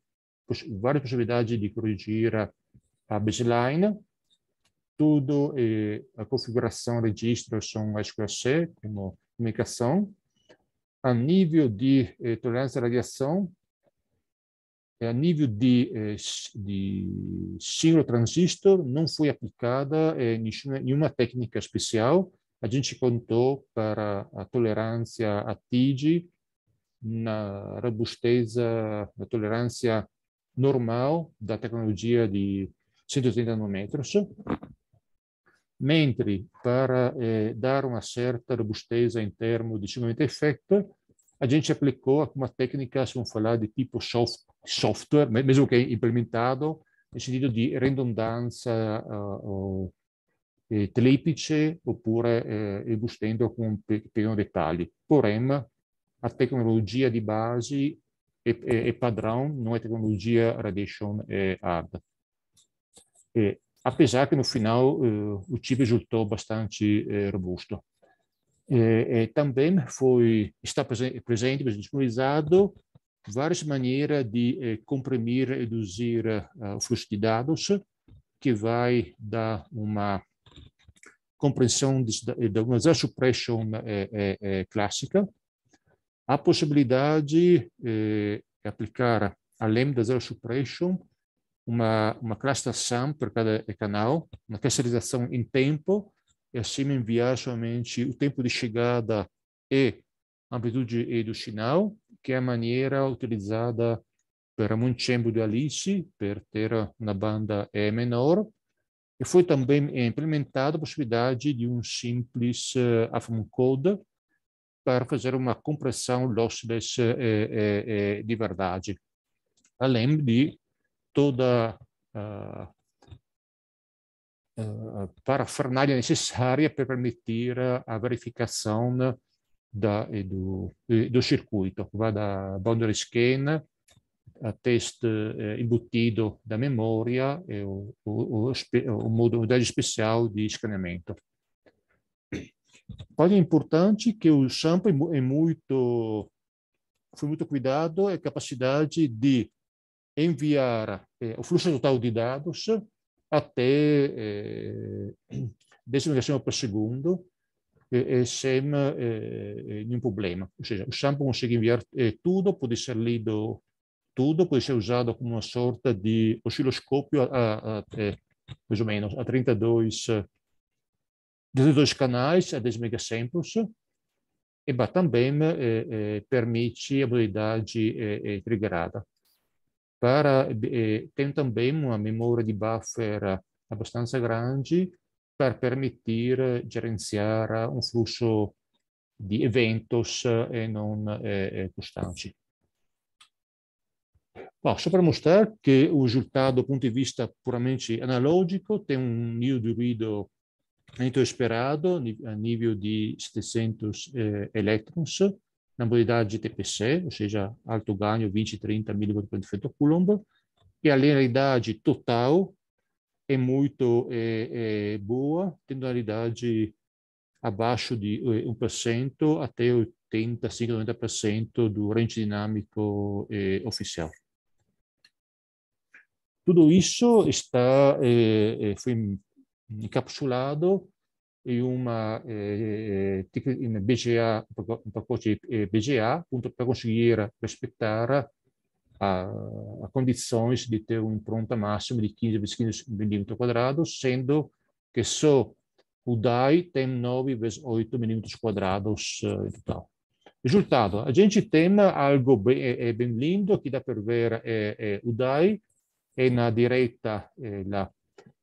S11: varie possibilità di correggere a baseline, tudo eh, a configuração registro são SQLC como comunicação. A nível de eh, tolerância à radiação, a nível de, eh, de transistor, não foi aplicada eh, nenhuma técnica especial. A gente contou para a tolerância a TIG, na robusteza, na tolerância normal da tecnologia de 130 nanômetros. Mentre, para eh, dar uma certa robusteza em termos de simulamento efeito, a gente aplicou uma técnica, se vamos falar de tipo soft, software, mesmo que implementado, no sentido di redundanza uh, eh, triplice oppure eh, ebustendo con pequeno dettagli. Porém, a tecnologia di base è, è, è padrão, não é tecnologia radiation é hard. E, apesar que no final uh, o chip resultou bastante uh, robusto. E, e, também foi, está presente, presente disponibilizado várias maneiras de eh, comprimir reduzir o fluxo de dados, que vai dar uma compreensão de, de uma suppression eh, eh, eh, clássica. A possibilidade de aplicar, além da zero suppression, uma, uma classificação para cada canal, uma classificação em tempo, e assim enviar somente o tempo de chegada e amplitude do sinal, que é a maneira utilizada per Muncembo de Alice, per ter uma banda E menor, e foi também implementada a possibilidade de um simples uh, AFM code para fazer uma compressão lossless uh, uh, de verdade, além de toda a parafernália necessária para permitir a verificação da, do, do circuito, vai da boundary scan a test eh, embutido da memória e o, o, modalidade especial de escaneamento. Pode é importante que o sample é muito foi muito cuidado é a capacidade de enviar o fluxo total de dados até eh, decimalização por segundo sem nenhum problema. Ou seja, o sample consegue enviar tudo, pode ser lido tudo, pode ser usado como uma sorte de osciloscópio a, a, a, mais ou menos a 32 32 canais a 10 megasamples e também eh, eh, permite a modalidade triggerada. Para, tem também uma memória de buffer abbastanza grande para permitir gerenciar um fluxo de eventos e não eh, constantes. Bom, só para mostrar que o resultado, do ponto vista puramente analógico, tem um nível de ruído muito esperado, a nível de 700 eh, elétrons, na modalidade TPC, ou seja, alto ganho, 20, 30 mW por defeito Coulomb, e a linearidade total é muito é, é boa, linearidade abaixo de 1% até 85, 90% do range dinâmico é, oficial. Tudo isso está é, foi encapsulado em uma eh, em BGA, um pacote BGA, para conseguir respeitar a, a, condições de ter uma impronta máxima de 15 vezes 15 milímetros quadrados, sendo que só o DAI tem 9 vezes 8 milímetros quadrados em total. Resultado, a gente tem algo bem, é, é bem lindo, que dá para ver é, é o DAI, e na direita é, la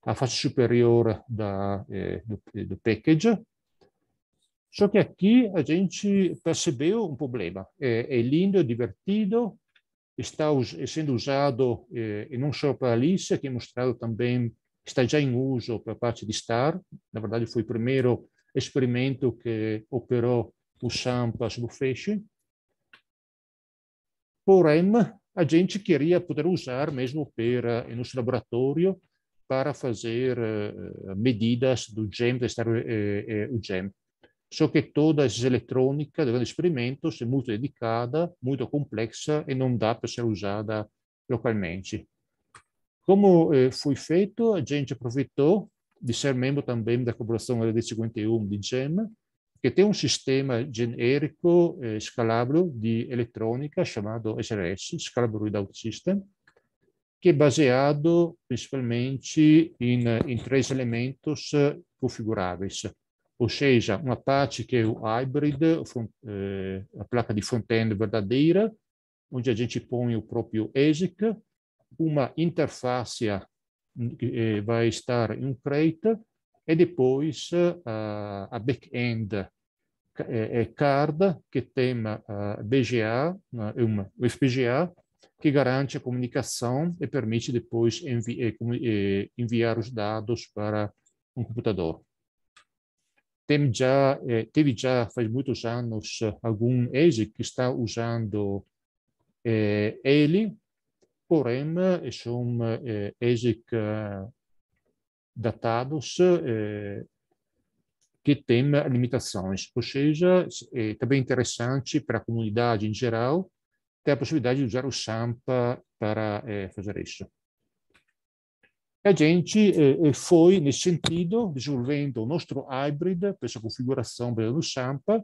S11: a face superior da, eh, do, do, package. Só que aqui a gente percebeu um problema. É, é lindo, é divertido, está sendo usado eh, não só para a Alice, que é mostrado também, está já em uso para parte de Star. Na verdade, foi o primeiro experimento que operou o Sampa Feixe. Porém, a gente queria poder usar mesmo para, no nosso laboratório para fazer uh, medidas do GEM, testar uh, uh, o GEM. Só que toda essa eletrônica do experimento é muito dedicada, muito complexa e não dá para ser usada localmente. Como foi feito, a gente aproveitou de ser membro também da corporação LD51 de GEM, que tem um sistema genérico escalável de eletrônica chamado SRS, Scalable Readout System, que é baseado principalmente em, em três elementos eh, configuráveis, ou seja, uma parte que é o hybrid, eh, a placa de front-end verdadeira, onde a gente põe o próprio ASIC, uma interface que eh, vai estar em um crate, e depois a, a back-end é, card, que tem a BGA, uma, o FPGA, que garante a comunicação e permite depois envi eh, enviar os dados para um computador. Tem já, eh, teve já faz muitos anos algum ASIC que está usando eh, ele, porém são eh, ASIC datados que têm limitações. Ou seja, é também interessante para a comunidade em geral tem a possibilidade de usar o Sampa para é, fazer isso. E a gente eh, foi, nesse sentido, desenvolvendo o nosso hybrid essa configuração do Sampa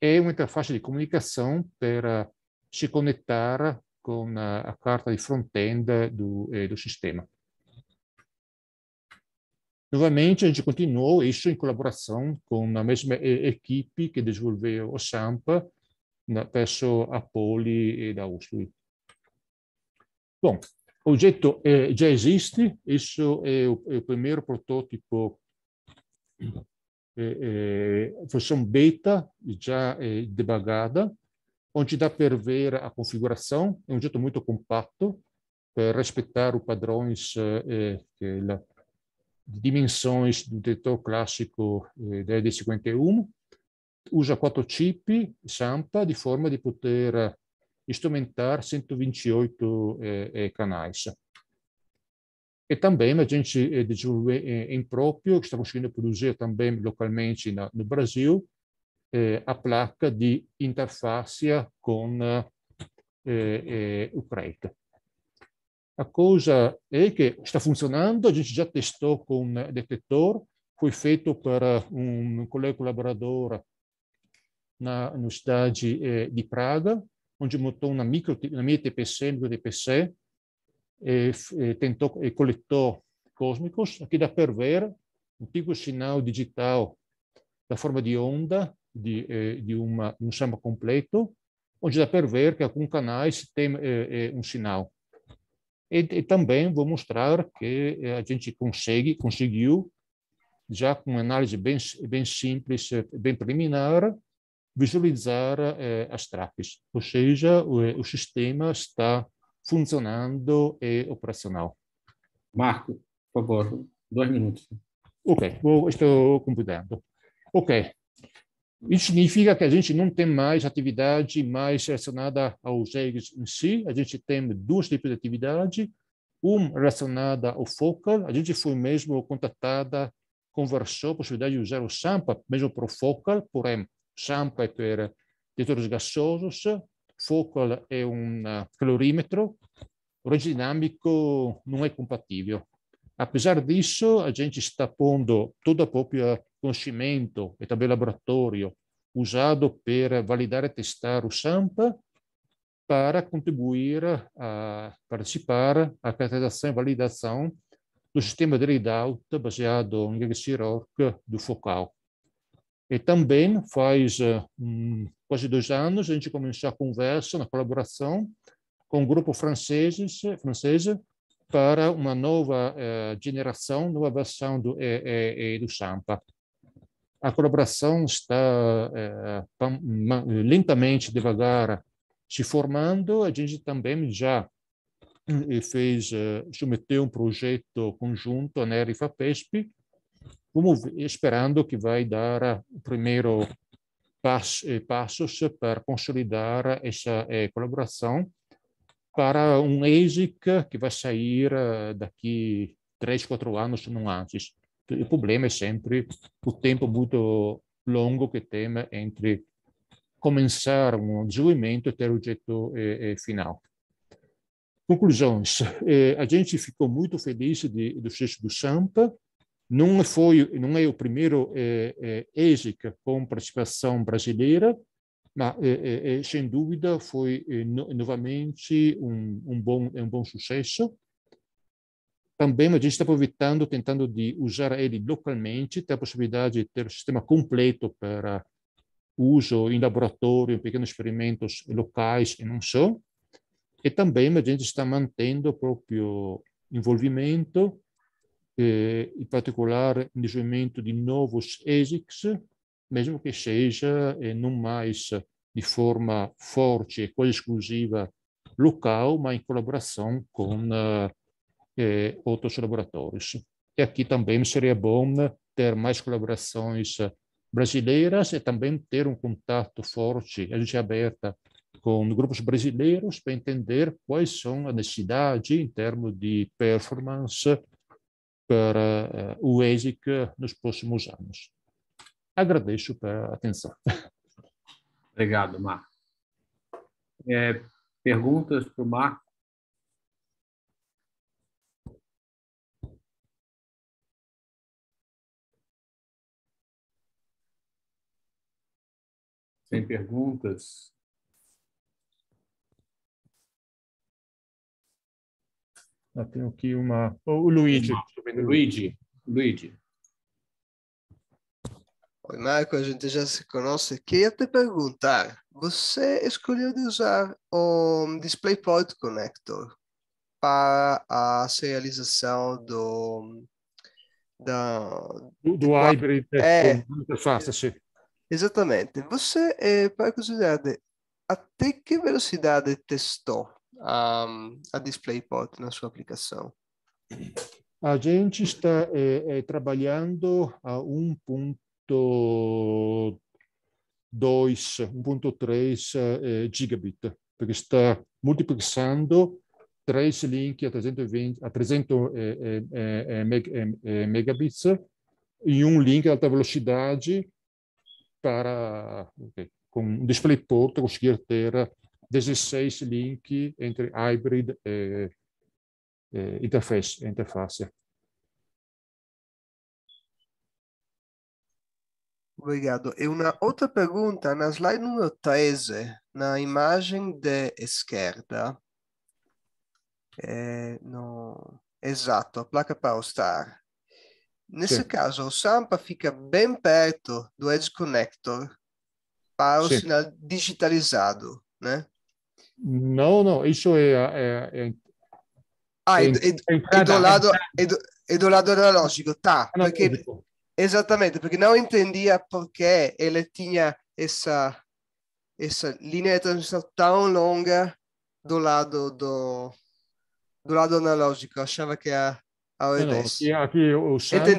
S11: e uma interface de comunicação para se conectar com a, carta de front-end do, eh, do sistema. Novamente, a gente continuou isso em colaboração com a mesma equipe que desenvolveu o Sampa, na, presso a Poli e da USP. Bom, oggetto eh, già esiste, isso é o, é o primeiro protótipo eh, versão beta, já debugada, onde dá para ver a configuração, é um jeito muito compacto, para respeitar os padrões eh, de dimensões do detector clássico eh, da ED51, usa quattro chip Sampa di forma di poter instrumentar 128 eh, eh, canais. E também a gente eh, desenvolveu em próprio, está conseguindo produzir também localmente no Brasil, a placa de interface com o Crate. A coisa é que está funcionando, a gente já testou com detetor, foi feito para um colega colaborador na, eh, de Praga, onde montou uma micro, uma mini TPC, micro TPC, e, e tentou e coletou cósmicos. Aqui dá para ver um antigo sinal digital da forma de onda de, eh, de uma, um samba completo, onde dá para ver que alguns canais têm eh, um sinal. E, e, também vou mostrar que a gente consegue, conseguiu, já com uma análise bem, bem simples, bem preliminar, visualizar eh, as tracks, ou seja, o, o, sistema está funcionando e operacional.
S1: Marco, por favor, dois minutos.
S11: Ok, vou, estou computando. Ok. Isso significa que a gente não tem mais atividade mais relacionada aos eggs em si. A gente tem dois tipos de atividade. Uma relacionada ao focal. A gente foi mesmo contatada, conversou a possibilidade de usar o SAMPA mesmo para o focal, porém É per detectores gasosos, Focal é um calorimetro, o dinâmico não é compatível. Apesar disso, a gente está pondo todo o próprio conhecimento e também laboratório usado para validar e testar o SAMPA para contribuir a participar à caracterização e validação do sistema de readout baseado em XC-ROC do Focal. E também faz um, quase dois anos a gente começou a conversa, na colaboração com um grupo francês para uma nova uh, geração, nova versão do, uh, uh, do Champa. A colaboração está lentamente, devagar, se formando. A gente também já fez, submeteu um projeto conjunto à NER e FAPESP, Esperando que vai dar o primeiro passo, eh, passos para consolidar essa eh, colaboração para um ASIC que vai sair eh, daqui três, quatro anos, não antes. O problema é sempre o tempo muito longo que tem entre começar um desenvolvimento e ter o objeto eh, final. Conclusões. Eh, a gente ficou muito feliz de, do sucesso do SAMPA, não foi, não é o primeiro é, é, com participação brasileira, mas é, é, sem dúvida foi no, novamente um, um, bom, um bom sucesso. Também a gente está aproveitando, tentando de usar ele localmente, ter a possibilidade de ter um sistema completo para uso em laboratório, em pequenos experimentos locais e não só. E também a gente está mantendo o próprio envolvimento eh, in particolare il desenvolvimento di novos ASICs, mesmo che seja eh, non mais di forma forte e quasi esclusiva local, ma in collaborazione con eh, outros laboratórios. E aqui também seria bom ter mais colaborações brasileiras e também ter um contato forte, a gente é aberta com grupos brasileiros para entender quais são as necessidades em termos de performance para uh, o ESIC nos próximos anos. Agradeço pela atenção.
S1: Obrigado, Marco. É, perguntas para o Marco? Sem perguntas,
S11: Eu tenho aqui uma. O Luigi.
S1: Luigi. Luigi.
S12: Oi, Marco, a gente já se conhece. Queria te perguntar: você escolheu de usar o DisplayPort Connector para a serialização do. Da,
S11: do, do hybrid é, interface, sim.
S12: Exatamente. Você, é, para curiosidade, até que velocidade testou a, a DisplayPort na sua aplicação?
S11: A gente está é, é, trabalhando a 1.2 2, 1.3 eh, gigabit, porque está multiplicando três links a 320 a 300 eh, meg, megabits em um link de alta velocidade para okay, com DisplayPort conseguir ter 16 links entre hybrid e, e interface, interface.
S12: Obrigado. E uma outra pergunta, na slide número 13, na imagem de esquerda, é, no, exato, a placa para estar. Nesse Sim. caso, o Sampa fica bem perto do Edge Connector para o Sim. sinal digitalizado, né?
S11: Não, não, isso é... é, é
S12: ah, e, e, e, do lado, e, do, e do lado analógico, tá. Porque, exatamente, porque não entendia porque ele tinha essa, essa linha de transmissão tão longa do lado do, do lado analógico. Achava que a ao
S11: não, aqui, o Sampa,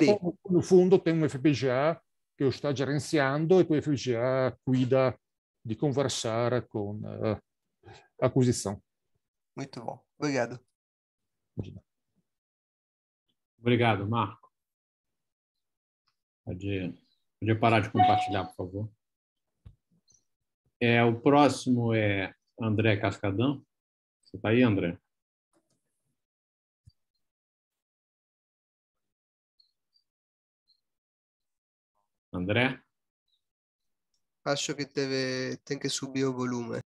S11: no fundo, tem um FPGA que está gerenciando e o FPGA cuida de conversar com a aquisição.
S12: Muito bom. Obrigado.
S1: Obrigado, Marco. Pode, pode parar de compartilhar, por favor. É, o próximo é André Cascadão. Você está aí, André? André?
S12: Acho que deve, tem que subir o volume.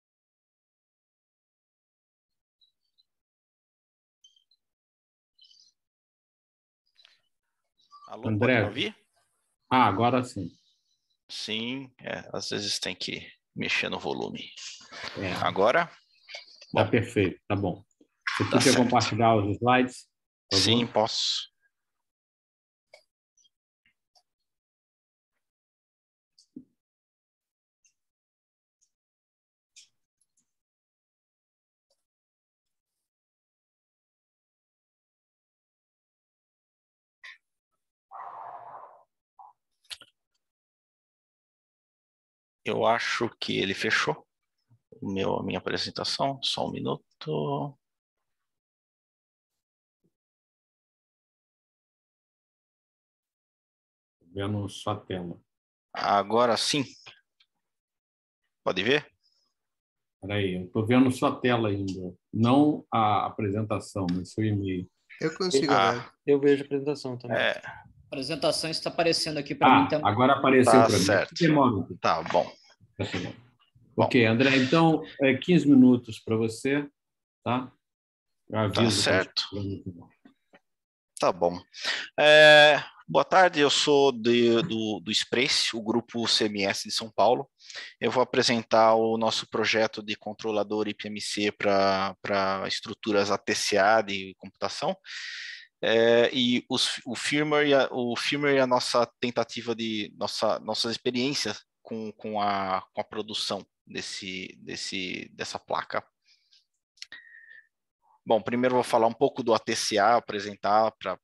S13: Alô, André. pode ouvir?
S1: Ah, agora sim.
S13: Sim, é, às vezes tem que mexer no volume.
S1: É.
S13: Agora?
S1: Tá perfeito, tá bom. Você tá podia certo. compartilhar os slides?
S13: Sim, posso. Eu acho que ele fechou o meu, a minha apresentação. Só um minuto.
S1: Vendo sua tela.
S13: Agora sim. Pode ver?
S1: Peraí, eu estou vendo sua tela ainda. Não a apresentação, mas seu e-mail.
S12: Eu consigo
S5: ah, ver. Eu vejo a apresentação também.
S13: É,
S14: apresentação está aparecendo aqui para
S1: ah,
S14: mim também.
S1: Agora apareceu
S13: tá
S1: para
S13: mim. Tá bom.
S1: Tá ok, André, então é 15 minutos para você, tá?
S13: tá certo. Tá bom. É, boa tarde, eu sou de, do, do Express, o grupo CMS de São Paulo. Eu vou apresentar o nosso projeto de controlador IPMC para estruturas ATCA de computação é, e os, o, firmware e a, o firmware e a nossa tentativa de nossa, nossas experiências com, com, a, com a produção desse, desse, dessa placa. Bom, primeiro vou falar um pouco do ATCA, apresentar para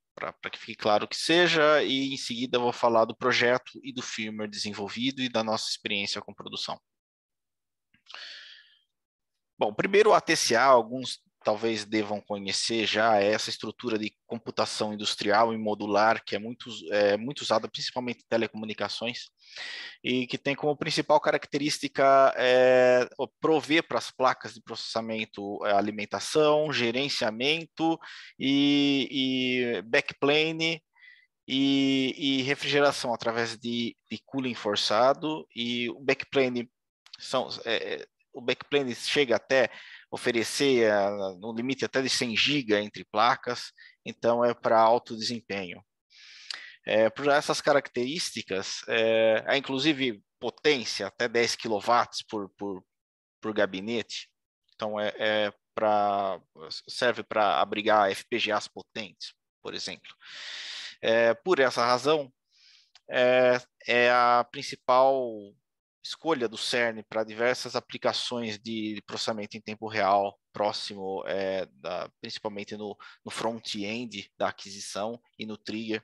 S13: que fique claro que seja, e em seguida vou falar do projeto e do firmware desenvolvido e da nossa experiência com produção. Bom, primeiro o ATCA, alguns talvez devam conhecer já essa estrutura de computação industrial e modular, que é muito, é, muito usada principalmente em telecomunicações, e que tem como principal característica é, prover para as placas de processamento é, alimentação, gerenciamento e, e backplane e, e, refrigeração através de, de cooling forçado, e o backplane são, é, o backplane chega até oferecer uh, no limite até de 100 GB entre placas, então é para alto desempenho. É, por essas características, é, há inclusive potência até 10 kW por, por, por gabinete, então é, é pra, serve para abrigar FPGAs potentes, por exemplo. É, por essa razão, é, é a principal escolha do CERN para diversas aplicações de processamento em tempo real próximo, é, da, principalmente no, no front-end da aquisição e no trigger.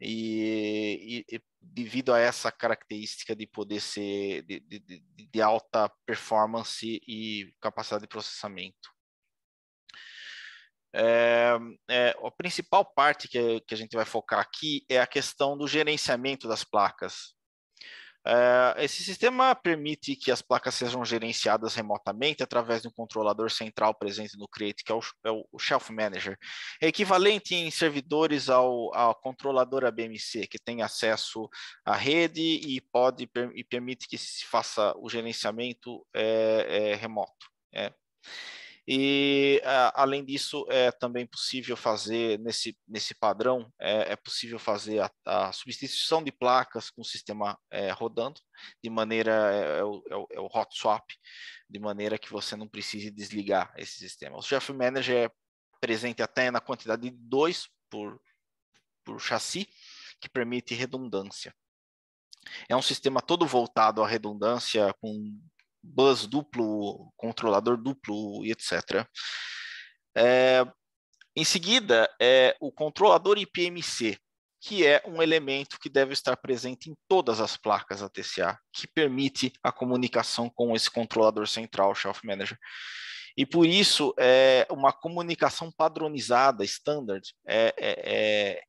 S13: e, e, e devido a essa característica de poder ser de, de, de, alta performance e capacidade de processamento. É, é, a principal parte que, que a gente vai focar aqui é a questão do gerenciamento das placas. É, esse sistema permite que as placas sejam gerenciadas remotamente através de um controlador central presente no Create, que é o, é o Shelf Manager. É equivalente em servidores ao, ao controlador ABMC, que tem acesso à rede e pode e permite que se faça o gerenciamento é, é remoto. É. E, além disso, é também possível fazer, nesse, nesse padrão, é, é possível fazer a, a, substituição de placas com o sistema é, rodando, de maneira, é, é, é, o, é, o, hot swap, de maneira que você não precise desligar esse sistema. O Chef Manager é presente até na quantidade de dois por, por chassi, que permite redundância. É um sistema todo voltado à redundância, com bus duplo, controlador duplo e etc. É, em seguida, é o controlador IPMC, que é um elemento que deve estar presente em todas as placas ATCA, que permite a comunicação com esse controlador central, Shelf Manager. E por isso, é, uma comunicação padronizada, standard, é, é, é,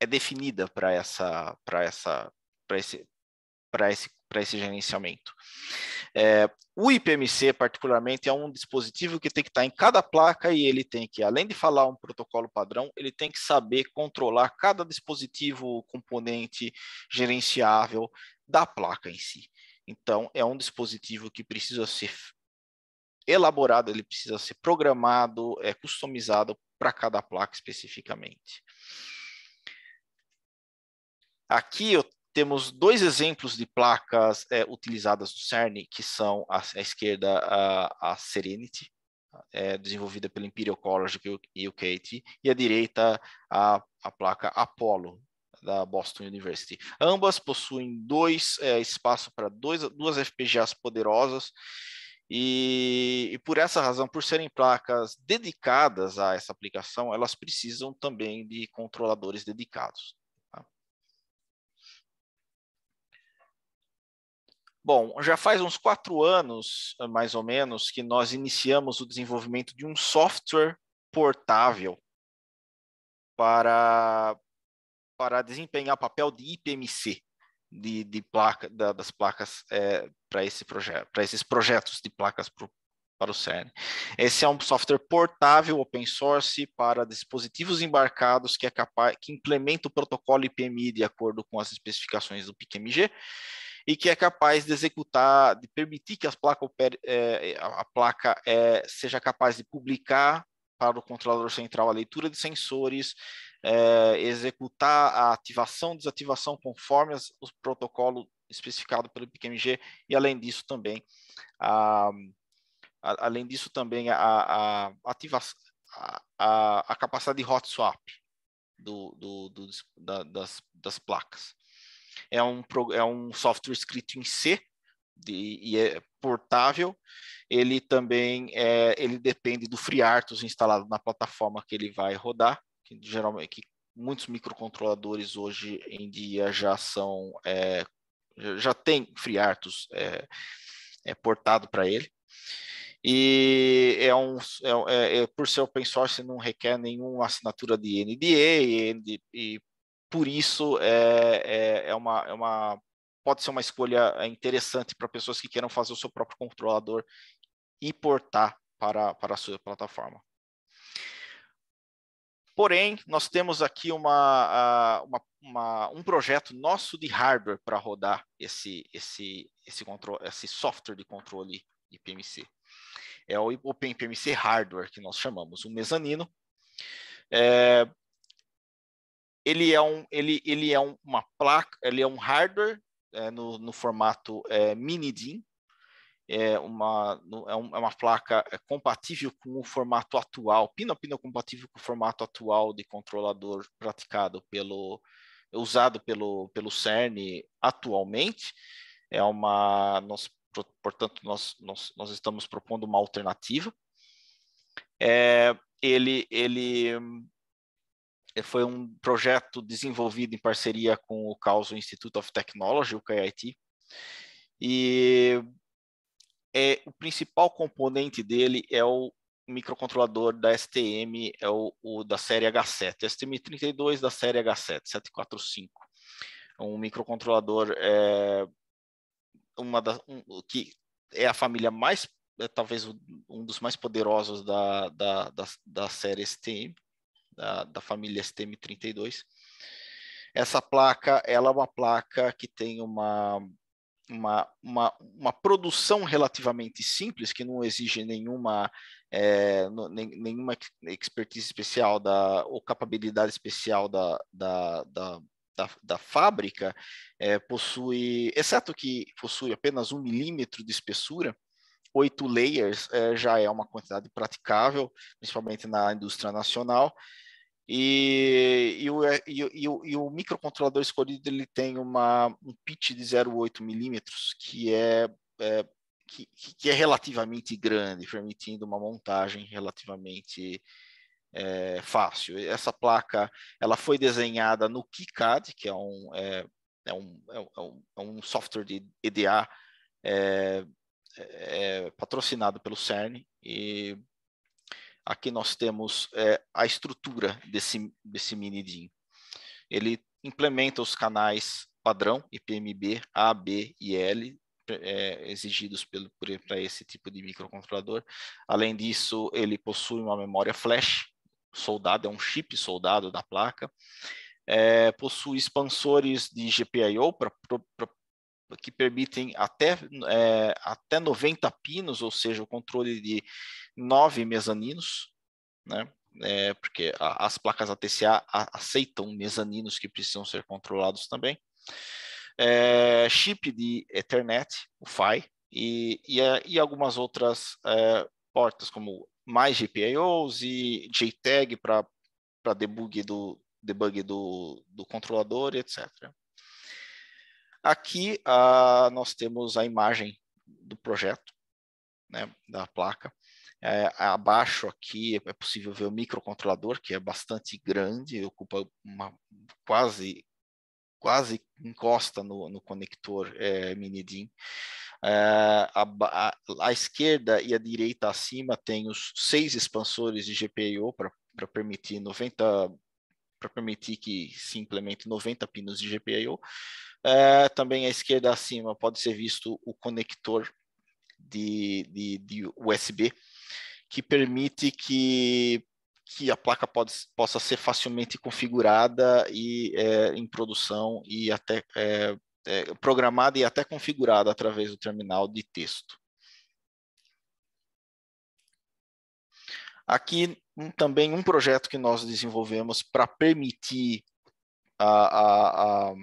S13: é definida para essa, para essa, para esse, para esse, para esse gerenciamento. É, o IPMC, particularmente, é um dispositivo que tem que estar em cada placa e ele tem que, além de falar um protocolo padrão, ele tem que saber controlar cada dispositivo, componente gerenciável da placa em si. Então, é um dispositivo que precisa ser elaborado, ele precisa ser programado, é customizado para cada placa especificamente. Aqui eu temos dois exemplos de placas é, utilizadas no CERN, que são à, esquerda a, a Serenity, é, desenvolvida pelo Imperial College e o KT, e à direita a, a placa Apollo, da Boston University. Ambas possuem dois é, espaços para duas FPGAs poderosas, e, e, por essa razão, por serem placas dedicadas a essa aplicação, elas precisam também de controladores dedicados. Bom, já faz uns quatro anos, mais ou menos, que nós iniciamos o desenvolvimento de um software portável para, para desempenhar papel de IPMC, de, de placa, da, das placas é, para esse projeto, para esses projetos de placas pro, para o CERN. Esse é um software portável, open source, para dispositivos embarcados que é capaz, que implementa o protocolo IPMI de acordo com as especificações do PICMG e que é capaz de executar, de permitir que as placas é, a placa é, seja capaz de publicar para o controlador central a leitura de sensores, é, executar a ativação e desativação conforme as, o protocolo especificado pelo PQMG e além disso também a, a além disso também a, a, ativação a, a, capacidade de hot swap do, do, do da, das, das placas é um, é um software escrito em C de, e é portável. Ele também é, ele depende do FreeRTOS instalado na plataforma que ele vai rodar, que geralmente que muitos microcontroladores hoje em dia já são é, já tem FreeRTOS é, é portado para ele. E é um, é, é, é, por ser open source, não requer nenhuma assinatura de NDA e, e por isso é, é, é, uma, é uma pode ser uma escolha interessante para pessoas que queiram fazer o seu próprio controlador e portar para, para a sua plataforma. Porém, nós temos aqui uma, uma, uma, um projeto nosso de hardware para rodar esse, esse, esse, controle, esse software de controle IPMC. É o OpenPMC Hardware, que nós chamamos, o mezanino. É, ele é, um, ele, ele é uma placa, ele é um hardware é, no, no, formato é, mini DIN, é uma, é, é uma placa é, compatível com o formato atual, pino a pino compatível com o formato atual de controlador praticado pelo, usado pelo, pelo CERN atualmente. É uma, nós, portanto, nós, nós, nós estamos propondo uma alternativa. É, ele, ele foi um projeto desenvolvido em parceria com o Causo Institute of Technology, o KIT, e é, o principal componente dele é o microcontrolador da STM, é o, o da série H7, STM32 da série H7, 745. Um microcontrolador é, uma da, um, que é a família mais, é, talvez um dos mais poderosos da, da, da, da série STM, da, da família STM32. Essa placa, ela é uma placa que tem uma uma, uma, uma produção relativamente simples, que não exige nenhuma, é, nenhuma expertise especial da, ou capacidade especial da, da, da, da, da fábrica, é, possui, exceto que possui apenas um milímetro de espessura, oito layers é, já é uma quantidade praticável, principalmente na indústria nacional, e, e, o, e, o, e o microcontrolador escolhido ele tem uma, um pitch de 0,8 milímetros, que é, é que, que, é relativamente grande, permitindo uma montagem relativamente é, fácil. Essa placa ela foi desenhada no KiCad, que é um, é, é um, é um, é um software de EDA é, é, patrocinado pelo CERN e Aqui nós temos é, a estrutura desse, desse mini DIN. Ele implementa os canais padrão IPMB A, B e L é, exigidos para esse tipo de microcontrolador. Além disso, ele possui uma memória flash soldado, é um chip soldado da placa. É, possui expansores de GPIO para que permitem até, é, até 90 pinos, ou seja, o controle de nove mezaninos, né? É, porque a, as placas ATCA a, aceitam mezaninos que precisam ser controlados também. É, chip de Ethernet, o PHY, e, e, e algumas outras é, portas, como mais GPIOs e JTAG para debug do debug do, do controlador, etc. Aqui uh, nós temos a imagem do projeto, né, da placa. É, abaixo aqui é possível ver o microcontrolador, que é bastante grande, ocupa uma quase quase encosta no, no conector é, mini DIN. É, a, a, a, esquerda e a direita acima tem os seis expansores de GPIO para permitir 90 para permitir que se implemente 90 pinos de GPIO. É, também à esquerda acima pode ser visto o conector de, de, de USB, que permite que, que a placa pode, possa ser facilmente configurada e é, em produção e até é, é, programada e até configurada através do terminal de texto. Aqui também um projeto que nós desenvolvemos para permitir a, a, a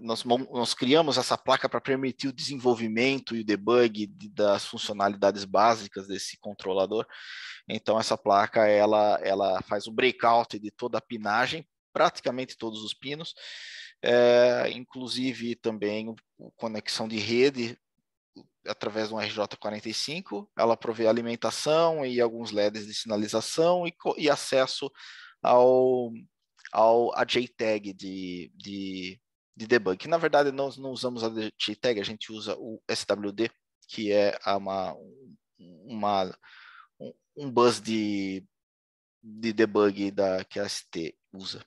S13: nós, nós, criamos essa placa para permitir o desenvolvimento e o debug de, das funcionalidades básicas desse controlador. Então essa placa ela, ela faz o breakout de toda a pinagem, praticamente todos os pinos, é, inclusive também o, conexão de rede através de um RJ45. Ela provê alimentação e alguns LEDs de sinalização e, e acesso ao, ao a JTAG de, de de debug. Na verdade, nós não usamos a JTAG, a gente usa o SWD, que é uma, uma, um bus de, de debug da, que a ST usa.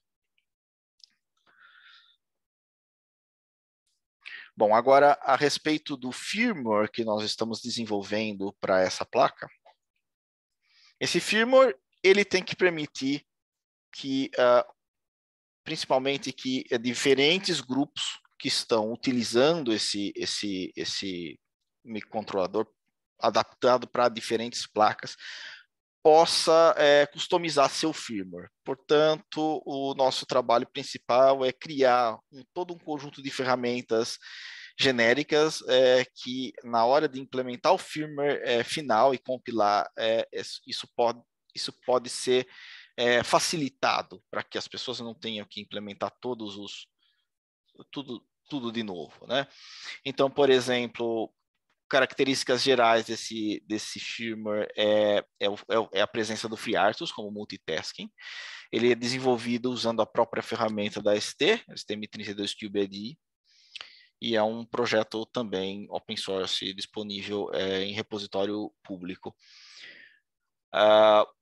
S13: Bom, agora a respeito do firmware que nós estamos desenvolvendo para essa placa. Esse firmware ele tem que permitir que uh, principalmente que é diferentes grupos que estão utilizando esse, esse, esse microcontrolador adaptado para diferentes placas possa é, customizar seu firmware. Portanto, o nosso trabalho principal é criar um, todo um conjunto de ferramentas genéricas é, que, na hora de implementar o firmware é, final e compilar, é, isso, pode, isso pode ser é, facilitado para que as pessoas não tenham que implementar todos os tudo tudo de novo, né? Então, por exemplo, características gerais desse, desse firmware é, é, é, é a presença do FreeRTOS como multitasking. Ele é desenvolvido usando a própria ferramenta da ST, STM32CubeIDE, e é um projeto também open source disponível é, em repositório público. Uh,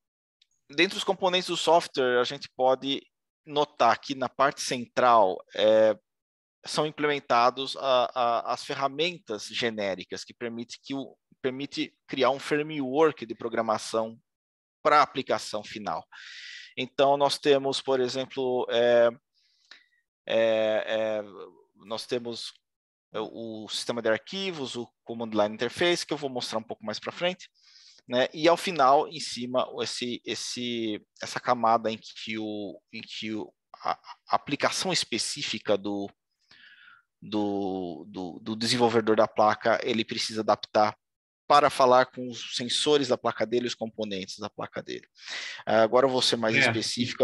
S13: dentre os componentes do software, a gente pode notar que na parte central é, são implementados a, a, as ferramentas genéricas que permite que o permite criar um framework de programação para a aplicação final. Então nós temos, por exemplo, é, é, é nós temos o sistema de arquivos, o Command Line Interface, que eu vou mostrar um pouco mais para frente, né? E ao final, em cima, esse, esse, essa camada em que, o, em que o, a, aplicação específica do, do, do, do, desenvolvedor da placa ele precisa adaptar para falar com os sensores da placa dele os componentes da placa dele. Agora eu vou ser mais é. específico.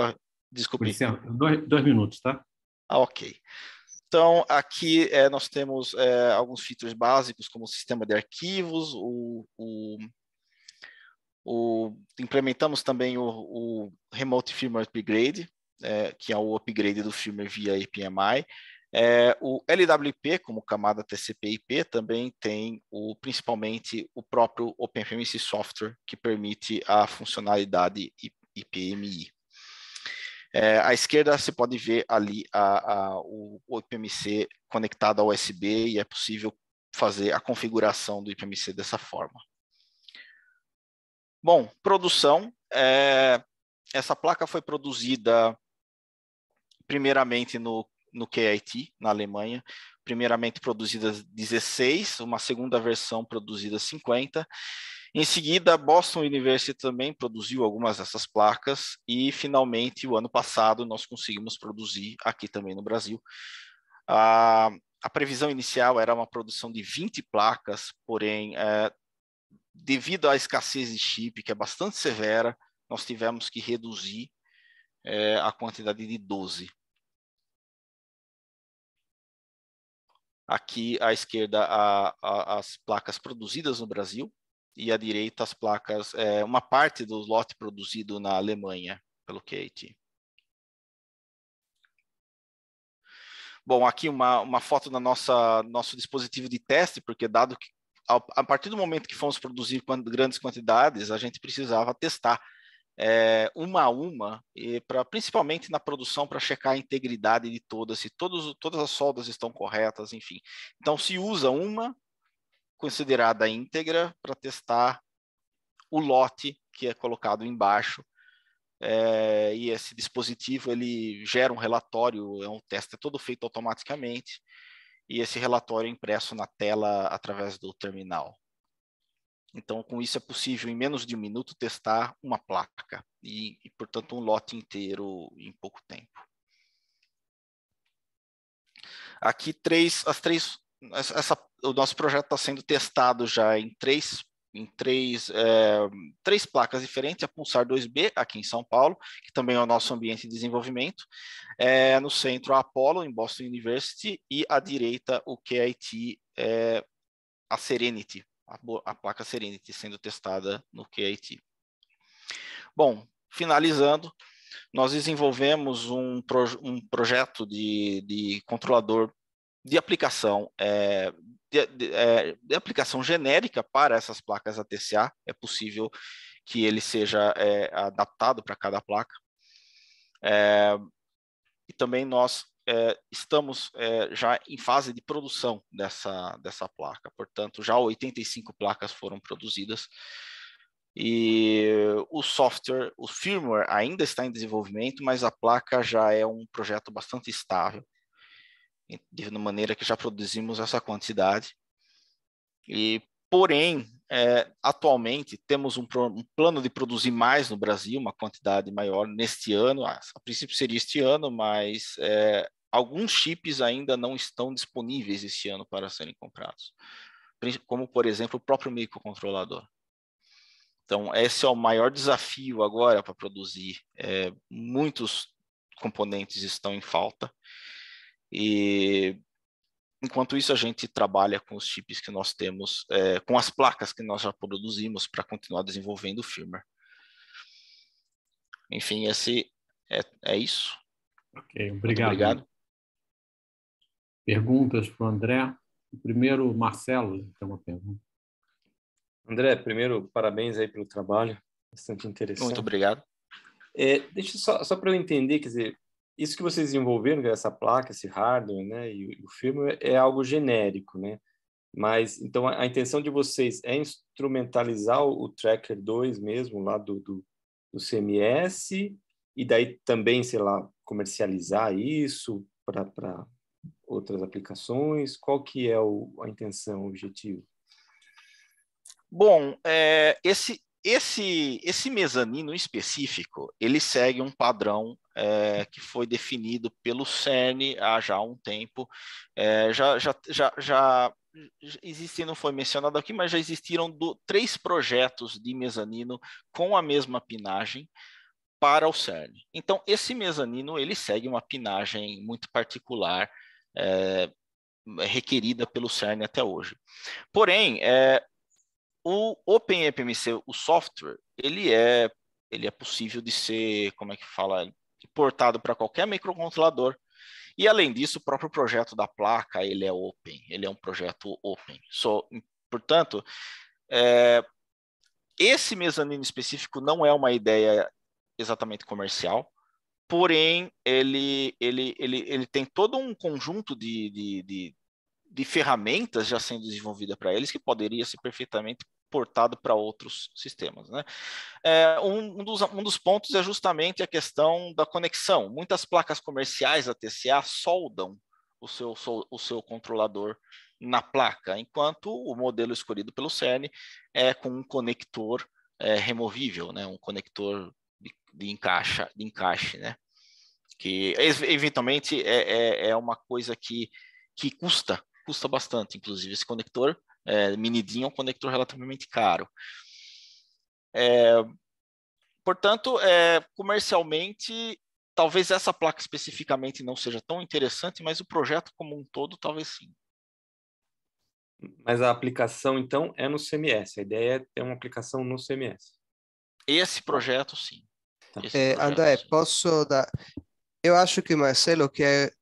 S13: Desculpe.
S1: Dois, dois minutos, tá?
S13: Ah, ok. Então, aqui é, nós temos é, alguns features básicos, como o sistema de arquivos, o, o, o implementamos também o, o, Remote Firmware Upgrade, é, que é o upgrade do firmware via APMI. É, o LWP, como camada TCP/IP, também tem o, principalmente o próprio OpenPMC Software, que permite a funcionalidade IPMI. É, à esquerda você pode ver ali a, a, o IPMC conectado ao USB e é possível fazer a configuração do IPMC dessa forma. Bom, produção. É, essa placa foi produzida primeiramente no, no KIT, na Alemanha, primeiramente produzida 16, uma segunda versão produzida 50, em seguida, Boston University também produziu algumas dessas placas e, finalmente, o ano passado, nós conseguimos produzir aqui também no Brasil. A, a previsão inicial era uma produção de 20 placas, porém, é, devido à escassez de chip, que é bastante severa, nós tivemos que reduzir é, a quantidade de 12. Aqui à esquerda, a, a, as placas produzidas no Brasil, e à direita as placas, é, uma parte do lote produzido na Alemanha pelo Kate. Bom, aqui uma, uma foto da nossa nosso dispositivo de teste, porque dado que a partir do momento que fomos produzir grandes quantidades, a gente precisava testar é, uma a uma, e pra, principalmente na produção, para checar a integridade de todas, se todos, todas as soldas estão corretas, enfim. Então, se usa uma considerada íntegra para testar o lote que é colocado embaixo. É, e esse dispositivo ele gera um relatório, é um teste é todo feito automaticamente, e esse relatório impresso na tela através do terminal. Então, com isso é possível, em menos de um minuto, testar uma placa e, e portanto, um lote inteiro em pouco tempo. Aqui, três, as três essa, o nosso projeto está sendo testado já em três em três, é, três placas diferentes, a Pulsar 2B, aqui em São Paulo, que também é o nosso ambiente de desenvolvimento, é, no centro a Apollo, em Boston University, e à direita o QIT, é, a Serenity, a, a, placa Serenity sendo testada no QIT. Bom, finalizando, nós desenvolvemos um, pro, um projeto de, de controlador de aplicação é, de, de, é, de, aplicação genérica para essas placas ATCA. É possível que ele seja é, adaptado para cada placa. É, e também nós é, estamos é, já em fase de produção dessa, dessa placa. Portanto, já 85 placas foram produzidas. E o software, o firmware ainda está em desenvolvimento, mas a placa já é um projeto bastante estável de maneira que já produzimos essa quantidade. E, porém, é, atualmente temos um, um, plano de produzir mais no Brasil, uma quantidade maior neste ano. A, princípio seria este ano, mas é, alguns chips ainda não estão disponíveis este ano para serem comprados, como por exemplo o próprio microcontrolador. Então, esse é o maior desafio agora para produzir. É, muitos componentes estão em falta e enquanto isso, a gente trabalha com os chips que nós temos, é, com as placas que nós já produzimos para continuar desenvolvendo o firmware. Enfim, esse É, é isso.
S1: Ok, obrigado.
S13: Muito obrigado.
S1: Perguntas para o André. Primeiro, Marcelo tem uma pergunta.
S4: André, primeiro, parabéns aí pelo trabalho, bastante interessante.
S13: Muito obrigado.
S4: É, deixa só, só para eu entender, quer dizer, isso que vocês desenvolveram, essa placa, esse hardware, né, e o firmware é algo genérico, né? Mas, então, a, a intenção de vocês é instrumentalizar o, o Tracker 2 mesmo, lá do, do, do CMS, e daí também, sei lá, comercializar isso para outras aplicações? Qual que é o, a intenção, o objetivo?
S13: Bom, é, esse, esse, esse mezanino específico, ele segue um padrão é, que foi definido pelo CERN há já um tempo. É, já, já, já, já existem, não foi mencionado aqui, mas já existiram do, três projetos de mezanino com a mesma pinagem para o CERN. Então, esse mezanino, ele segue uma pinagem muito particular, é, requerida pelo CERN até hoje. Porém, é, o OpenEPMC, o software, ele é, ele é possível de ser, como é que fala, portado para qualquer microcontrolador. E além disso, o próprio projeto da placa, ele é open, ele é um projeto open. So, portanto, é, esse mezanino específico não é uma ideia exatamente comercial, porém ele, ele, ele, ele tem todo um conjunto de, de, de, de ferramentas já sendo desenvolvida para eles que poderia ser perfeitamente portado para outros sistemas. Né? É, um, um, dos, um, dos, pontos é justamente a questão da conexão. Muitas placas comerciais a TCA soldam o seu, o seu controlador na placa, enquanto o modelo escolhido pelo CERN é com um conector é, removível, né? um conector de, de, encaixa, de encaixe, né? que eventualmente é, é, é uma coisa que, que custa custa bastante, inclusive. Esse conector é, minidinho é um conector relativamente caro. É, portanto, é, comercialmente, talvez essa placa especificamente não seja tão interessante, mas o projeto como um todo, talvez sim.
S4: Mas a aplicação, então, é no CMS. A ideia é ter uma aplicação no CMS.
S13: Esse projeto, sim.
S12: Tá. Esse é, projeto, André, sim. posso dar... Eu acho que o Marcelo quer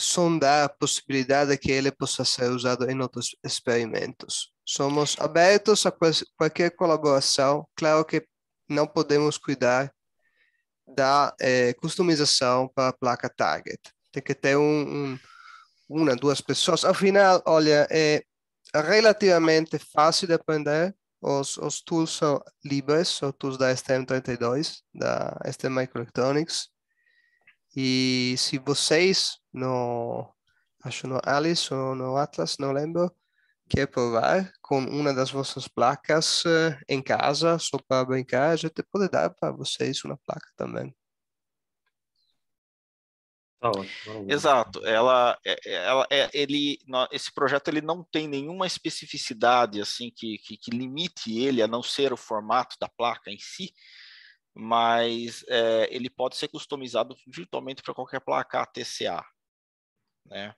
S12: sondar a possibilidade que ele possa ser usado em outros experimentos. Somos abertos a qualquer colaboração. Claro que não podemos cuidar da é, customização para a placa target. Tem que ter um, um, uma, duas pessoas. Afinal, olha, é relativamente fácil de aprender. Os, os tools são livres, os tools da STM32, da STM Microelectronics. E se vocês no, acho no Alice ou no Atlas, não lembro, quer provar com uma das vossas placas uh, em casa, só para brincar, a gente pode dar para vocês uma placa também.
S13: Tá Exato. Ela, é, é, ela, é, ele, esse projeto ele não tem nenhuma especificidade assim que, que, que limite ele a não ser o formato da placa em si mas é, ele pode ser customizado virtualmente para qualquer placa TCA, né?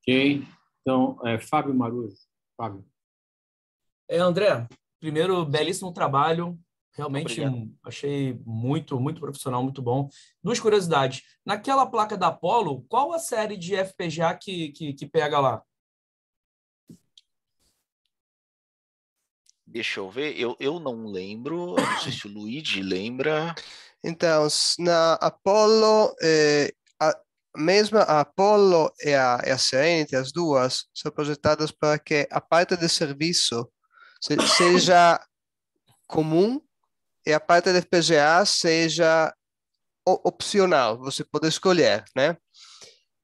S1: Ok, então é, Fábio Marujo, Fábio.
S5: É, André, primeiro belíssimo trabalho, realmente um, achei muito muito profissional, muito bom. Duas curiosidades, naquela placa da Apollo, qual a série de FPGA que, que, que pega lá?
S13: Deixa eu ver, eu, eu não lembro, não sei se o Luigi lembra.
S12: Então, na Apollo, eh, a, mesmo a Apollo e a, a Serenity, as duas, são projetadas para que a parte de serviço se, seja comum e a parte de FPGA seja opcional, você pode escolher, né?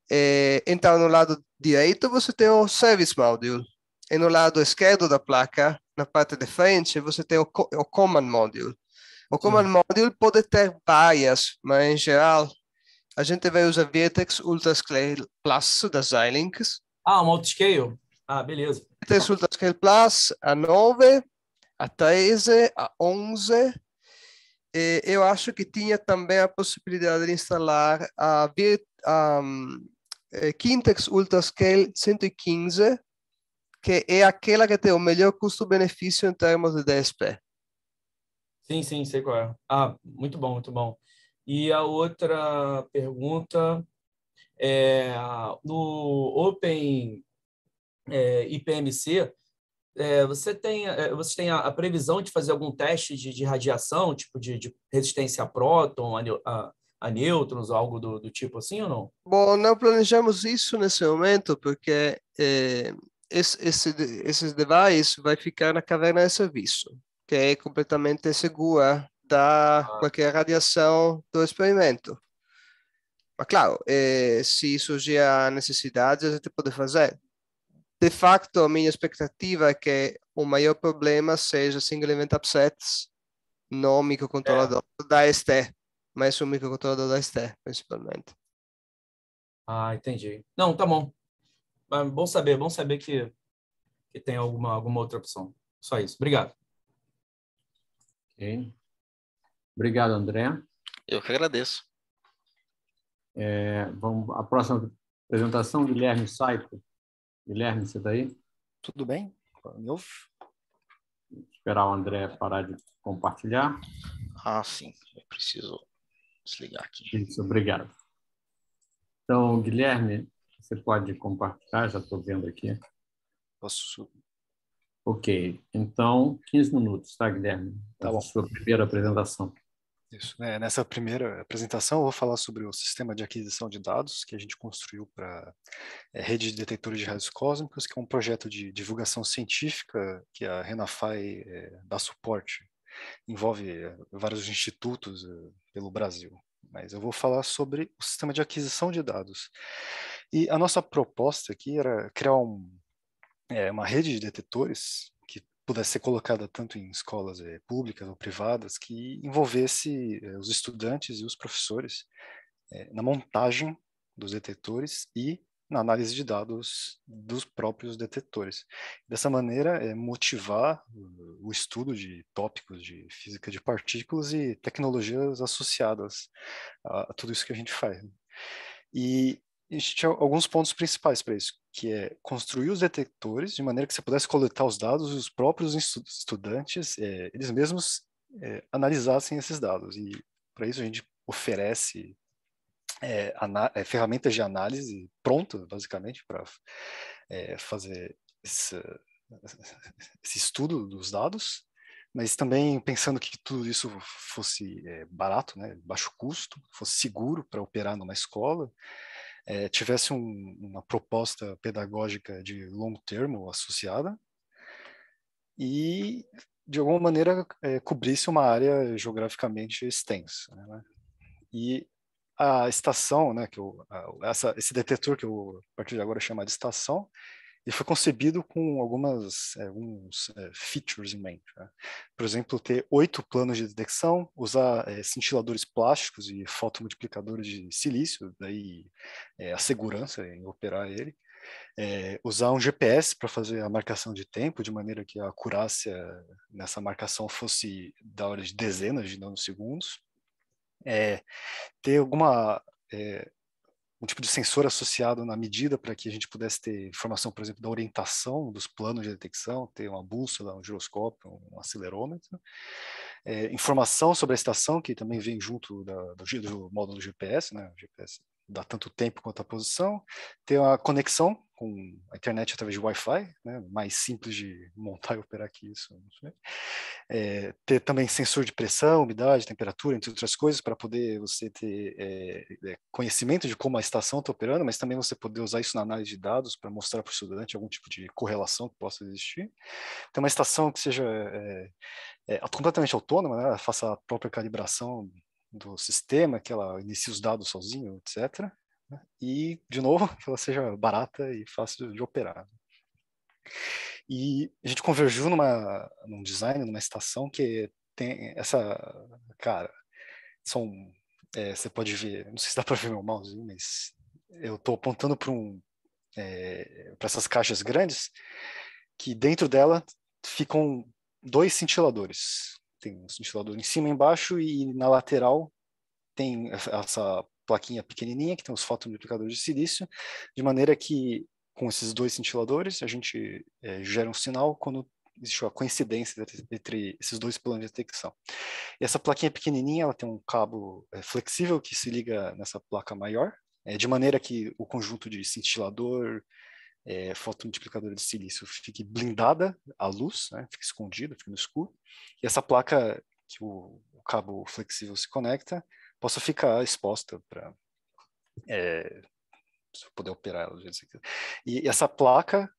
S12: E, então, no lado direito, você tem o Service Module, e no lado esquerdo da placa, na parte de frente, você tem o, o Command Module. O Command Sim. Module pode ter várias, mas em geral, a gente vai usar Vertex Ultrascale Plus da Xilinx.
S5: Ah, um Multiscale? Ah, beleza.
S12: Vertex Ultrascale Plus, a 9, a 13, a 11. E eu acho que tinha também a possibilidade de instalar a, a um, Quintex Ultrascale 115, que é aquela que tem o melhor custo-benefício em termos de DSP.
S5: Sim, sim, sei qual é. Ah, muito bom, muito bom. E a outra pergunta é no Open é, IPMC, é, você tem, é, você tem a, a, previsão de fazer algum teste de, de radiação, tipo de, de, resistência a próton, a, a, a nêutrons, algo do, do, tipo assim ou não?
S12: Bom, não planejamos isso nesse momento, porque é, esse, esse, esses devices vai ficar na caverna de serviço, que é completamente segura da ah. qualquer radiação do experimento. Mas claro, é, se surgir a necessidade, a gente pode fazer de facto, a minha expectativa é que o maior problema seja single event upsets no microcontrolador é. da ST, mas o microcontrolador da ST, principalmente.
S5: Ah, entendi. Não, tá bom. Bom saber, bom saber que, que tem alguma, alguma outra opção. Só isso. Obrigado.
S1: Ok. Obrigado, André.
S13: Eu que agradeço.
S1: É, vamos, a próxima apresentação, Guilherme Saito. Guilherme, você está aí?
S15: Tudo bem? Me ouve?
S1: Esperar o André parar de compartilhar.
S13: Ah, sim. Eu preciso desligar aqui.
S1: Isso, obrigado. Então, Guilherme, você pode compartilhar, já estou vendo aqui.
S15: Posso.
S1: Ok, então 15 minutos, tá, Guilherme?
S15: Tá bom.
S1: Sua primeira apresentação.
S15: Isso. Né? Nessa primeira apresentação, eu vou falar sobre o sistema de aquisição de dados que a gente construiu para é, rede de detectores de raios cósmicos, que é um projeto de divulgação científica que a Renafai é, dá suporte. Envolve é, vários institutos é, pelo Brasil. Mas eu vou falar sobre o sistema de aquisição de dados. E a nossa proposta aqui era criar um, é, uma rede de detectores pudesse ser colocada tanto em escolas é, públicas ou privadas, que envolvesse é, os estudantes e os professores é, na montagem dos detectores e na análise de dados dos próprios detectores. Dessa maneira, é motivar o estudo de tópicos de física de partículas e tecnologias associadas a, a tudo isso que a gente faz. E a gente tinha alguns pontos principais para isso, que é construir os detectores de maneira que você pudesse coletar os dados e os próprios estudantes, é, eles mesmos é, analisassem esses dados. E para isso a gente oferece é, ferramentas de análise prontas, basicamente, para fazer esse, esse estudo dos dados, mas também pensando que tudo isso fosse é, barato, né, baixo custo, fosse seguro para operar numa escola, é, tivesse um, uma proposta pedagógica de longo termo associada e, de alguma maneira, é, cobrisse uma área geograficamente extensa. Né? E a estação, né, que eu, a, essa, esse detetor que eu, a partir de agora, chamar de estação, ele foi concebido com algumas é, alguns é, features em mente. Né? Por exemplo, ter oito planos de detecção, usar é, cintiladores plásticos e fotomultiplicadores de silício, daí é, a segurança em operar ele. É, usar um GPS para fazer a marcação de tempo, de maneira que a acurácia nessa marcação fosse da ordem de dezenas de nanosegundos. É, ter alguma um tipo de sensor associado na medida para que a gente pudesse ter informação, por exemplo, da orientação dos planos de detecção, ter uma bússola, um giroscópio, um acelerômetro. É, informação sobre a estação, que também vem junto da, do, do módulo GPS, né? O GPS dá tanto tempo quanto a posição. Ter uma conexão com a internet através de Wi-Fi, né, mais simples de montar e operar que isso. É, ter também sensor de pressão, umidade, temperatura, entre outras coisas, para poder você ter é, é conhecimento de como a estação está operando, mas também você poder usar isso na análise de dados para mostrar para o estudante algum tipo de correlação que possa existir. Ter uma estação que seja é, é, completamente autônoma, né, faça a própria calibração do sistema, que ela inicie os dados sozinho, etc. Né? E, de novo, que ela seja barata e fácil de operar. E a gente convergiu numa, num design, numa estação que tem essa. Cara, são. É, você pode ver, não sei se dá para ver meu mouse, mas eu estou apontando para um, é, para essas caixas grandes, que dentro dela ficam dois cintiladores. Tem um cintilador em cima e embaixo, e na lateral tem essa plaquinha pequenininha que tem os fotomultiplicadores de silício, de maneira que com esses dois cintiladores a gente é, gera um sinal quando existiu a coincidência entre, esses dois planos de detecção. E essa plaquinha pequenininha, ela tem um cabo é, flexível que se liga nessa placa maior, é, de maneira que o conjunto de cintilador, é, fotomultiplicador de silício fique blindada à luz, né, fique escondido, fique no escuro, e essa placa que o, o cabo flexível se conecta possa ficar exposta para é, poder operar ela. E essa placa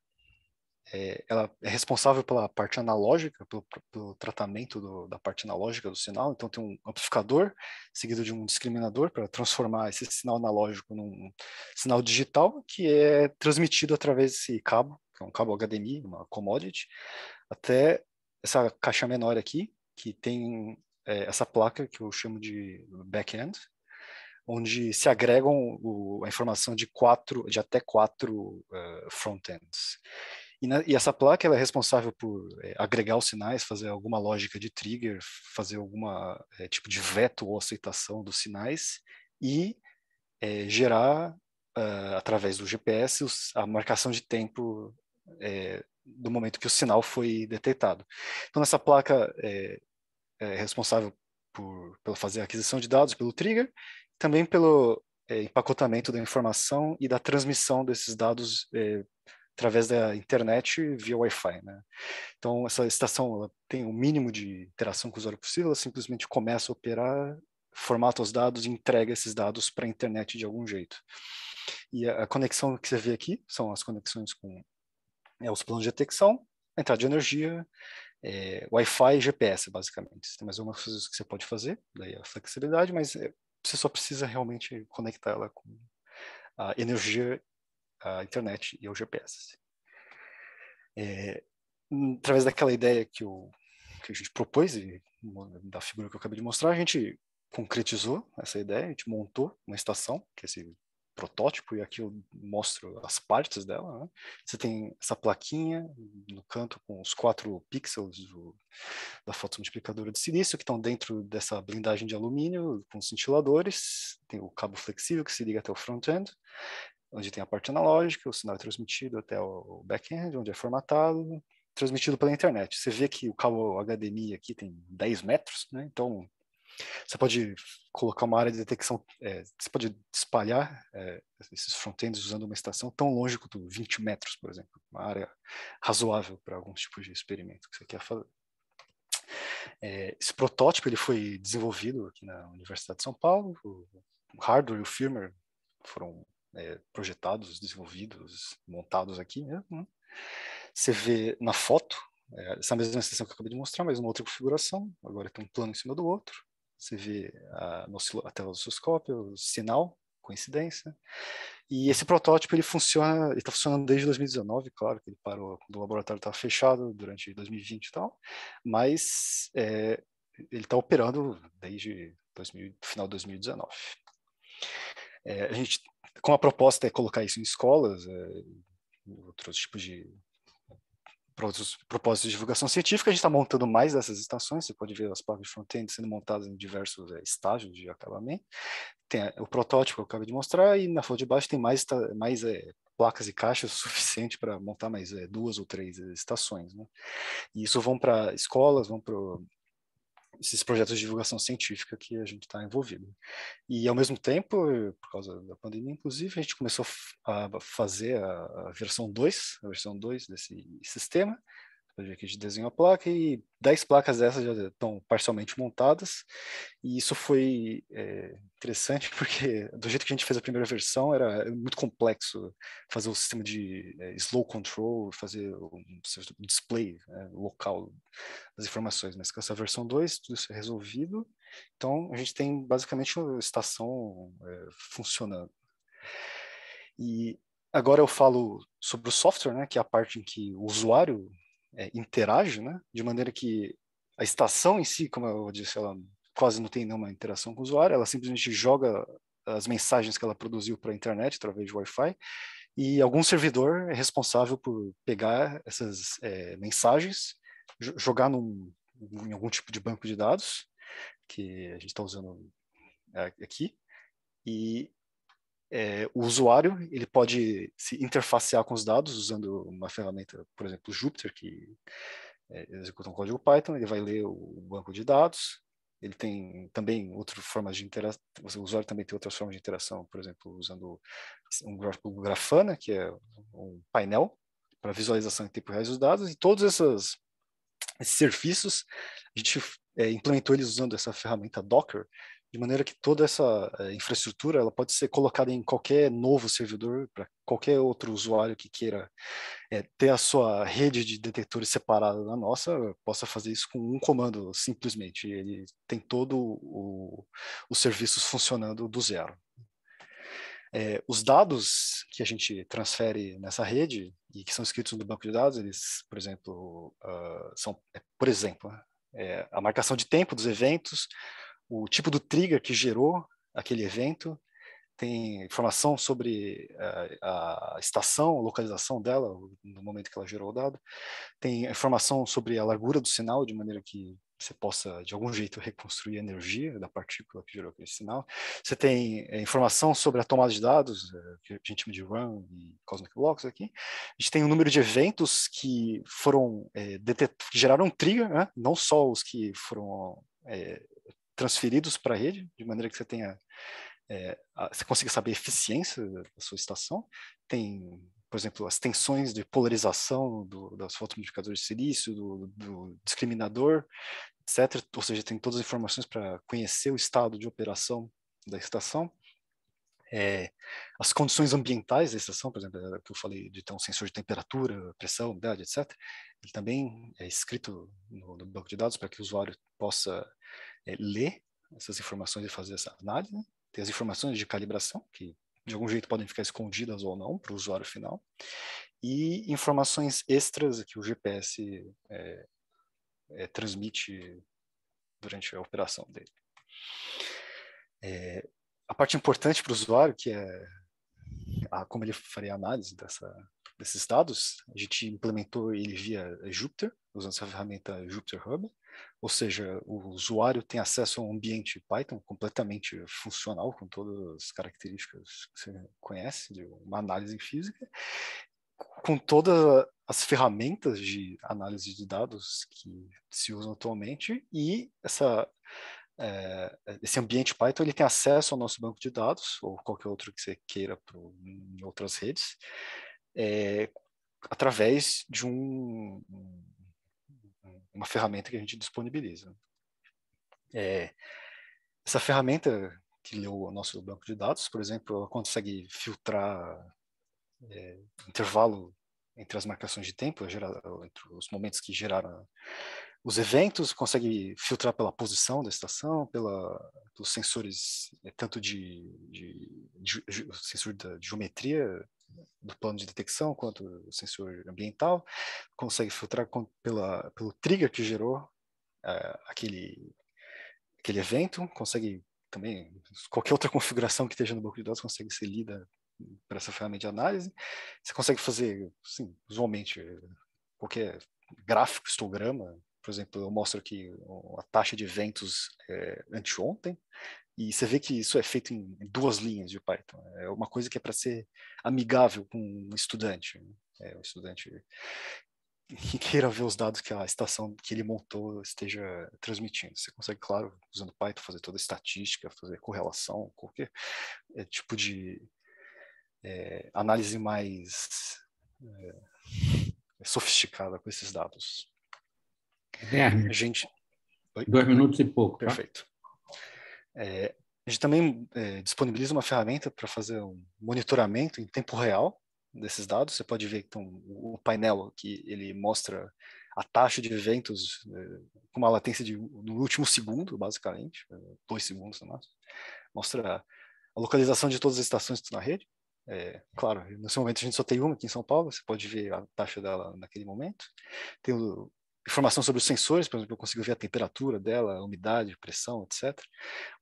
S15: é, ela é responsável pela parte analógica, pelo, pelo tratamento do, da parte analógica do sinal. Então, tem um amplificador seguido de um discriminador para transformar esse sinal analógico num sinal digital que é transmitido através desse cabo, que é um cabo HDMI, uma commodity, até essa caixa menor aqui, que tem é, essa placa que eu chamo de back-end, onde se agregam o, a informação de quatro, de até quatro uh, front-ends. E, na, e, essa placa ela é responsável por é, agregar os sinais, fazer alguma lógica de trigger, fazer alguma é, tipo de veto ou aceitação dos sinais e é, gerar, uh, através do GPS, os, a marcação de tempo do momento que o sinal foi detectado. Então, essa placa é, responsável por, por fazer a aquisição de dados pelo trigger, também pelo empacotamento da informação e da transmissão desses dados através da internet via Wi-Fi, né? Então essa estação tem o um mínimo de interação com o usuário possível, ela simplesmente começa a operar, formata os dados e entrega esses dados para a internet de algum jeito. E a, a, conexão que você vê aqui são as conexões com é, os planos de detecção, entrada de energia, é, Wi-Fi e GPS, basicamente. Tem mais algumas coisas que você pode fazer, daí a flexibilidade, mas é, você só precisa realmente conectar ela com a energia a internet e ao GPS. É, através daquela ideia que, o, que a gente propôs, e da figura que eu acabei de mostrar, a gente concretizou essa ideia, a gente montou uma estação, que é esse protótipo, e aqui eu mostro as partes dela. Né? Você tem essa plaquinha no canto com os quatro pixels do, da fotomultiplicadora de silício, que estão dentro dessa blindagem de alumínio com cintiladores. Tem o cabo flexível que se liga até o front-end onde tem a parte analógica, o sinal é transmitido até o back-end, onde é formatado, transmitido pela internet. Você vê que o cabo HDMI aqui tem 10 metros, né? então você pode colocar uma área de detecção, é, você pode espalhar é, esses front-ends usando uma estação tão longe quanto 20 metros, por exemplo, uma área razoável para alguns tipos de experimento que você quer fazer. É, esse protótipo ele foi desenvolvido aqui na Universidade de São Paulo, o hardware e o firmware foram é, projetados, desenvolvidos, montados aqui mesmo. Né? Você vê na foto, é, essa mesma extensão que eu acabei de mostrar, mas uma outra configuração, agora tem um plano em cima do outro. Você vê a, no, a tela do osciloscópio, o sinal, coincidência. E esse protótipo ele funciona, ele está funcionando desde 2019, claro que ele parou quando o laboratório estava fechado durante 2020 e tal, mas é, ele está operando desde 2000, final de 2019. É, a gente como a proposta é colocar isso em escolas, é, outros tipos de propósitos de divulgação científica, a gente está montando mais dessas estações, você pode ver as placas de front-end sendo montadas em diversos é, estágios de acabamento. Tem o protótipo que eu acabei de mostrar, e na foto de baixo tem mais, mais é, placas e caixas suficiente para montar mais é, duas ou três estações. Né? E isso vão para escolas, vão para esses projetos de divulgação científica que a gente está envolvido. E, ao mesmo tempo, por causa da pandemia, inclusive, a gente começou a fazer a, versão 2, a versão 2 desse sistema, Que a gente desenhou a placa e 10 placas dessas já estão parcialmente montadas. E isso foi é, interessante porque do jeito que a gente fez a primeira versão era muito complexo fazer o sistema de é, slow control, fazer um display né, local das informações. Mas com essa versão 2 tudo isso é resolvido. Então a gente tem basicamente uma estação é, funcionando. E agora eu falo sobre o software, né, que é a parte em que o usuário é, interage, né? De maneira que a estação em si, como eu disse, ela quase não tem nenhuma interação com o usuário, ela simplesmente joga as mensagens que ela produziu para a internet através de Wi-Fi e algum servidor é responsável por pegar essas é, mensagens, jogar num, em algum tipo de banco de dados que a gente está usando é, aqui e é, o usuário ele pode se interfacear com os dados usando uma ferramenta, por exemplo, Jupyter, que é, executa um código Python, ele vai ler o banco de dados, ele tem também outras formas de interação, o usuário também tem outras formas de interação, por exemplo, usando um Grafana, que é um painel para visualização em tempo real dos dados, e todos esses serviços, a gente é, implementou eles usando essa ferramenta Docker, de maneira que toda essa é, infraestrutura ela pode ser colocada em qualquer novo servidor para qualquer outro usuário que queira é, ter a sua rede de detectores separada da nossa possa fazer isso com um comando simplesmente. Ele tem todo o, os serviços funcionando do zero. É, os dados que a gente transfere nessa rede e que são escritos no banco de dados eles por exemplo uh, são por exemplo é, a marcação de tempo dos eventos o tipo do trigger que gerou aquele evento, tem informação sobre a, eh, a estação, a localização dela, no momento que ela gerou o dado, tem informação sobre a largura do sinal, de maneira que você possa, de algum jeito, reconstruir a energia da partícula que gerou aquele sinal. Você tem é, informação sobre a tomada de dados, é, que a gente chama de run e cosmic blocks aqui. A gente tem o um número de eventos que foram é, que geraram um trigger, né? não só os que foram transferidos para a rede, de maneira que você tenha é, você consiga saber a eficiência da sua estação. Tem, por exemplo, as tensões de polarização do, das fotomodificadores de silício, do, do, discriminador, etc. Ou seja, tem todas as informações para conhecer o estado de operação da estação. É, as condições ambientais da estação, por exemplo, que eu falei de ter um sensor de temperatura, pressão, umidade, etc. Ele também é escrito no, no banco de dados para que o usuário possa é, ler essas informações e fazer essa análise. Né? Tem as informações de calibração, que de algum jeito podem ficar escondidas ou não para o usuário final. E informações extras que o GPS é, é, transmite durante a operação dele. É, a parte importante para o usuário, que é a, como ele faria a análise dessa, desses dados, a gente implementou ele via Jupyter, usando essa ferramenta Jupyter Hub, ou seja, o usuário tem acesso a um ambiente Python completamente funcional, com todas as características que você conhece de uma análise física, com todas as ferramentas de análise de dados que se usam atualmente e essa é, esse ambiente Python ele tem acesso ao nosso banco de dados ou qualquer outro que você queira pro, em outras redes é, através de um, uma ferramenta que a gente disponibiliza. É, essa ferramenta que leu o nosso banco de dados, por exemplo, ela consegue filtrar é, intervalo entre as marcações de tempo, entre os momentos que geraram os eventos, consegue filtrar pela posição da estação, pela, pelos sensores, é, tanto de, de, de, de sensor de geometria do plano de detecção quanto o sensor ambiental, consegue filtrar com, pela, pelo trigger que gerou uh, aquele, aquele evento, consegue também, qualquer outra configuração que esteja no banco de dados consegue ser lida para essa ferramenta de análise. Você consegue fazer, sim, usualmente, qualquer gráfico, histograma, por exemplo, eu mostro aqui a taxa de eventos é, anteontem, e você vê que isso é feito em duas linhas de Python. É uma coisa que é para ser amigável com um estudante. Né? É, um estudante que queira ver os dados que a estação que ele montou esteja transmitindo. Você consegue, claro, usando Python, fazer toda a estatística, fazer correlação, qualquer é, tipo de é, análise mais é, sofisticada com esses dados.
S1: a gente... Dois minutos e pouco.
S15: Tá? É, a gente também é, disponibiliza uma ferramenta para fazer um monitoramento em tempo real desses dados. Você pode ver então, o painel que ele mostra a taxa de eventos é, com uma latência de, no último segundo, basicamente, é, dois segundos no máximo. Mostra a localização de todas as estações na rede. É, claro, nesse momento a gente só tem uma aqui em São Paulo, você pode ver a taxa dela naquele momento. Tem o, informação sobre os sensores, por exemplo, eu consigo ver a temperatura dela, a umidade, pressão, etc.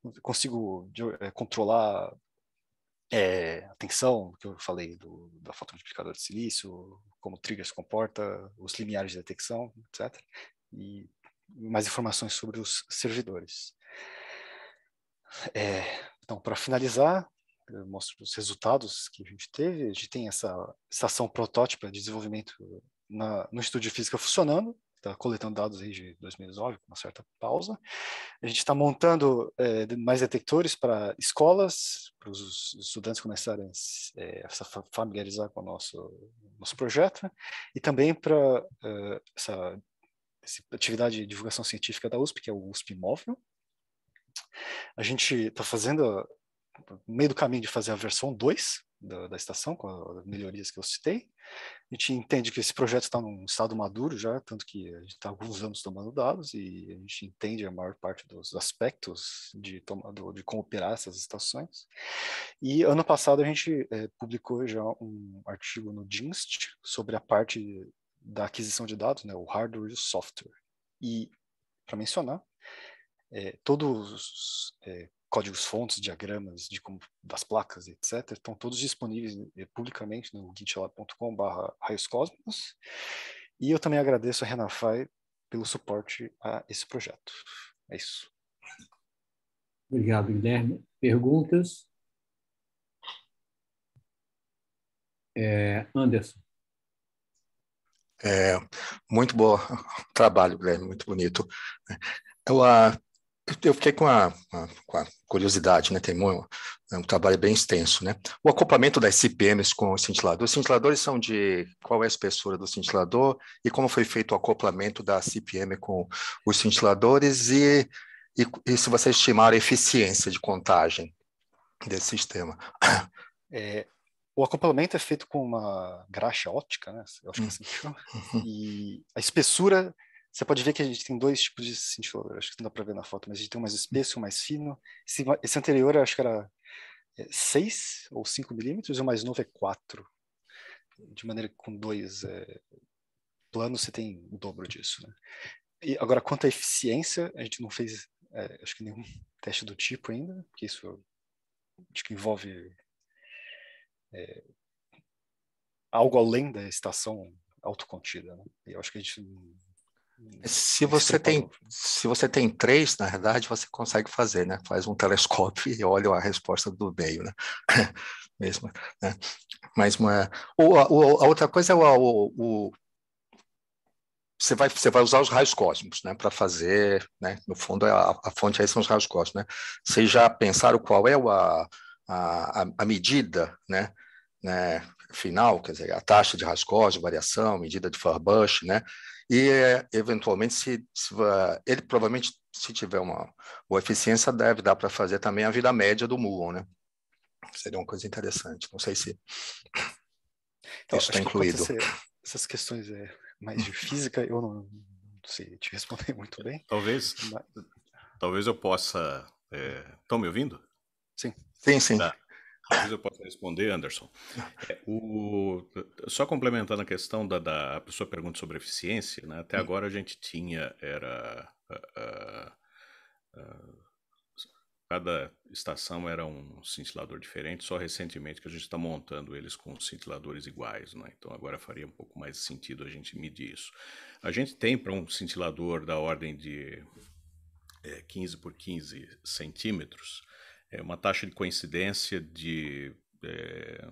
S15: Eu consigo é, controlar é, a tensão, que eu falei do, da fotomultiplicador de silício, como o trigger se comporta, os limiares de detecção, etc. E mais informações sobre os servidores. É, então, para finalizar, eu mostro os resultados que a gente teve. A gente tem essa estação protótipa de desenvolvimento na, no Estúdio de Física funcionando, está coletando dados desde 2009, com uma certa pausa. A gente está montando é, mais detectores para escolas, para os estudantes começarem é, a se familiarizar com o nosso, nosso projeto, e também para é, essa, essa atividade de divulgação científica da USP, que é o USP Móvel. A gente está fazendo, no meio do caminho de fazer a versão 2 da, da estação, com as melhorias que eu citei. A gente entende que esse projeto está num estado maduro já, tanto que a gente está alguns anos tomando dados e a gente entende a maior parte dos aspectos de, de como operar essas estações. E ano passado a gente é, publicou já um artigo no DINST sobre a parte da aquisição de dados, né, o hardware e o software. E, para mencionar, é, todos os é, códigos fontes, diagramas de como, das placas, etc., estão todos disponíveis eh, publicamente no gitlab.com.br raioscosmos. E eu também agradeço a Renafai pelo suporte a esse projeto. É isso.
S1: Obrigado, Guilherme. Perguntas? É, Anderson.
S9: É, muito bom trabalho, Guilherme, muito bonito. Eu, uh, eu fiquei com a, com a curiosidade, né? Tem um, é um, trabalho bem extenso, né? O acoplamento das CPMs com os cintiladores. Os cintiladores são de qual é a espessura do cintilador e como foi feito o acoplamento da CPM com os cintiladores e, e, e se você estimar a eficiência de contagem desse sistema.
S15: É, o acoplamento é feito com uma graxa óptica, né? Eu acho que é assim que chama. Uhum. E a espessura você pode ver que a gente tem dois tipos de cintilador, acho que não dá para ver na foto, mas a gente tem um mais espesso, um mais fino. Esse, esse anterior, acho que era 6 é, ou 5 milímetros, e o mais novo é 4. De maneira que com dois é, planos você tem o dobro disso. Né? E agora, quanto à eficiência, a gente não fez, é, acho que nenhum teste do tipo ainda, porque isso acho que envolve é, algo além da estação autocontida. Né? E eu acho que a gente
S9: se você tem, se você tem três, na verdade, você consegue fazer, né? Faz um telescópio e olha a resposta do meio, né? Mesmo, né? Mas uma, o, a, a outra coisa é o, o, o, você vai você vai usar os raios cósmicos, né? Para fazer, né? No fundo, a, a fonte aí são os raios cósmicos, né? Vocês já pensaram qual é a, a, a medida, né? né? Final, quer dizer, a taxa de raios cósmicos, variação, medida de Furbush, né? E eventualmente se, se, ele provavelmente se tiver uma boa eficiência deve dar para fazer também a vida média do muon, né? Seria uma coisa interessante. Não sei se então, isso está incluído.
S15: Que essas questões é, mais de física eu não, não, sei te responder muito bem.
S16: Talvez, Mas... talvez eu possa. Estão é... me ouvindo?
S15: Sim.
S9: Sim, sim. Tá.
S16: Talvez eu possa responder, Anderson. É, o, só complementando a questão da, da a sua pergunta sobre eficiência, né? até agora a gente tinha, era uh, uh, uh, cada estação era um cintilador diferente, só recentemente que a gente está montando eles com cintiladores iguais, né? então agora faria um pouco mais sentido a gente medir isso. A gente tem para um cintilador da ordem de é, 15 por 15 centímetros, é uma taxa de coincidência de é,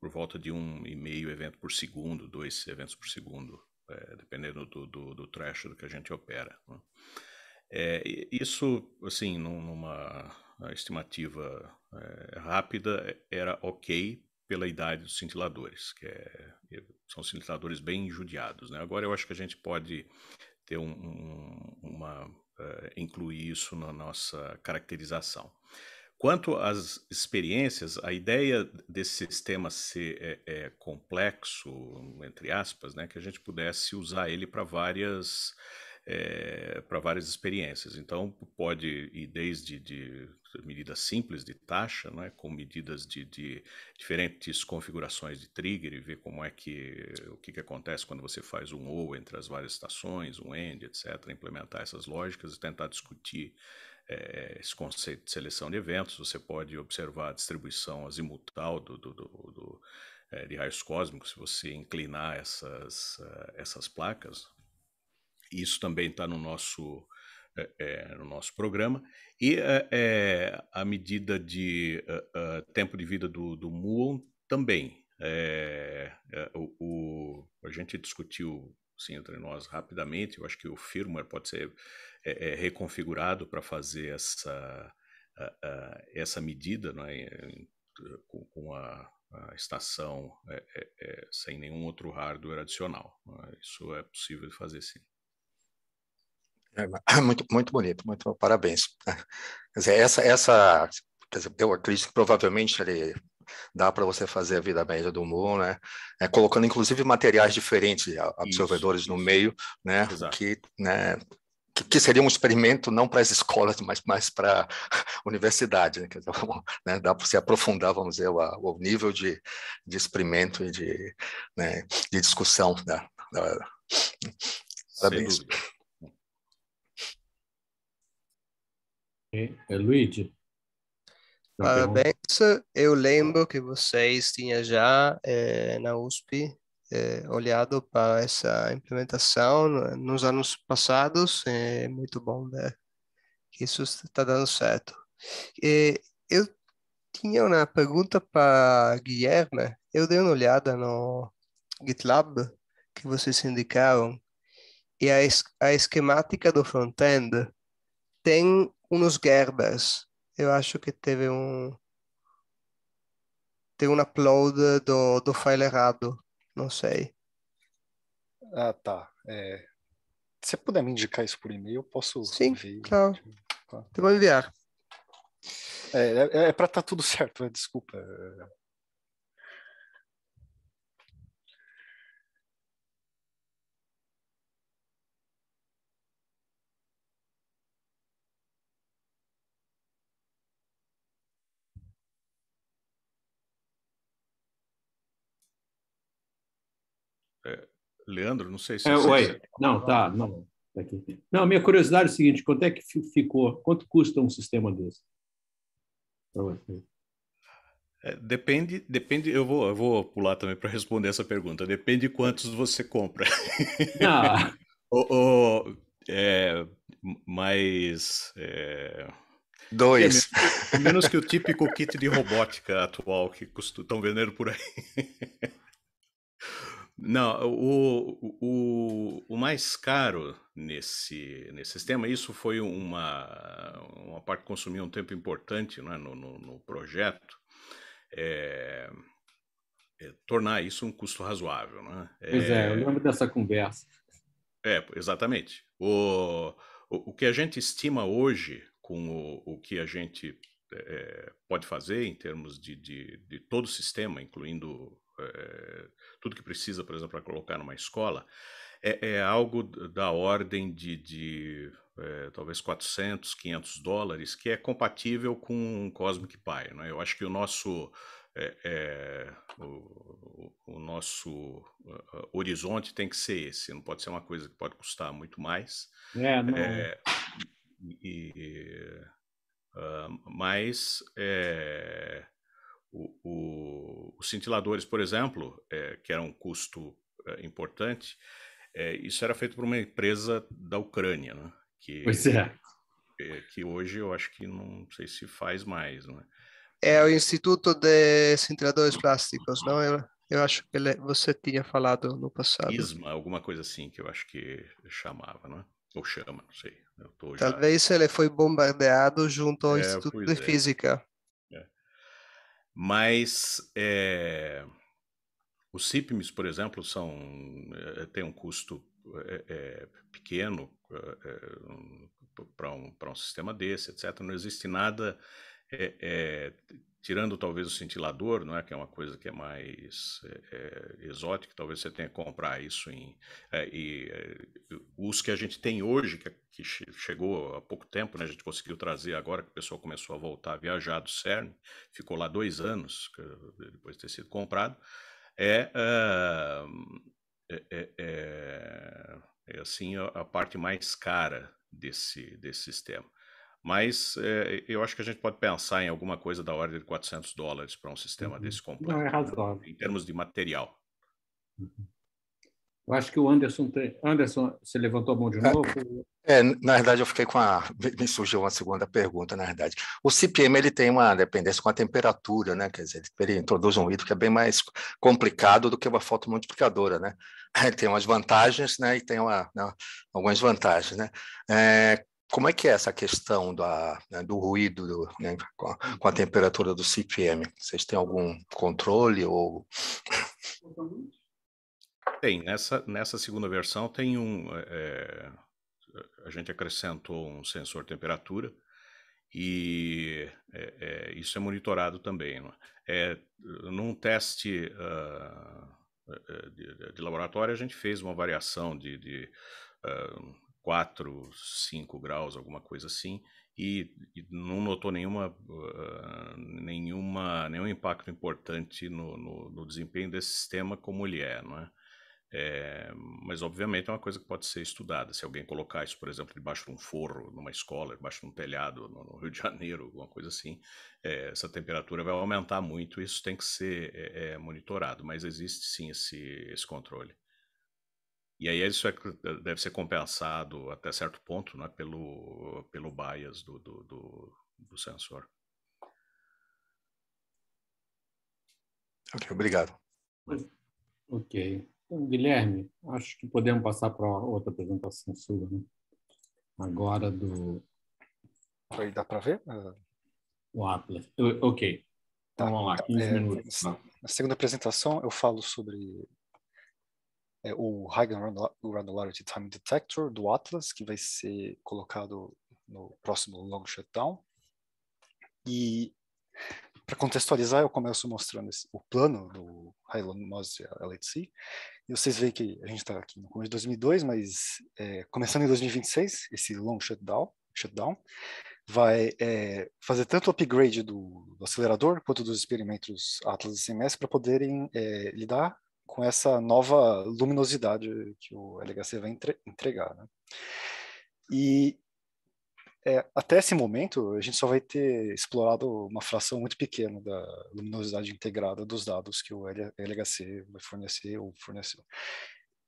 S16: por volta de um e meio evento por segundo, dois eventos por segundo, é, dependendo do, do, do threshold que a gente opera. Né? É, isso, assim, numa estimativa é, rápida, era ok pela idade dos cintiladores, que é, são cintiladores bem judiados. Né? Agora eu acho que a gente pode ter um, um, uma uh, incluir isso na nossa caracterização. Quanto às experiências, a ideia desse sistema ser é, é, complexo, entre aspas, né, que a gente pudesse usar ele para várias é, para várias experiências. Então, pode ir desde de medidas simples de taxa, né, com medidas de, de, diferentes configurações de trigger e ver como é que o que, que acontece quando você faz um ou entre as várias estações, um end, etc. Implementar essas lógicas e tentar discutir é, esse conceito de seleção de eventos, você pode observar a distribuição azimutal do, do, do, do é, de raios cósmicos se você inclinar essas, uh, essas placas. Isso também está no nosso é, no nosso programa. E é, a medida de uh, uh, tempo de vida do, do muon também. É, o, o, a gente discutiu assim, entre nós rapidamente. Eu acho que o firmware pode ser é, é, reconfigurado para fazer essa, a, a, essa medida né, com, com a, a, estação é, é, é, sem nenhum outro hardware adicional. Né? Isso é possível de fazer sim.
S9: É, muito, muito bonito, muito parabéns. Quer dizer, essa, essa eu acredito que provavelmente ele dá para você fazer a vida média do Moon, né? É, colocando inclusive materiais diferentes, absorvedores isso, no isso. meio, né? Exato. Que, né? Que, que, seria um experimento não para as escolas, mas mais para a universidade, né? Dizer, né? Dá para se aprofundar, vamos dizer, o, o nível de, de experimento e de, né? de discussão da, da... Parabéns.
S1: É, Luigi.
S12: Parabéns. Eu lembro que vocês tinham já é, na USP é, olhado para essa implementação nos anos passados. É muito bom ver que isso está dando certo. E eu tinha uma pergunta para Guilherme. Eu dei uma olhada no GitLab que vocês indicaram e a, es a esquemática do front-end tem uns Gerbers. Eu acho que teve um tem um upload do, do file errado, não sei.
S15: Ah, tá. É, se você puder me indicar isso por e-mail, eu posso
S12: Sim, ver. claro. Tá. Eu vou enviar.
S15: É, é, é para estar tá tudo certo, né? desculpa.
S16: É, Leandro, não sei se.
S1: É, oi. Não, tá. Não, tá aqui. não, minha curiosidade é o seguinte: quanto é que ficou? Quanto custa um sistema desse?
S16: É, depende, depende. Eu vou, eu vou pular também para responder essa pergunta. Depende de quantos você compra. Ah. o, o, é, mas é,
S9: dois.
S16: É menos, menos, que o típico kit de robótica atual que estão vendendo por aí. Não, o, o, o mais caro nesse, nesse sistema, isso foi uma, uma parte que consumiu um tempo importante né, no, no, no, projeto, é, é, tornar isso um custo razoável. Né?
S1: Pois é, eu lembro dessa conversa.
S16: É, exatamente. O, o, o que a gente estima hoje com o, o que a gente é, pode fazer em termos de, de, de todo o sistema, incluindo é, tudo que precisa, por exemplo, para colocar numa escola, é, é algo da ordem de, de é, talvez 400, 500 dólares, que é compatível com um Cosmic Pi. Né? Eu acho que o nosso, é, é, o, o, nosso uh, horizonte tem que ser esse, não pode ser uma coisa que pode custar muito mais.
S1: É, não...
S16: e, uh, mas o, o, os cintiladores, por exemplo, é, que era um custo é, importante, é, isso era feito por uma empresa da Ucrânia, né? Que,
S1: pois é.
S16: é. Que hoje eu acho que não sei se faz mais, não é?
S12: É o Instituto de Cintiladores Plásticos, não? Eu, eu acho que ele, você tinha falado no passado.
S16: ISMA, alguma coisa assim que eu acho que chamava, não é? Ou chama, não sei.
S12: Talvez já... ele foi bombardeado junto ao é, Instituto de é. Física.
S16: Mas é, os CIPMs, por exemplo, são, é, têm um custo é, pequeno para um, um sistema desse, etc. Não existe nada tirando talvez o cintilador, não é que é uma coisa que é mais é, é, exótica, talvez você tenha que comprar isso em é, e os que a gente tem hoje que, que, chegou há pouco tempo, né, a gente conseguiu trazer agora que o pessoal começou a voltar a viajar do CERN, ficou lá dois anos depois de ter sido comprado, é, é, é, é assim a, a parte mais cara desse desse sistema. Mas é, eu acho que a gente pode pensar em alguma coisa da ordem de 400 dólares para um sistema uhum. desse completo.
S1: Não é razoável.
S16: Em termos de material.
S1: Uhum. Eu acho que o Anderson tem. Anderson, você levantou a mão de novo?
S9: É, na verdade, eu fiquei com a. Me surgiu uma segunda pergunta, na verdade. O CPM ele tem uma dependência com a temperatura, né? Quer dizer, ele introduz um ruído que é bem mais complicado do que uma fotomultiplicadora, né? Ele tem umas vantagens, né? E tem uma, né? algumas vantagens, né? É, como é que é essa questão da, né, do ruído do, né, com, a, com, a, temperatura do CPM? Vocês têm algum controle ou
S16: tem, nessa, nessa segunda versão tem um. É, a gente acrescentou um sensor temperatura e é, é, isso é monitorado também. É? é? num teste uh, de, de, laboratório, a gente fez uma variação de, de uh, 4, 5 graus, alguma coisa assim, e, e não notou nenhuma, uh, nenhuma, nenhum impacto importante no, no, no, desempenho desse sistema como ele é, não é? É, mas, obviamente, é uma coisa que pode ser estudada. Se alguém colocar isso, por exemplo, debaixo de um forro, numa escola, debaixo de um telhado no, no Rio de Janeiro, alguma coisa assim, é, essa temperatura vai aumentar muito. Isso tem que ser é, é monitorado, mas existe sim esse, esse controle. E aí isso é, deve ser compensado até certo ponto né, pelo, pelo bias do, do, do, do sensor.
S9: Ok, obrigado.
S1: Ok. Então, Guilherme, acho que podemos passar para outra apresentação sua, né? Agora do.
S15: Aí dá para ver? Ah.
S1: O Atlas. Ok. Então tá. vamos lá, 15 é, minutos.
S15: Na segunda apresentação, eu falo sobre é, o High Granularity Time Detector do Atlas, que vai ser colocado no próximo Long Shutdown. E para contextualizar, eu começo mostrando esse, o plano do Highland Mosby LHC, e vocês veem que a gente está aqui no começo de 2002, mas é, começando em 2026, esse long shutdown, shutdown vai é, fazer tanto o upgrade do, do, acelerador quanto dos experimentos Atlas e CMS para poderem é, lidar com essa nova luminosidade que o LHC vai entre, entregar. Né? E é, até esse momento, a gente só vai ter explorado uma fração muito pequena da luminosidade integrada dos dados que o LHC vai fornecer ou forneceu.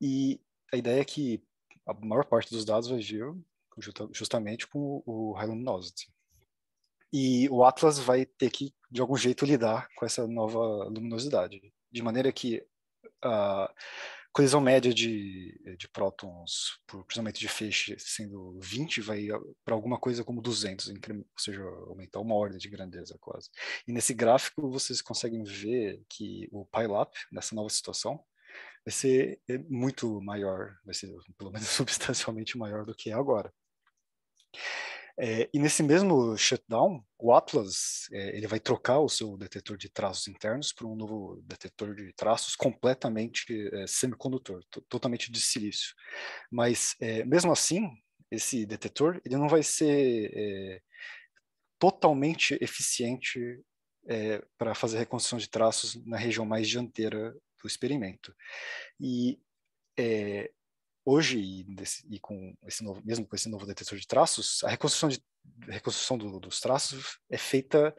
S15: E a ideia é que a maior parte dos dados vai vir justamente com o High Luminosity. E o Atlas vai ter que, de algum jeito, lidar com essa nova luminosidade, de maneira que a colisão média de, de prótons por cruzamento de feixe sendo 20 vai para alguma coisa como 200, ou seja, aumentar uma ordem de grandeza quase. E nesse gráfico vocês conseguem ver que o PILAP, nessa nova situação, vai ser é, muito maior, vai ser pelo menos substancialmente maior do que é agora. É, e nesse mesmo shutdown, o Atlas é, ele vai trocar o seu detetor de traços internos para um novo detetor de traços completamente é, semicondutor, totalmente de silício. Mas é, mesmo assim, esse detetor ele não vai ser é, totalmente eficiente é, para fazer reconstrução de traços na região mais dianteira do experimento. E hoje e, desse, e, com esse novo, mesmo com esse novo detetor de traços, a reconstrução, de, reconstrução do, dos traços é feita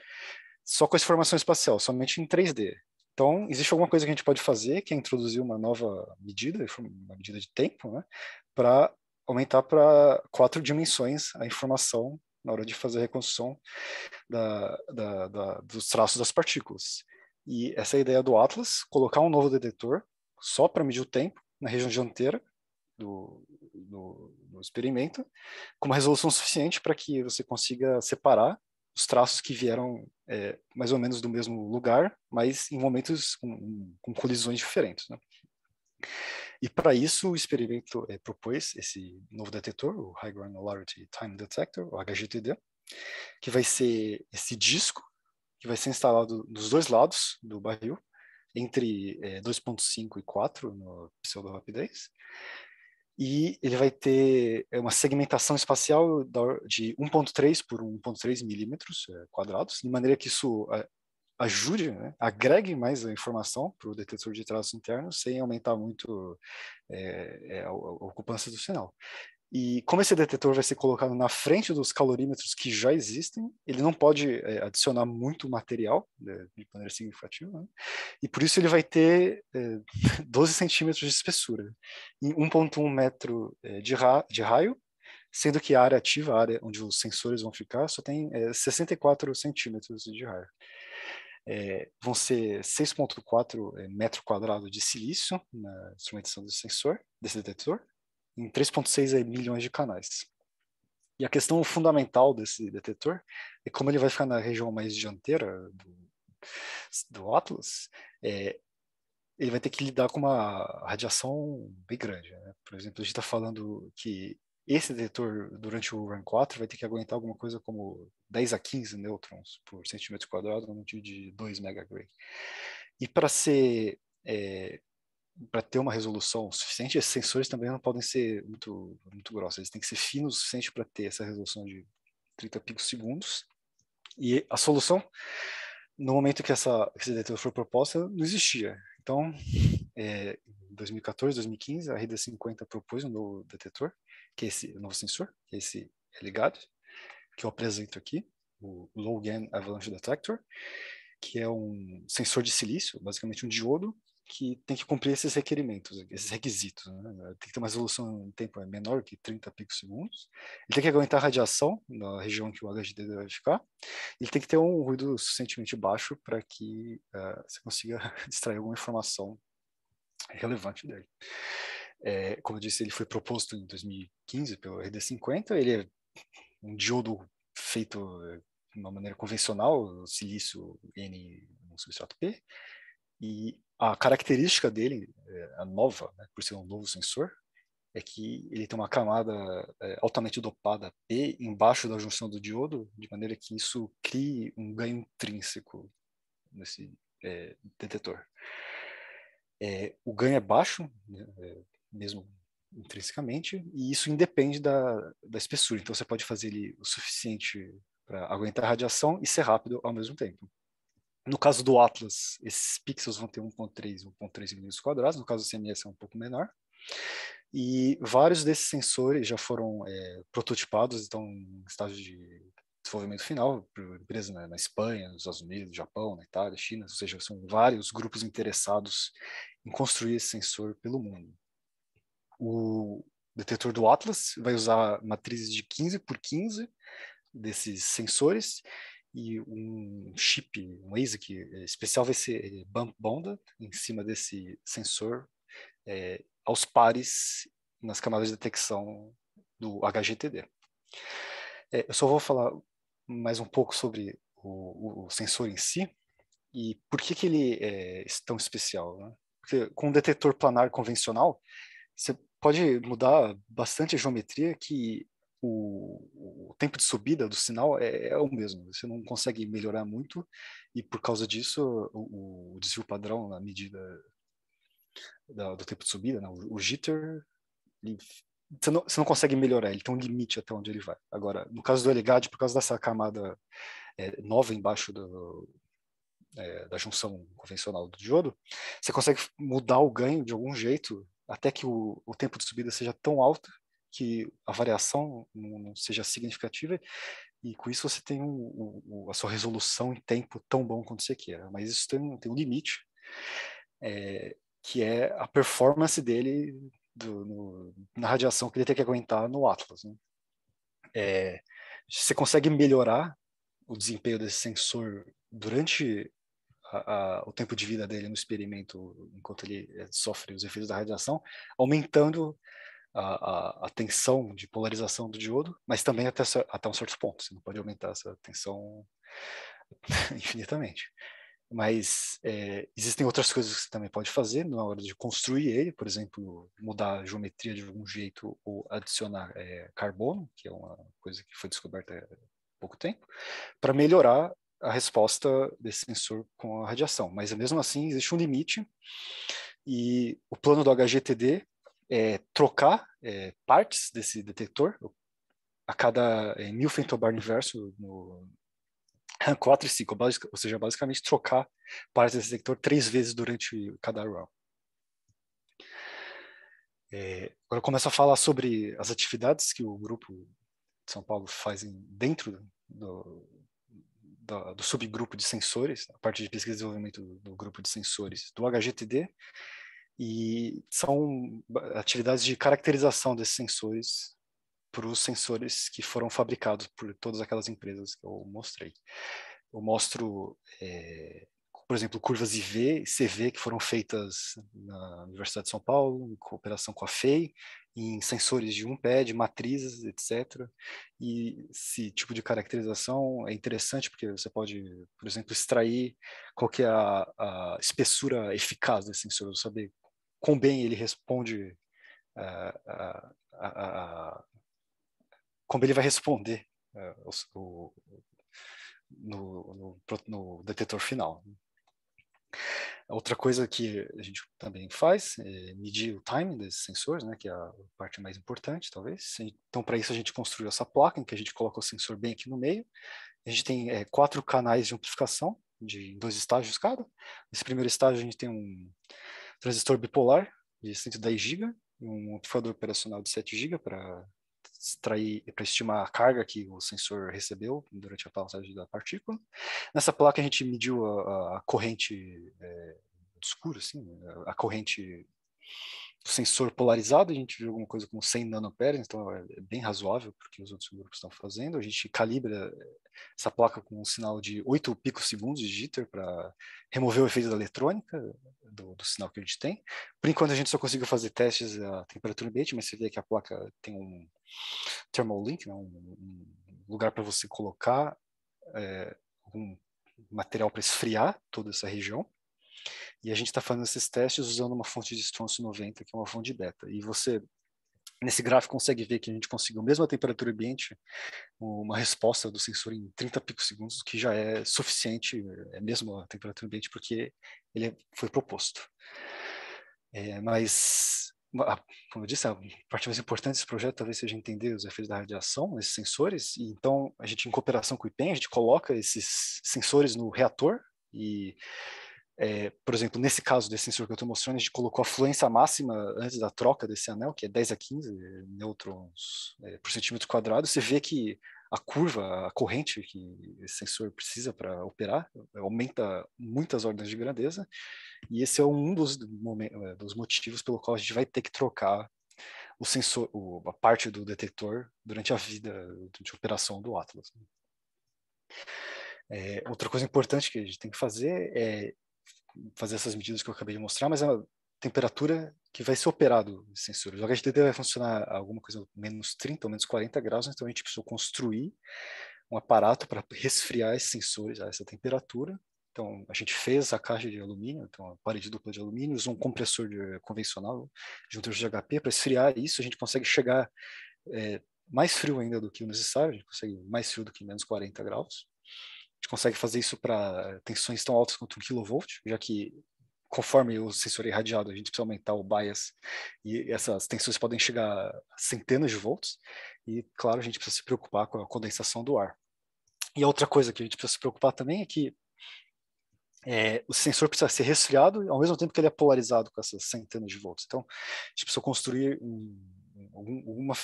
S15: só com essa formação espacial, somente em 3D. Então, existe alguma coisa que a gente pode fazer, que é introduzir uma nova medida, uma medida de tempo, né, para aumentar para quatro dimensões a informação na hora de fazer a reconstrução da, da, da, dos traços das partículas. E essa é a ideia do Atlas, colocar um novo detetor só para medir o tempo na região dianteira do, do, do experimento, com uma resolução suficiente para que você consiga separar os traços que vieram é, mais ou menos do mesmo lugar, mas em momentos com, com colisões diferentes. Né? E para isso o experimento é, propôs esse novo detetor, o High Granularity Time Detector, o HGTD, que vai ser esse disco que vai ser instalado dos dois lados do barril, entre é, 2.5 e 4 no pseudo-rapidez, e ele vai ter é, uma segmentação espacial de 1.3 por 1.3 milímetros é, quadrados, de maneira que isso é, ajude, né, agregue mais a informação para o detetor de traços internos sem aumentar muito é, a, ocupância do sinal. E como esse detetor vai ser colocado na frente dos calorímetros que já existem, ele não pode é, adicionar muito material né, de maneira significativa, né? e por isso ele vai ter é, 12 centímetros de espessura e 1,1 metro é, de, ra de raio, sendo que a área ativa, a área onde os sensores vão ficar, só tem é, 64 centímetros de raio. É, vão ser 6,4 é, metro quadrado de silício na instrumentação desse sensor, desse detetor, em 3,6 milhões de canais. E a questão fundamental desse detetor é como ele vai ficar na região mais dianteira do, do Atlas, é, ele vai ter que lidar com uma radiação bem grande. Né? Por exemplo, a gente está falando que esse detetor, durante o RAN 4, vai ter que aguentar alguma coisa como 10 a 15 nêutrons por centímetro quadrado, no de 2 megagray. E para ser é, para ter uma resolução suficiente, esses sensores também não podem ser muito, muito grossos, eles têm que ser finos o suficiente para ter essa resolução de 30 picosegundos. E a solução, no momento que essa, esse detetor foi proposta, não existia. Então, é, em 2014, 2015, a RD 50 propôs um novo detetor, que é esse novo sensor, que é esse ligado, que eu apresento aqui, o Low Gain Avalanche Detector, que é um sensor de silício, basicamente um diodo, que tem que cumprir esses requerimentos, esses requisitos. Né? Tem que ter uma resolução em tempo menor que 30 picosegundos. Ele tem que aguentar radiação na região que o HDD vai ficar. Ele tem que ter um ruído suficientemente baixo para que uh, você consiga extrair alguma informação relevante dele. É, como eu disse, ele foi proposto em 2015 pelo RD50. Ele é um diodo feito eh, de uma maneira convencional, silício N no substrato P. E a característica dele, é, a nova, né, por ser um novo sensor, é que ele tem uma camada é, altamente dopada P embaixo da junção do diodo, de maneira que isso crie um ganho intrínseco nesse é, detetor. É, o ganho é baixo, né, é, mesmo intrinsecamente, e isso independe da, da espessura. Então você pode fazer ele o suficiente para aguentar a radiação e ser rápido ao mesmo tempo. No caso do Atlas, esses pixels vão ter 1.3, 1.3 milímetros quadrados. No caso do CMS é um pouco menor. E vários desses sensores já foram é, prototipados, estão em estágio de desenvolvimento final, empresas na, na, Espanha, nos Estados Unidos, Japão, na Itália, China, ou seja, são vários grupos interessados em construir esse sensor pelo mundo. O detetor do Atlas vai usar matrizes de 15 por 15 desses sensores e um chip, um ASIC especial vai ser bonded em cima desse sensor é, aos pares nas camadas de detecção do HGTD. É, eu só vou falar mais um pouco sobre o, o sensor em si e por que, que ele é tão especial. Né? Porque com um detetor planar convencional, você pode mudar bastante a geometria que o, o, tempo de subida do sinal é, é, o mesmo, você não consegue melhorar muito, e por causa disso, o, o desvio padrão na medida da, do tempo de subida, né, o, o jitter, ele, você, não, você não consegue melhorar, ele tem um limite até onde ele vai. Agora, no caso do Elegade, por causa dessa camada é, nova embaixo do, é, da junção convencional do diodo, você consegue mudar o ganho de algum jeito até que o, o tempo de subida seja tão alto que a variação não seja significativa e com isso você tem um, um, a sua resolução em tempo tão bom quanto você quer. Mas isso tem, tem um limite, é, que é a performance dele do, no, na radiação que ele tem que aguentar no Atlas. Né? É, você consegue melhorar o desempenho desse sensor durante a, a, o tempo de vida dele no experimento, enquanto ele é, sofre os efeitos da radiação, aumentando a, a, tensão de polarização do diodo, mas também até, até um certo ponto. Você não pode aumentar essa tensão infinitamente. Mas é, existem outras coisas que você também pode fazer na hora de construir ele, por exemplo, mudar a geometria de algum jeito ou adicionar é, carbono, que é uma coisa que foi descoberta há pouco tempo, para melhorar a resposta desse sensor com a radiação. Mas mesmo assim existe um limite e o plano do HGTD é, trocar é, partes desse detector a cada é, mil femtobar inverso no RAM 4 e 5, ou seja, basicamente trocar partes desse detector três vezes durante cada run. É, agora eu começo a falar sobre as atividades que o grupo de São Paulo faz dentro do, do, do, subgrupo de sensores, a parte de pesquisa e desenvolvimento do, do grupo de sensores do HGTD, e são atividades de caracterização desses sensores para os sensores que foram fabricados por todas aquelas empresas que eu mostrei. Eu mostro é, por exemplo, curvas IV e CV que foram feitas na Universidade de São Paulo, em cooperação com a FEI, em sensores de um pé, de matrizes, etc. E esse tipo de caracterização é interessante porque você pode, por exemplo, extrair qual que é a, a espessura eficaz desse sensor, saber quão bem ele responde, uh, uh, uh, como ele vai responder o, no, no, no detetor final. Outra coisa que a gente também faz é medir o timing desses sensores, né, que é a parte mais importante, talvez. Então, para isso, a gente construiu essa placa em que a gente coloca o sensor bem aqui no meio. A gente tem é, quatro canais de amplificação, de dois estágios cada. Nesse primeiro estágio, a gente tem um transistor bipolar de 110 GB, um amplificador operacional de 7 GB para extrair para estimar a carga que o sensor recebeu durante a passagem da partícula. Nessa placa a gente mediu a, a corrente é, escura, assim, a corrente sensor polarizado, a gente viu alguma coisa com 100 nanoamperes, então é, é bem razoável porque os outros grupos estão fazendo. A gente calibra essa placa com um sinal de 8 picosegundos de jitter para remover o efeito da eletrônica do, do, sinal que a gente tem. Por enquanto a gente só conseguiu fazer testes a temperatura ambiente, mas você vê que a placa tem um thermal link, né, um, lugar para você colocar é, um material para esfriar toda essa região. E a gente está fazendo esses testes usando uma fonte de Strontium 90, que é uma fonte beta. E você Nesse gráfico consegue ver que a gente conseguiu, mesmo a temperatura ambiente, uma resposta do sensor em 30 segundos, que já é suficiente, é mesmo a temperatura ambiente, porque ele foi proposto. É, mas, como eu disse, a parte mais importante desse projeto talvez seja entender os efeitos da radiação nesses sensores, e então a gente, em cooperação com o IPEM, a gente coloca esses sensores no reator e é, por exemplo, nesse caso desse sensor que eu estou mostrando, a gente colocou a fluência máxima antes da troca desse anel, que é 10 a 15 nêutrons é, por centímetro quadrado. Você vê que a curva, a corrente que esse sensor precisa para operar aumenta muitas ordens de grandeza. E esse é um dos, é, dos motivos pelo qual a gente vai ter que trocar o sensor, a parte do detector durante a vida de operação do Atlas. É, outra coisa importante que a gente tem que fazer é fazer essas medidas que eu acabei de mostrar, mas é a temperatura que vai ser operado os sensores. O HDD vai funcionar alguma coisa menos 30 ou menos 40 graus, então a gente precisou construir um aparato para resfriar esses sensores a essa temperatura. Então, a gente fez a caixa de alumínio, então a parede dupla de alumínio, usou um compressor de, convencional terço de HP para esfriar isso. A gente consegue chegar é, mais frio ainda do que o necessário, a gente consegue mais frio do que menos 40 graus gente consegue fazer isso para tensões tão altas quanto 1 kV, já que conforme o sensor é irradiado, a gente precisa aumentar o bias e essas tensões podem chegar a centenas de volts. E, claro, a gente precisa se preocupar com a condensação do ar. E outra coisa que a gente precisa se preocupar também é que é, o sensor precisa ser resfriado ao mesmo tempo que ele é polarizado com essas centenas de volts. Então, a gente precisa construir um, uma,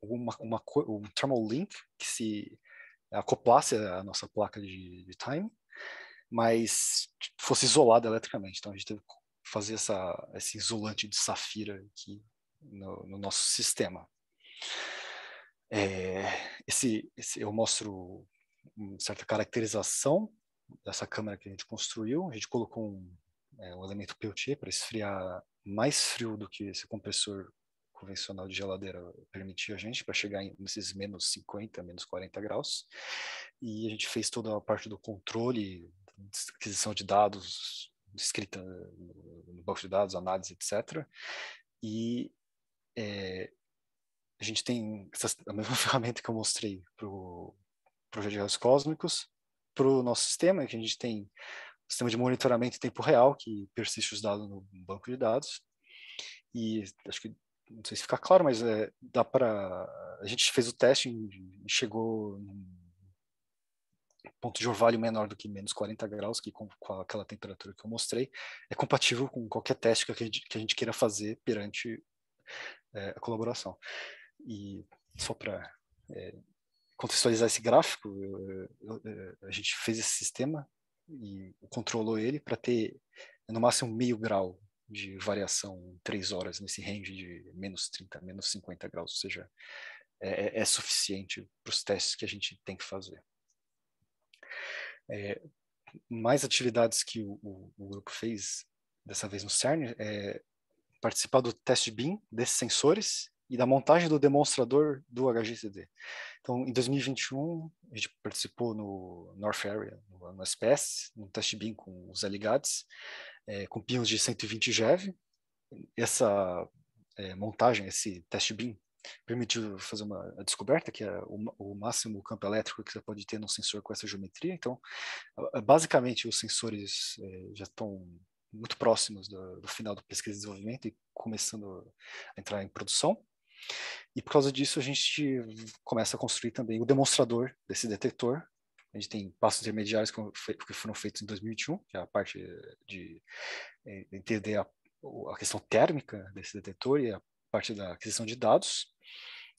S15: uma, uma, um thermal link que se acoplasse a nossa placa de, de time, mas fosse isolada eletricamente. Então a gente teve que fazer essa, esse isolante de safira aqui no, no nosso sistema. É, esse, esse, eu mostro uma certa caracterização dessa câmera que a gente construiu. A gente colocou um, é, um elemento Peltier para esfriar mais frio do que esse compressor convencional de geladeira permitia a gente para chegar nesses menos 50, menos 40 graus. E a gente fez toda a parte do controle, aquisição de dados, escrita no banco de dados, análise, etc. E é, a gente tem essa, a mesma ferramenta que eu mostrei para o projeto de raios cósmicos, para o nosso sistema, que a gente tem um sistema de monitoramento em tempo real, que persiste os dados no banco de dados. E acho que não sei se fica claro, mas é, dá para a gente fez o teste e chegou num ponto de orvalho menor do que menos 40 graus, que com, com aquela temperatura que eu mostrei, é compatível com qualquer teste que a gente, que a gente queira fazer perante é, a colaboração. E só para é, contextualizar esse gráfico, eu, eu, eu, a gente fez esse sistema e controlou ele para ter no máximo meio grau de variação três horas nesse range de menos 30, menos 50 graus, ou seja, é, é, é suficiente para os testes que a gente tem que fazer. É, mais atividades que o, o, o, grupo fez, dessa vez no CERN, é participar do teste BIM desses sensores e da montagem do demonstrador do HGCD. Então, em 2021, a gente participou no North Area, no, no SPS, no teste BIM com os aligados, é, com pinos de 120 GeV. Essa é, montagem, esse teste BIM, permitiu fazer uma descoberta, que é o, o, máximo campo elétrico que você pode ter num sensor com essa geometria. Então, basicamente, os sensores é, já estão muito próximos do, do, final do pesquisa e desenvolvimento e começando a entrar em produção. E por causa disso, a gente começa a construir também o demonstrador desse detector. A gente tem passos intermediários que foram feitos em 2021, que é a parte de é, entender a, a questão térmica desse detector e a parte da aquisição de dados.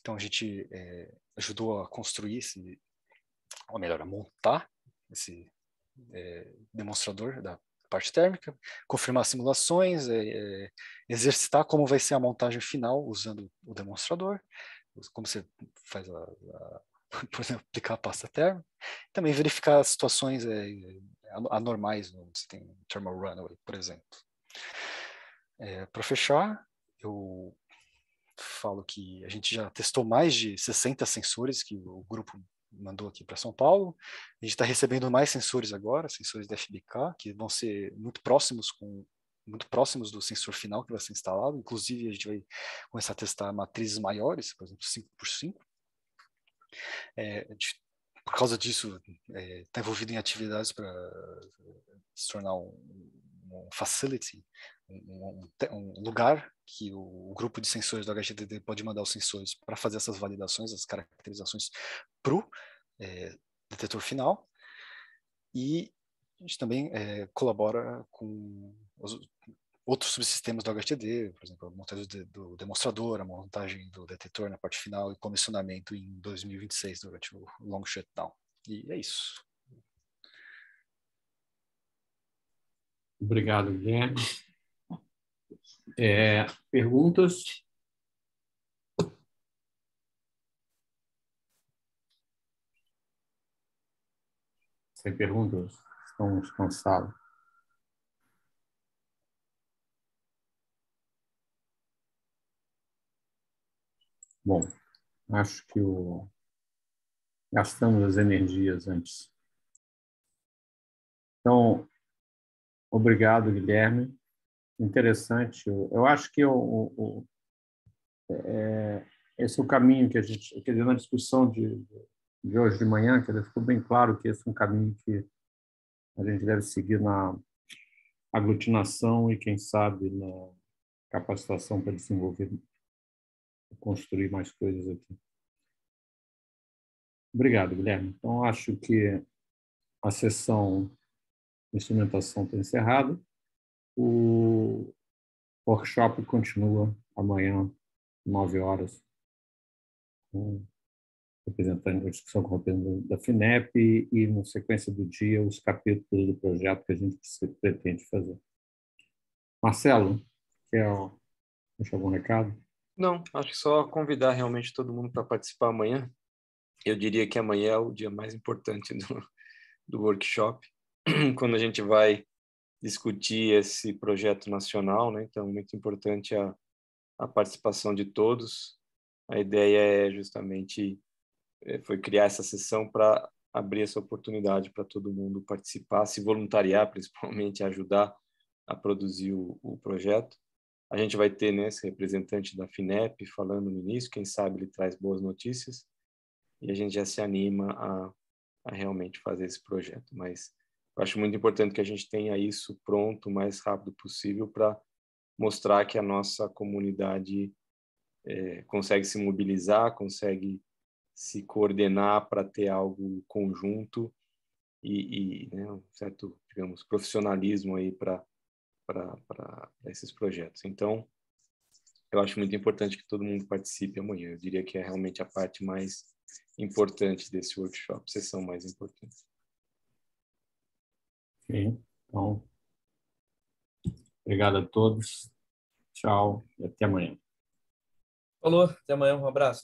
S15: Então a gente é, ajudou a construir esse, ou melhor, a montar esse é, demonstrador da parte térmica, confirmar simulações, é, é, exercitar como vai ser a montagem final usando o demonstrador, como você faz a, a por exemplo, aplicar a pasta térmica, também verificar situações é, anormais, onde você tem thermal runaway, por exemplo. É, Para fechar, eu falo que a gente já testou mais de 60 sensores que o grupo mandou aqui para São Paulo. A gente está recebendo mais sensores agora, sensores da FBK, que vão ser muito próximos com muito próximos do sensor final que vai ser instalado. Inclusive, a gente vai começar a testar matrizes maiores, por exemplo, 5x5. É, por causa disso, está é, tá envolvido em atividades para se tornar um, um facility, um, um, lugar que o, grupo de sensores do HGTD pode mandar os sensores para fazer essas validações, as caracterizações para o é, detetor final. E a gente também é, colabora com os, outros subsistemas do HTD, por exemplo, a montagem do, do, demonstrador, a montagem do detetor na parte final e comissionamento em 2026 durante o long shutdown. E é isso.
S1: Obrigado, Guilherme. É, perguntas? Sem perguntas? Estamos cansados. Bom, acho que o... gastamos as energias antes. Então, obrigado, Guilherme interessante. Eu acho que o, o, é, esse é o caminho que a gente, quer dizer, na discussão de, de hoje de manhã, que ficou bem claro que esse é um caminho que a gente deve seguir na aglutinação e, quem sabe, na capacitação para desenvolver, construir mais coisas aqui. Obrigado, Guilherme. Então, acho que a sessão de instrumentação está encerrada. O workshop continua amanhã, nove horas, com representante da discussão com representante da FINEP e, na sequência do dia, os capítulos do projeto que a gente pretende fazer. Marcelo, quer deixar algum recado?
S4: Não, acho que só convidar realmente todo mundo para participar amanhã. Eu diria que amanhã é o dia mais importante do, do workshop, quando a gente vai discutir esse projeto nacional, né? Então, muito importante a, a participação de todos. A ideia é justamente é, foi criar essa sessão para abrir essa oportunidade para todo mundo participar, se voluntariar, principalmente, ajudar a produzir o, o projeto. A gente vai ter né, esse representante da FINEP falando no início, quem sabe ele traz boas notícias, e a gente já se anima a, a realmente fazer esse projeto. Mas eu acho muito importante que a gente tenha isso pronto o mais rápido possível para mostrar que a nossa comunidade é, consegue se mobilizar, consegue se coordenar para ter algo conjunto e, e né, um certo, digamos, profissionalismo aí para esses projetos. Então, eu acho muito importante que todo mundo participe amanhã. Eu diria que é realmente a parte mais importante desse workshop, sessão mais importante.
S1: Ok, então, obrigado a todos. Tchau e até amanhã.
S5: Falou, até amanhã, um abraço.